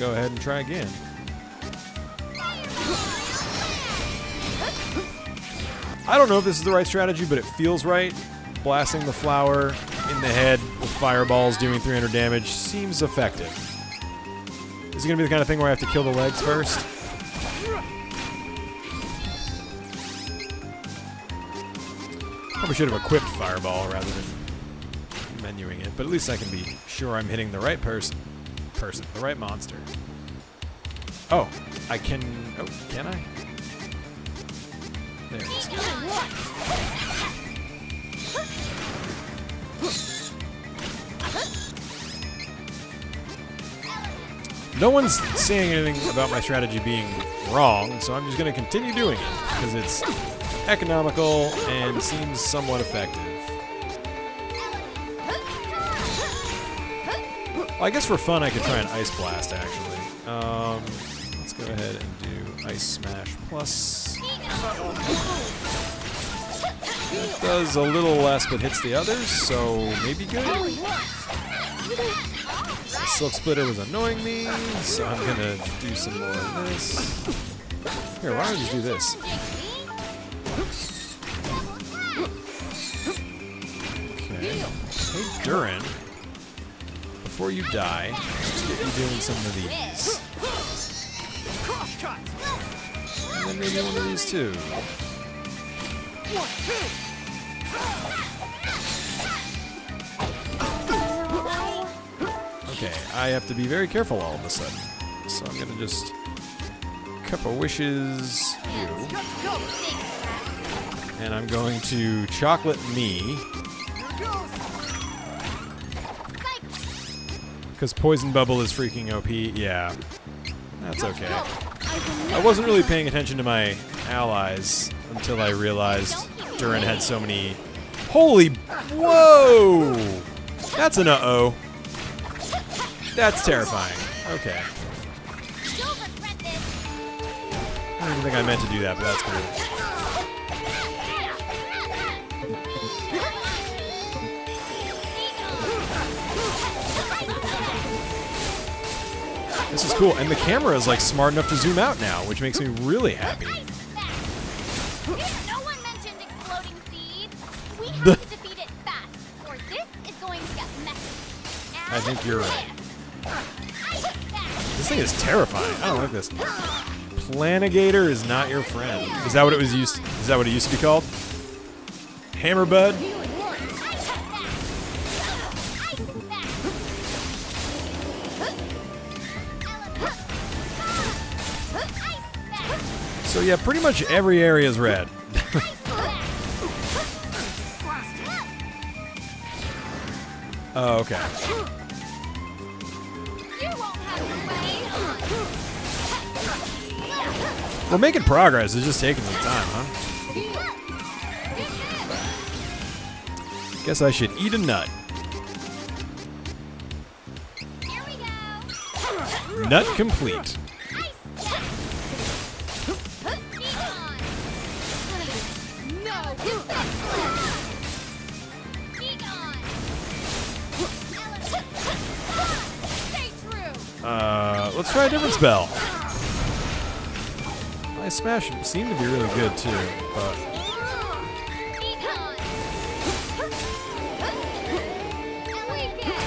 Go ahead and try again. I don't know if this is the right strategy, but it feels right. Blasting the flower in the head with fireballs doing 300 damage seems effective. Is it gonna be the kind of thing where I have to kill the legs first? Probably should have equipped fireball rather than menuing it, but at least I can be sure I'm hitting the right person. Person, the right monster. Oh, I can. Oh, can I? There it is. No one's saying anything about my strategy being wrong, so I'm just going to continue doing it because it's economical and seems somewhat effective. Well, I guess for fun I could try an Ice Blast, actually. Um, let's go ahead and do Ice Smash Plus. It does a little less but hits the others, so maybe good. The Silk Splitter was annoying me, so I'm gonna do some more of this. Here, why don't you do this? Okay. Hey, Duran. Before you die, let's get you doing some of these. And then maybe one of these too. Okay, I have to be very careful all of a sudden. So I'm gonna just cup of wishes you. And I'm going to chocolate me. Because Poison Bubble is freaking OP. Yeah. That's okay. I wasn't really paying attention to my allies until I realized Duran had so many. Holy. Whoa! That's an uh oh. That's terrifying. Okay. I don't think I meant to do that, but that's cool. This is cool, and the camera is like smart enough to zoom out now, which makes me really happy. I think you're right. This thing is terrifying. I don't like this. Planigator is not your friend. Is that what it was used? Is that what it used to be called? Hammerbud. So yeah, pretty much every area is red. oh, okay. We're making progress. It's just taking some time, huh? Guess I should eat a nut. Nut complete. Uh, let's try a different spell. Smash seemed to be really good too, but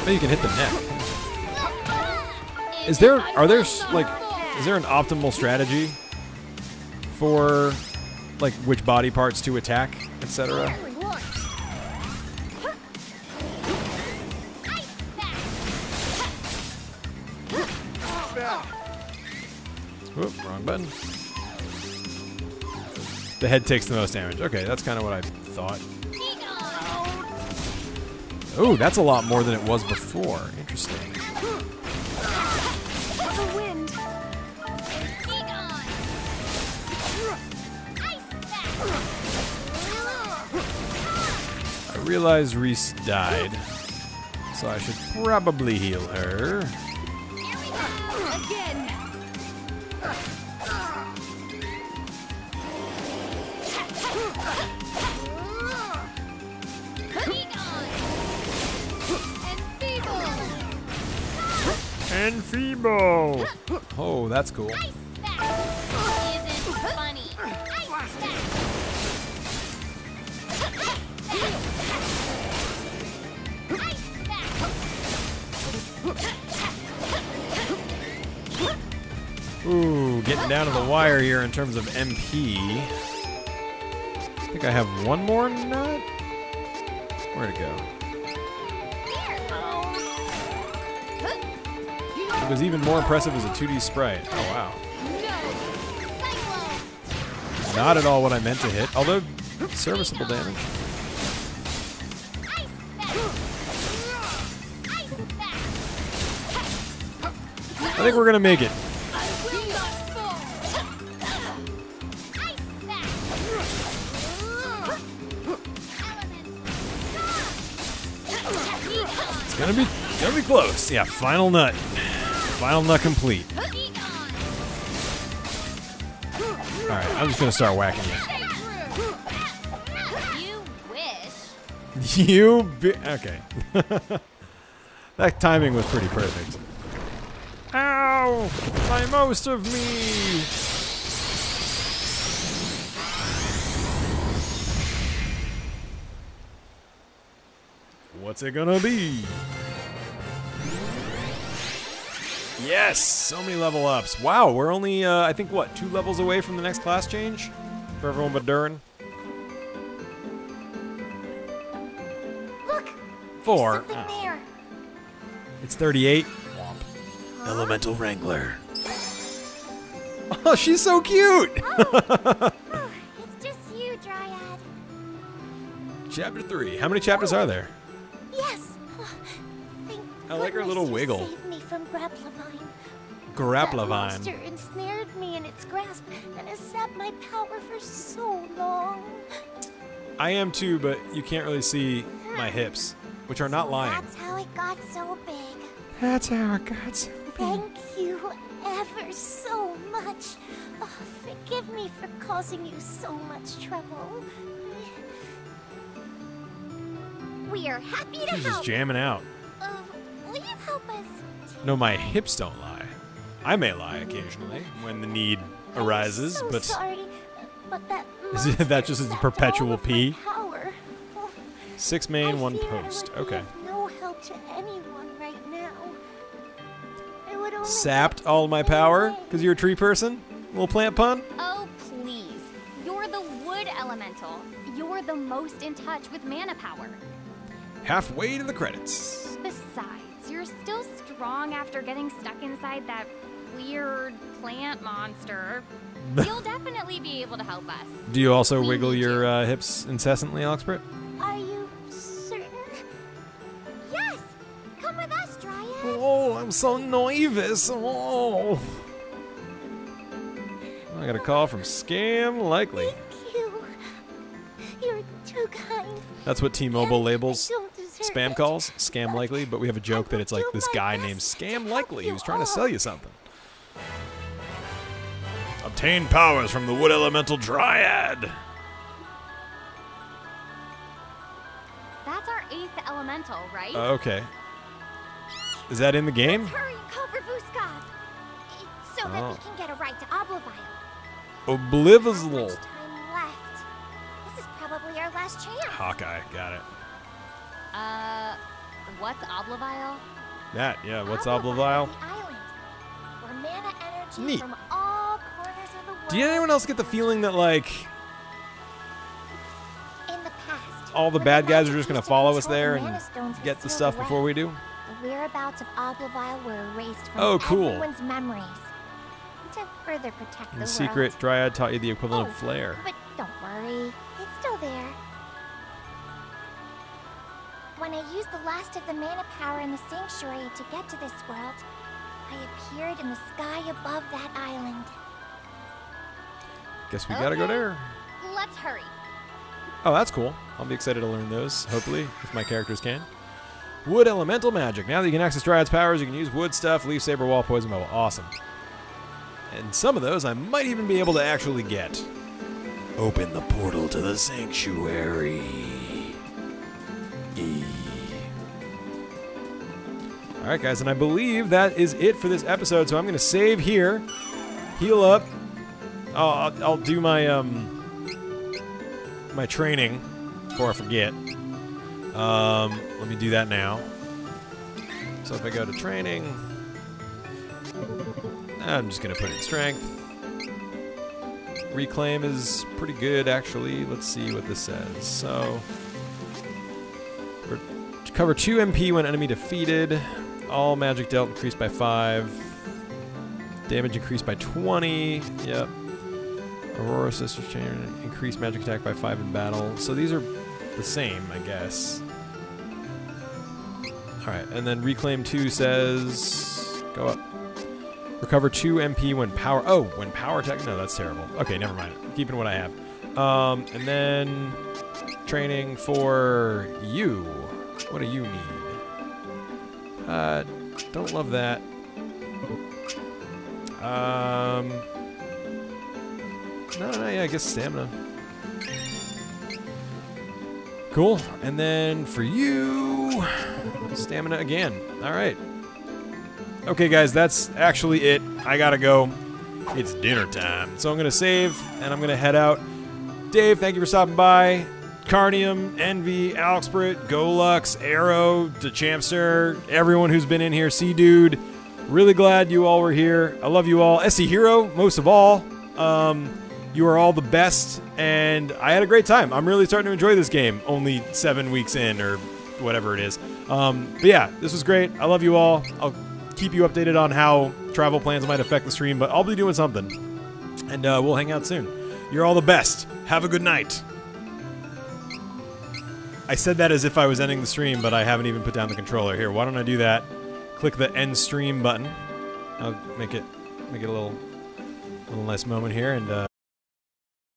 maybe you can hit the neck. Is there are there like is there an optimal strategy for like which body parts to attack, etc.? Whoop, wrong button. The head takes the most damage. Okay, that's kind of what I thought. Oh, that's a lot more than it was before. Interesting. I realize Riesz died, so I should probably heal her. Enfeeble! Oh, that's cool. Ooh, getting down to the wire here in terms of MP. I think I have one more nut. Where'd it go? It was even more impressive as a 2D sprite. Oh, wow. Not at all what I meant to hit, although serviceable damage. I think we're gonna make it. It's gonna be gonna be close. Yeah, final nut. Final nut complete. Alright, I'm just gonna start whacking You wish. you. You bi- okay. that timing was pretty perfect. Ow! My most of me! What's it gonna be? Yes! So many level ups. Wow, we're only, uh, I think, what, two levels away from the next class change? For everyone but Duran? Look, Four. something Oh. there. It's 38. Elemental Wrangler. Oh, she's so cute! It's just you, Dryad. Chapter 3. How many chapters are there? Yes. I like her little wiggle. Saved me from Grapplevine. That Grapplevine. monster ensnared me in its grasp and has sapped my power for so long. I am too, but you can't really see my hips, which are not lying. That's how it got so big. That's how it got so big. Thank you ever so much. Oh, forgive me for causing you so much trouble. We are happy to She's help. just jamming out. Will you help us? No, my hips don't lie. I may lie occasionally when the need arises, so but sorry, but that is it, that just is perpetual all P? power. Six main, one fear I post. Okay. no help to anyone right now. I would only Sapped all my power because you're a tree person? Little plant pun? Oh, please. You're the wood elemental. You're the most in touch with mana power. Halfway to the credits. Besides, you're still strong after getting stuck inside that weird plant monster. You'll definitely be able to help us. Do you also wiggle your uh, hips incessantly, Alexpert? Are you certain? Yes. Come with us, Dryad. Oh, I'm so nervous. Oh. I got a call from Scam Likely. Thank You. You're too kind. That's what T-Mobile labels spam calls, Scam Likely, but we have a joke that it's like this guy named Scam Likely who's trying to sell you something. Obtain powers from the Wood Elemental Dryad. That's our eighth elemental, right? Uh, okay. Is that in the game? Hurry, Cobra Vuskov. So that Oh. we can get a ride to Oblivile. Oblivizal. Time left. This is probably our last chance. Hawkeye, got it. Uh, what's Oblivile? That, yeah, what's Oblivile Oblivile? is the island where mana energy Neat. from all corners of the world. Do anyone else get the feeling that, like, In the past, all the bad guys are just going to follow us there and get the stuff away, before we do? The whereabouts of Oblivile were erased from Oh, cool. everyone's memories. To further protect In the secret, world. Dryad taught you the equivalent Oh, of flare. But don't worry, When I used the last of the mana power in the sanctuary to get to this world, I appeared in the sky above that island. Guess we gotta go there. Let's hurry. Oh, that's cool. I'll be excited to learn those, hopefully, if my characters can. Wood Elemental Magic. Now that you can access Dryad's powers, you can use wood stuff, leaf saber, wall, poison bow. Awesome. And some of those I might even be able to actually get. Open the portal to the sanctuary. E. Alright, guys, and I believe that is it for this episode, so I'm going to save here, heal up. Oh, I'll, I'll do my, um, my training before I forget. Um, let me do that now. So if I go to training, I'm just going to put in strength. Reclaim is pretty good, actually. Let's see what this says. So, cover 2 MP when enemy defeated. All magic dealt increased by 5. Damage increased by 20. Yep. Aurora Sisters Chain increased magic attack by 5 in battle. So these are the same, I guess. Alright, and then Reclaim 2 says. Go up. Recover 2 MP when power. Oh, when power attack. No, that's terrible. Okay, never mind. Keeping what I have. Um, and then. Training for you. What do you need? Uh, don't love that. Um. No, no, yeah, I guess stamina. Cool. And then for you, stamina again. All right. Okay, guys, that's actually it. I gotta go. It's dinner time. So I'm gonna save and I'm gonna head out. Dave, thank you for stopping by. Carnium, Envy, Alexprit, Golux, Arrow, DeChampster, everyone who's been in here, Sea Dude. Really glad you all were here. I love you all. SC Hero, most of all. Um, you are all the best, and I had a great time. I'm really starting to enjoy this game, only seven weeks in, or whatever it is. Um, but yeah, this was great. I love you all. I'll keep you updated on how travel plans might affect the stream, but I'll be doing something. And uh, we'll hang out soon. You're all the best. Have a good night. I said that as if I was ending the stream, but I haven't even put down the controller. Here, why don't I do that? Click the end stream button. I'll make it make it a little, a little nice moment here, and. Uh,